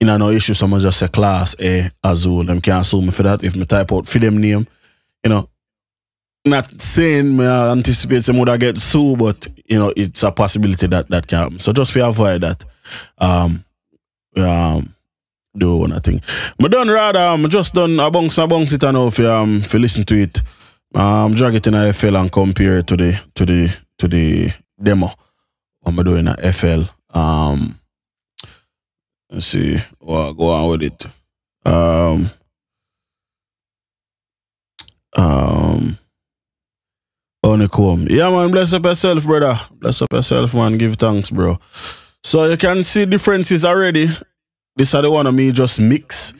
in no issue, someone just say class A Azul. Them can't sue me for that. If me type out for them name, you know, not saying me I anticipate some would I get sued, but you know, it's a possibility that that can happen. So just for avoid that. Um um do one thing. But done rather, um, just done a bounce, a bounce it now if you um if you listen to it. Um drag it in a FL and compare it to the to the to the demo. I'm doing a FL. Um let's see what go on with it. Um um Honeycomb. Yeah man, bless up yourself, brother. Bless up yourself, man. Give thanks, bro. So you can see differences already. This are the one of me just mix.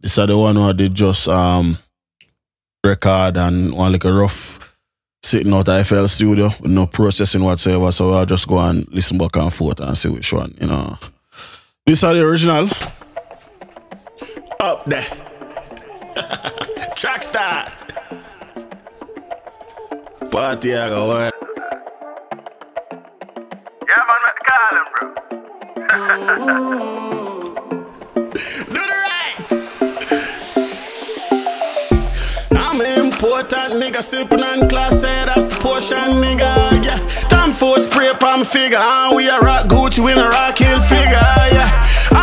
This are the one where they just um record and one like a rough sitting out at FL studio with no processing whatsoever. So I'll just go and listen back and forth and see which one, you know. This are the original. Up there. [laughs] Track start. Party I go on. Yeah, man, make the call him, bro. [laughs] Do the right. I'm an important nigga, sipping on class A, that's the portion, nigga. Yeah, time for spray palm figure. And we a rock Gucci, we a rock hill figure. Yeah,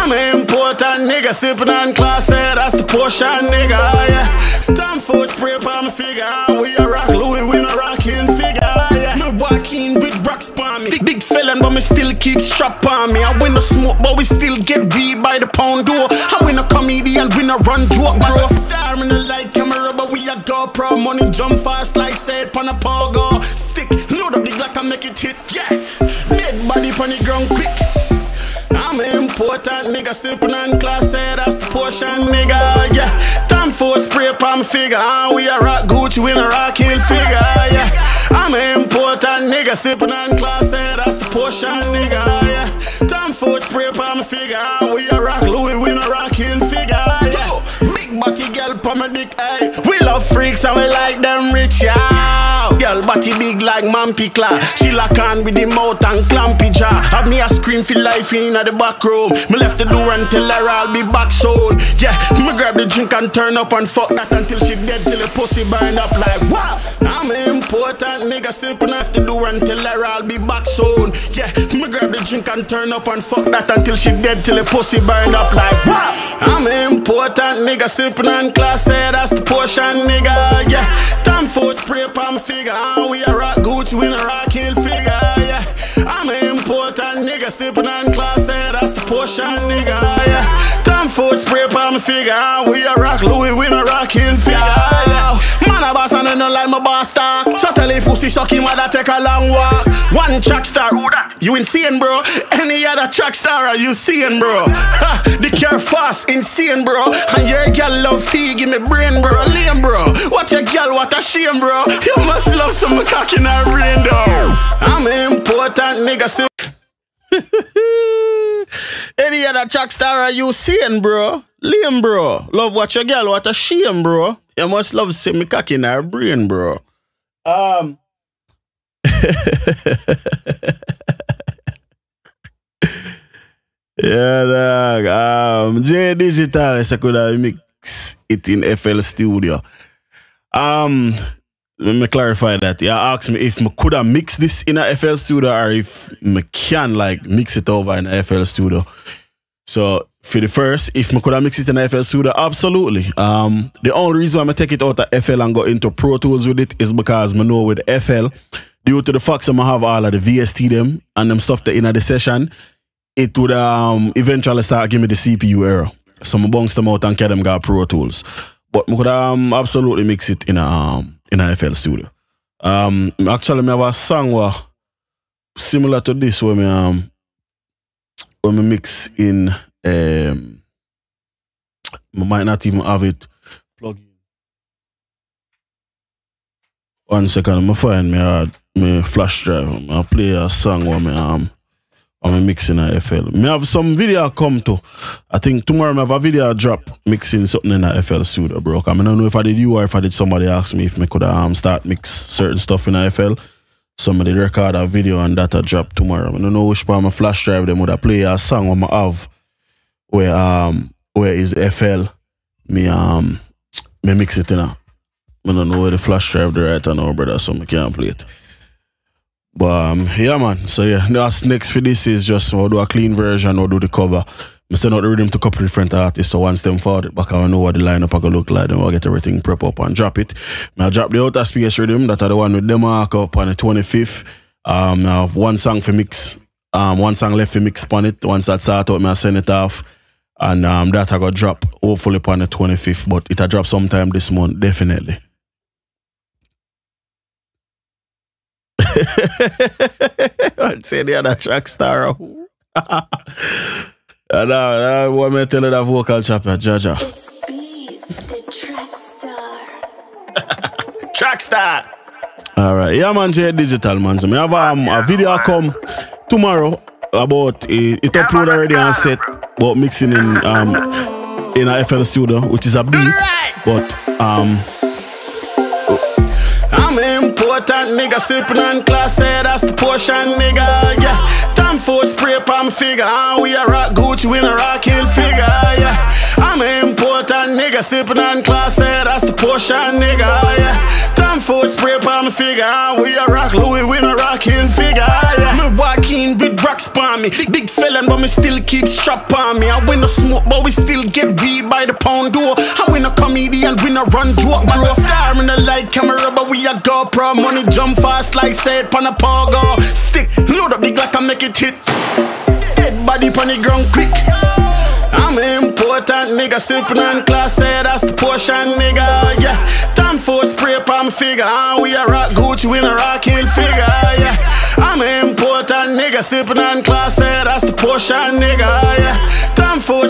I'm an important nigga, sipping on class A, that's the portion, nigga. Yeah, time for spray my figure. We a rock Louis, we a rock hill figure. Yeah, me walking with rocks on me. Big, big felon, but me still keep strap on me. I win no smoke, but we still get weed by the pound door. I win a comedian, we no run joke, bro. Star in the light camera, but we a GoPro. Money jump fast like said pan a pogo. Stick, up the Glock and make it hit, yeah. Dead body pon the ground important nigga, sipping on class A, that's the portion, nigga, yeah. Time for spray palm figure, and we a rock Gucci, we a rock hill figure, yeah. I'm an important nigga, sipping on class A, that's the portion, nigga, yeah. Time for spray palm figure, and we a rock Louis, we a rock hill figure, yeah. Big body girl pa my dick, ay. We love freaks and we like them rich, yeah. Girl big like Mampy Claw. She lock on with the mouth and clampy jaw. Have me a scream for life in the back room. Me left the door and tell her I'll be back soon. Yeah, me grab the drink and turn up and fuck that until she dead till the pussy burn up like wow. I'm an important nigga sipping off the door and tell her I'll be back soon. Yeah, me grab the drink and turn up and fuck that until she dead till the pussy burn up like wow. I'm an important nigga sipping on class A, that's the portion, nigga. Yeah, time for spray palm figure. We a rock Gucci, we a rock hill figure. Yeah, I'm an important nigga sipping on class A, that's the portion, nigga. Time for spray palm figure. And we a rock Louis, we a rock hill figure. Man a boss and I don't like my boss talk. So tell the pussy suck him while take a long walk. One track star, you insane, bro. Any other track star are you seeing, bro? Ha, the car fast, insane, bro. And your girl love fee, give me brain, bro. Lame, bro. What your girl, what a shame, bro. You must love some cock in her brain, though. I'm important nigga, see. [laughs] Any other track star are you seeing, bro? Lame, bro. Love what your girl, what a shame, bro. You must love see me cock in her brain, bro. Um. [laughs] yeah, dog. Um, J Digital, I could have mix it in FL Studio. Um, let me clarify that. You asked me if I could have mixed this in a FL Studio or if I can like mix it over in a FL Studio. So for the first, if I could have mixed it in a FL Studio, absolutely. Um, the only reason why I take it out of FL and go into Pro Tools with it is because I know with FL, due to the fact that I have all of the VST them and them stuff that in the session, it would um eventually start giving me the CPU error. So I bounce them out and get them got Pro Tools. but we could um absolutely mix it in a um in a FL studio. Um actually me have a song where similar to this where me um when me mix in um might not even have it plug in. One second, I find me uh, me flash drive. I play a song where me um I'm mixing a FL. Me have some video come to. I think tomorrow I have a video drop mixing something in a FL studio, bro. I, mean, I don't know if I did you or if I did somebody ask me if me could um start mix certain stuff in a FL. Somebody record a video and that a drop tomorrow. I don't know which part of my flash drive them would I play a song I have where um where is FL me um me mix it in a. I don't know where the flash drive the right now, brother, so I can't play it. But um, yeah, man. So yeah, that's next for this is just we'll do a clean version or do the cover. I send out the rhythm to a couple different artists. So once them forward back, I know what the lineup I gonna look like. Then we'll get everything prep up and drop it. Now drop the outer space rhythm that are the one with them mark up on the 25th. Um, I have one song for mix. Um, one song left for mix on it. Once that start out, me I send it off. And um, that I got drop hopefully upon the 25th. But it'll drop sometime this month, definitely. I'd [laughs] say the other track star. [laughs] And now, now, what me tell you that vocal chopper, Jaja. It's Beez, the track star. [laughs] Track star. All right, yeah, man, J Digital, man. So, me have um, a video come tomorrow about it, it upload already and set, but mixing in um in a FL studio, which is a beat, but um I'm important, nigga, sipping on class, say that's the portion, nigga, yeah. Time for spray palm figure, ah, we a rock Gucci, we a rock hill figure, yeah. I'm important, nigga, sipping on class, say that's the portion, nigga, yeah. For spray palm figure, ah, we a rock Louis, we rock hill figure, yeah. Me walking with rocks on me, big, felon, but me still keep strap on me. I win no smoke, but we still get weed by the pound door. I win a comedian, we no run joke, but we star in the light camera, but we a GoPro. Money jump fast like said pan a pogo. Stick, load up the Glock and make it hit. Dead body pon the ground quick. I'm important, nigga, sipping on class, say that's the portion, nigga, yeah. Time for spray palm figure, ah, we a rock Gucci, we a rock hill figure, yeah. I'm important, nigga, sipping on class, say that's the portion, nigga, yeah. Time for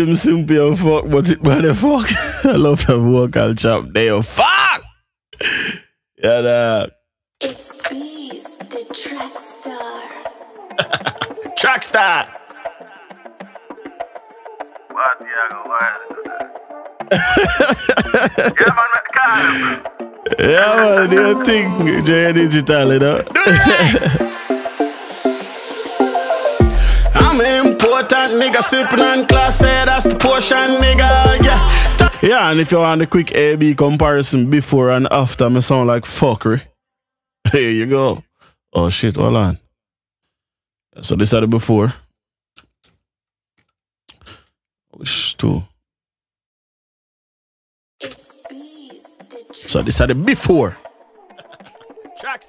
Yeah, I heard him fuck, but it by the fuck. [laughs] I love the vocal chop there. Fuck! [laughs] Yeah, that. It's Beez, the track star. [laughs] Track star. What you go? Yeah, man, make car, bro. Yeah, man, do you think J Digital, you know? Important, nigga, sipping on class, say that's the portion, nigga, yeah. Yeah, and if you want a quick A-B comparison before and after, me sound like fuckery. [laughs] Here you go. Oh shit, hold on. So this are the before. Oh, Which two? The track So this are the before. Track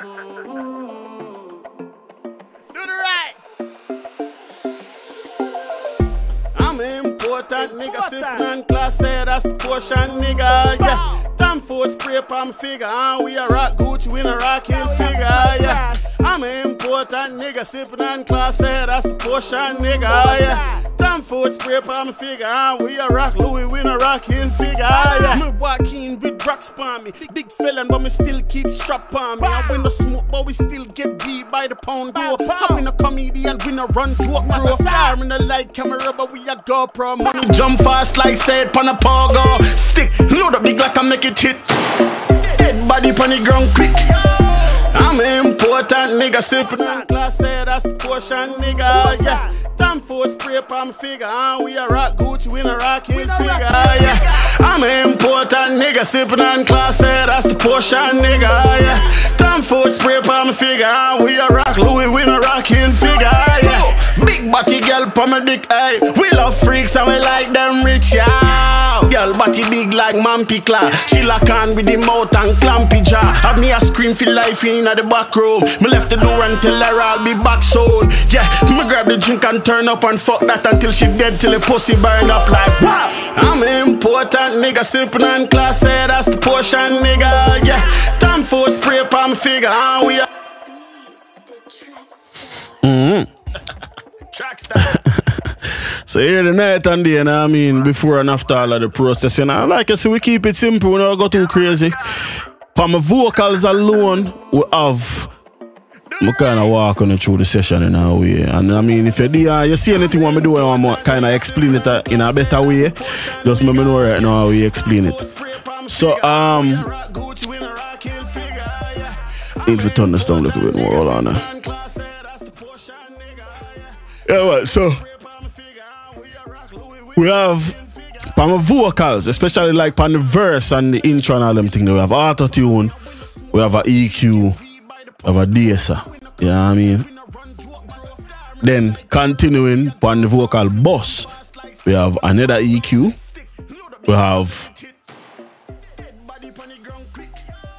Do the right. I'm important, nigga. Sipping on class, say that's the portion, nigga. Yeah. Time for spray palm figure. Uh, we a rock Gucci, we a rock hill figure. Yeah. I'm important, nigga. Sipping on class, say that's the portion, nigga. Yeah. Time for spray palm figure. Uh, we a rock Louis, we a rock hill figure. Yeah. Me walking with rocks on me. Big felon, but me still keep strap on me. I win the smoke, but we still get beat by the pound door. I win a comedian, we no run joke, bro. Star in the light camera, but we a GoPro. Money jump fast like said pan a pogo. Stick, load up the Glock and make it hit. Dead body pon the ground quick. I'm important, nigga. Sipping on class, say that's the portion, nigga. Yeah. Time for spray palm figure. Uh, we a rock Gucci, we a rock hill figure. Yeah. I'm important, nigga. Sipping on class, say that's the portion, nigga. Yeah. Time for spray palm figure. Uh, we a rock Louis, we a rock hill figure. Yeah. Big body girl pa my dick, ay. We love freaks and we like them rich, yeah. Girl body big like man pickla. She lock on with the mouth and clampy jaw. Have me a scream for life in the back room. Me left the door until her I'll be back soon. Yeah, me grab the drink and turn up and fuck that until she dead till the pussy burn up like wow. I'm important, nigga. Sipping on class, say that's the portion, nigga. Yeah, time for spray palm figure. Uh, we are track [laughs] star. So here the night and day, you know I mean, before and after all of the process, you know. Like I say, we keep it simple, we don't go too crazy. For my vocals alone, we have I kind of walk on through the session in a way. And I mean, if you, uh, you see anything what me do, I kind of explain it uh, in a better way. Just me know right now how we explain it. So, um, need to turn this down a little bit more. Hold on. uh. Yeah, well, so we have on my vocals, especially like on the verse and the intro and all them things. We have auto tune, we have a EQ, we have a de-esser. You know what I mean? Then continuing on the vocal bus, we have another EQ, we have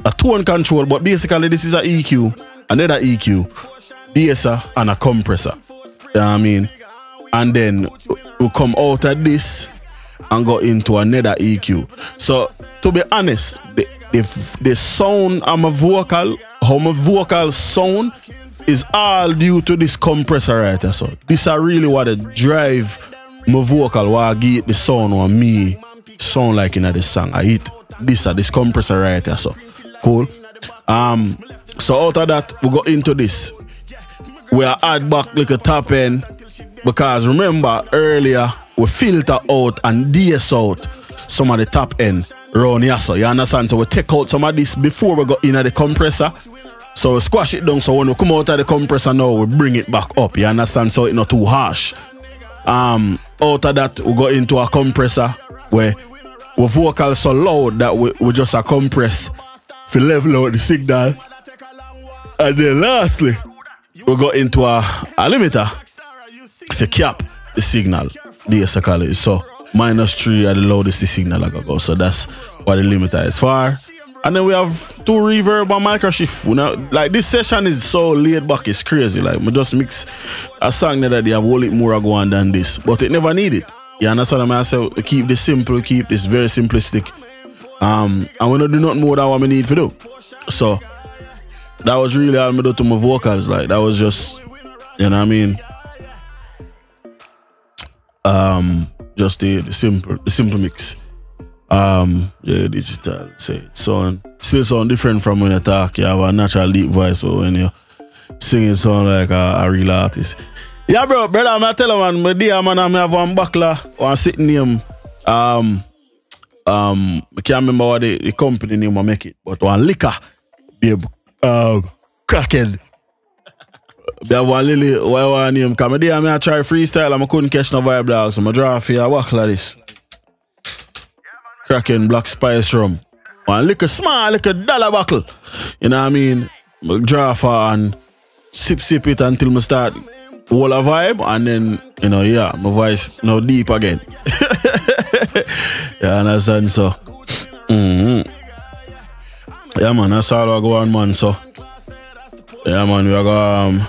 a tone control, but basically this is a EQ, another EQ, de-esser, and a compressor. You know what I mean? And then we come out of this and go into another EQ. So to be honest, the, the, the sound of my vocal, how my vocal sound is all due to this compressor right here. So this are really what I drive my vocal, what I get the sound on me sound like in the song. I hit this uh, this compressor right here. So cool. Um so out of that we go into this. We are add back like a top end because remember earlier we filter out and DS out some of the top end round here. So you understand? So we take out some of this before we go in at the compressor. So we squash it down so when we come out of the compressor now we bring it back up. You understand? So it's not too harsh. Um out of that we go into a compressor where we vocal so loud that we, we just a compress to level out the signal. And then lastly we go into a, a limiter to cap the signal. The call is so minus three at the loudest the signal I can go. So that's what the limiter is for. And then we have two reverb and MicroShift. You know, like this session is so laid back, it's crazy. Like we just mix a song that they have a whole lot more go on than this. But it never needed. You understand what I say? Keep this simple, keep this very simplistic. Um and we don't do nothing more than what we need to do. So that was really all me do to my vocals. Like that was just you know what I mean? Um just the, the simple the simple mix. Um yeah, digital say it sound still sound different from when you talk. You have a natural deep voice, but when you sing it sound like a, a real artist. Yeah, bro, brother, i'm gonna tell you, man, my dear man, I have one buckler, one sitting name. Um, um, I can't remember what the, the company name I make it, but one liquor, babe, um, Kraken. They have one lily, why one name? Come there, I try freestyle, and I couldn't catch no vibe dog, so I draw for you a buckler this. Kraken Black Spice Rum. One little small, little dollar buckle. You know what I mean? I draw for and sip sip it until I start whole a vibe and then you know yeah my voice now deep again. [laughs] yeah understand so. hmm Yeah man that's all I go on man so Yeah, man, we are going um,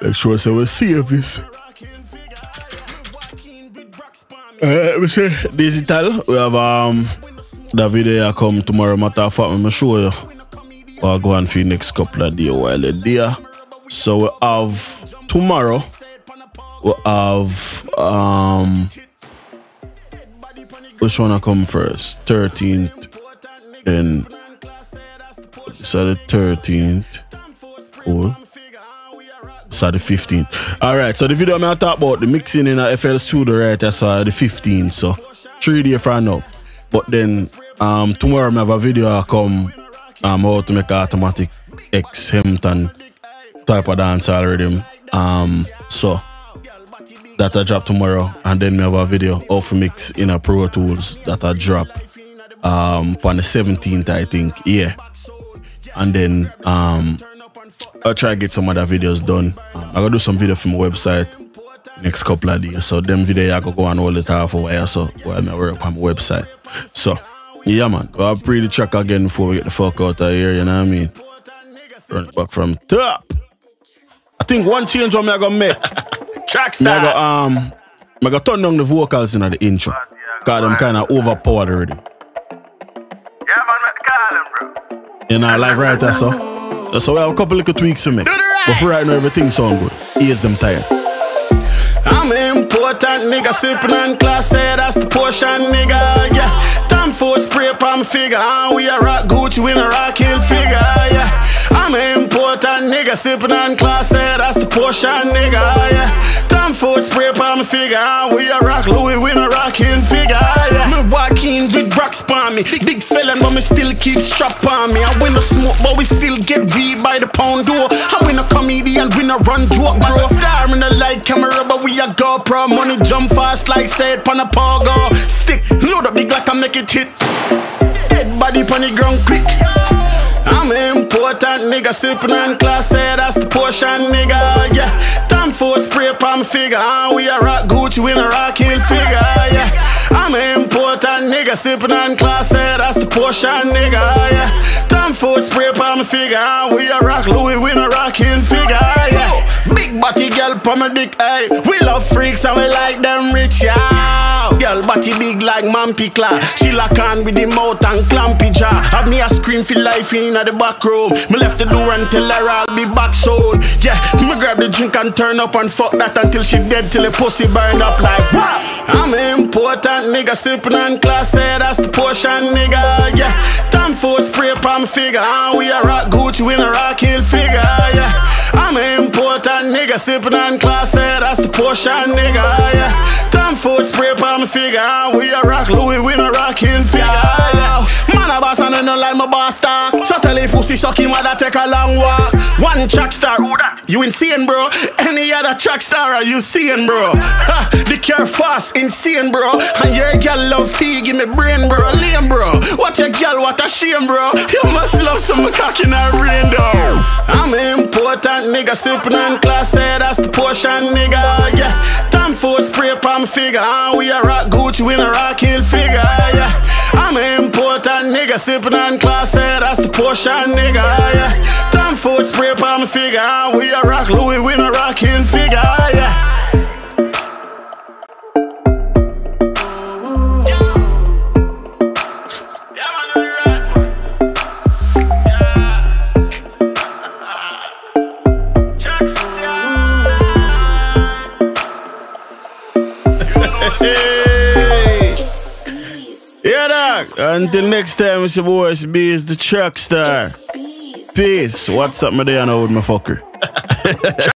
make sure so we save this. Uh, we say digital. We have um the video come tomorrow. Matter of fact, I'm show you. I'll go on for the next couple of days while they're there. So we have tomorrow. We have um which one I come first? 13th and so the 13th. Cool. So the 15th. Alright, so the video I'm gonna talk about the mixing in a FL Studio right that's uh, the 15th. So three days from now. But then um tomorrow I have a video I come um how to make automatic X Hampton type of dance already. Um so that I drop tomorrow and then we have a video of mix in a Pro Tools that I drop um on the 17th I think. Yeah. And then um I'll try to get some other videos done. Um, I gotta do some video for my website next couple of days. So them video I go go on all the time for while so while I work on my website. So yeah man, I'll pre the track again before we get the fuck out of here, you know what I mean? Run it back from top. I think one change what me I gonna make. [laughs] Track Me I go um I go turn down the vocals in the intro. Cause them kinda overpowered already. Yeah, man, let's call him, bro. You know, like right there, so. So we have a couple little tweaks to make. But for right now, everything sound good. Ease them tired. I'm an important nigga, sipping on class, say that's the portion, nigga, yeah. Time for spray palm figure, ah, we a rock Gucci, we a rock hill figure, yeah. I'm an important nigga, sipping on class, say that's the portion, nigga, yeah. For a spray palm figure, we a rock Louis, we a rock hill figure, yeah. Me walking with rocks on me, big, felon, but me still keep strap on me. I win no smoke, but we still get weed by the pound door. I win a comedian, we no run joke, bro. Star in the light camera, but we a GoPro. Money jump fast like said pan a pogo. Stick, load up the Glock and make it hit. Dead body pon the ground quick. I'm an important nigga, sipping on class, say that's the portion, nigga, yeah. Time for spray palm figure, ah, we a rock Gucci, we a rock hill figure, yeah. I'm an important nigga, sipping on class, say that's the portion, nigga, yeah. Time for spray palm figure, ah, we a rock Louis, we a rock hill figure, yeah. Body girl pa my dick, ay. We love freaks and we like them rich, yeah. Girl body big like man pickla. She lock on with the mouth and clampy jaw. Have me a scream for life in the back room. Me left the door and tell her I'll be back soon. Yeah, me grab the drink and turn up and fuck that until she dead till the pussy burn up like. I'm important nigga sipping on class, say that's the portion, nigga. Yeah, time for spray palm figure. Ah, we a rock Gucci, we a rock hill figure. Yeah. I'm an important nigga, sipping on class, that's the portion, nigga, yeah. Time for a spray palm figure, we a rock Louis, we a rock hill figure. Man a boss and I don't like my boss talk. So tell the pussy suck him mother take a long walk. One track star, you insane, bro. Any other track star, are you seeing, bro? Ha, the care fast, insane, bro. And your girl love fee, give me brain, bro. Lame, bro. What your girl, what a shame, bro. You must love some cock in her brain, though. I'm important nigga, sipping on class, say that's the portion, nigga, yeah. Time for spray palm figure, ah, we a rock Gucci, we a rock hill figure, yeah. I'm an important nigga, sipping on class, say that's the portion, nigga, yeah. Time for spray palm figure, ah, we a rock Louis, we a rock hill figure, yeah. Yeah, Until next time, it's your boy, it's is the truck star. Peace. What's up, my day? I know with my fucker. [laughs]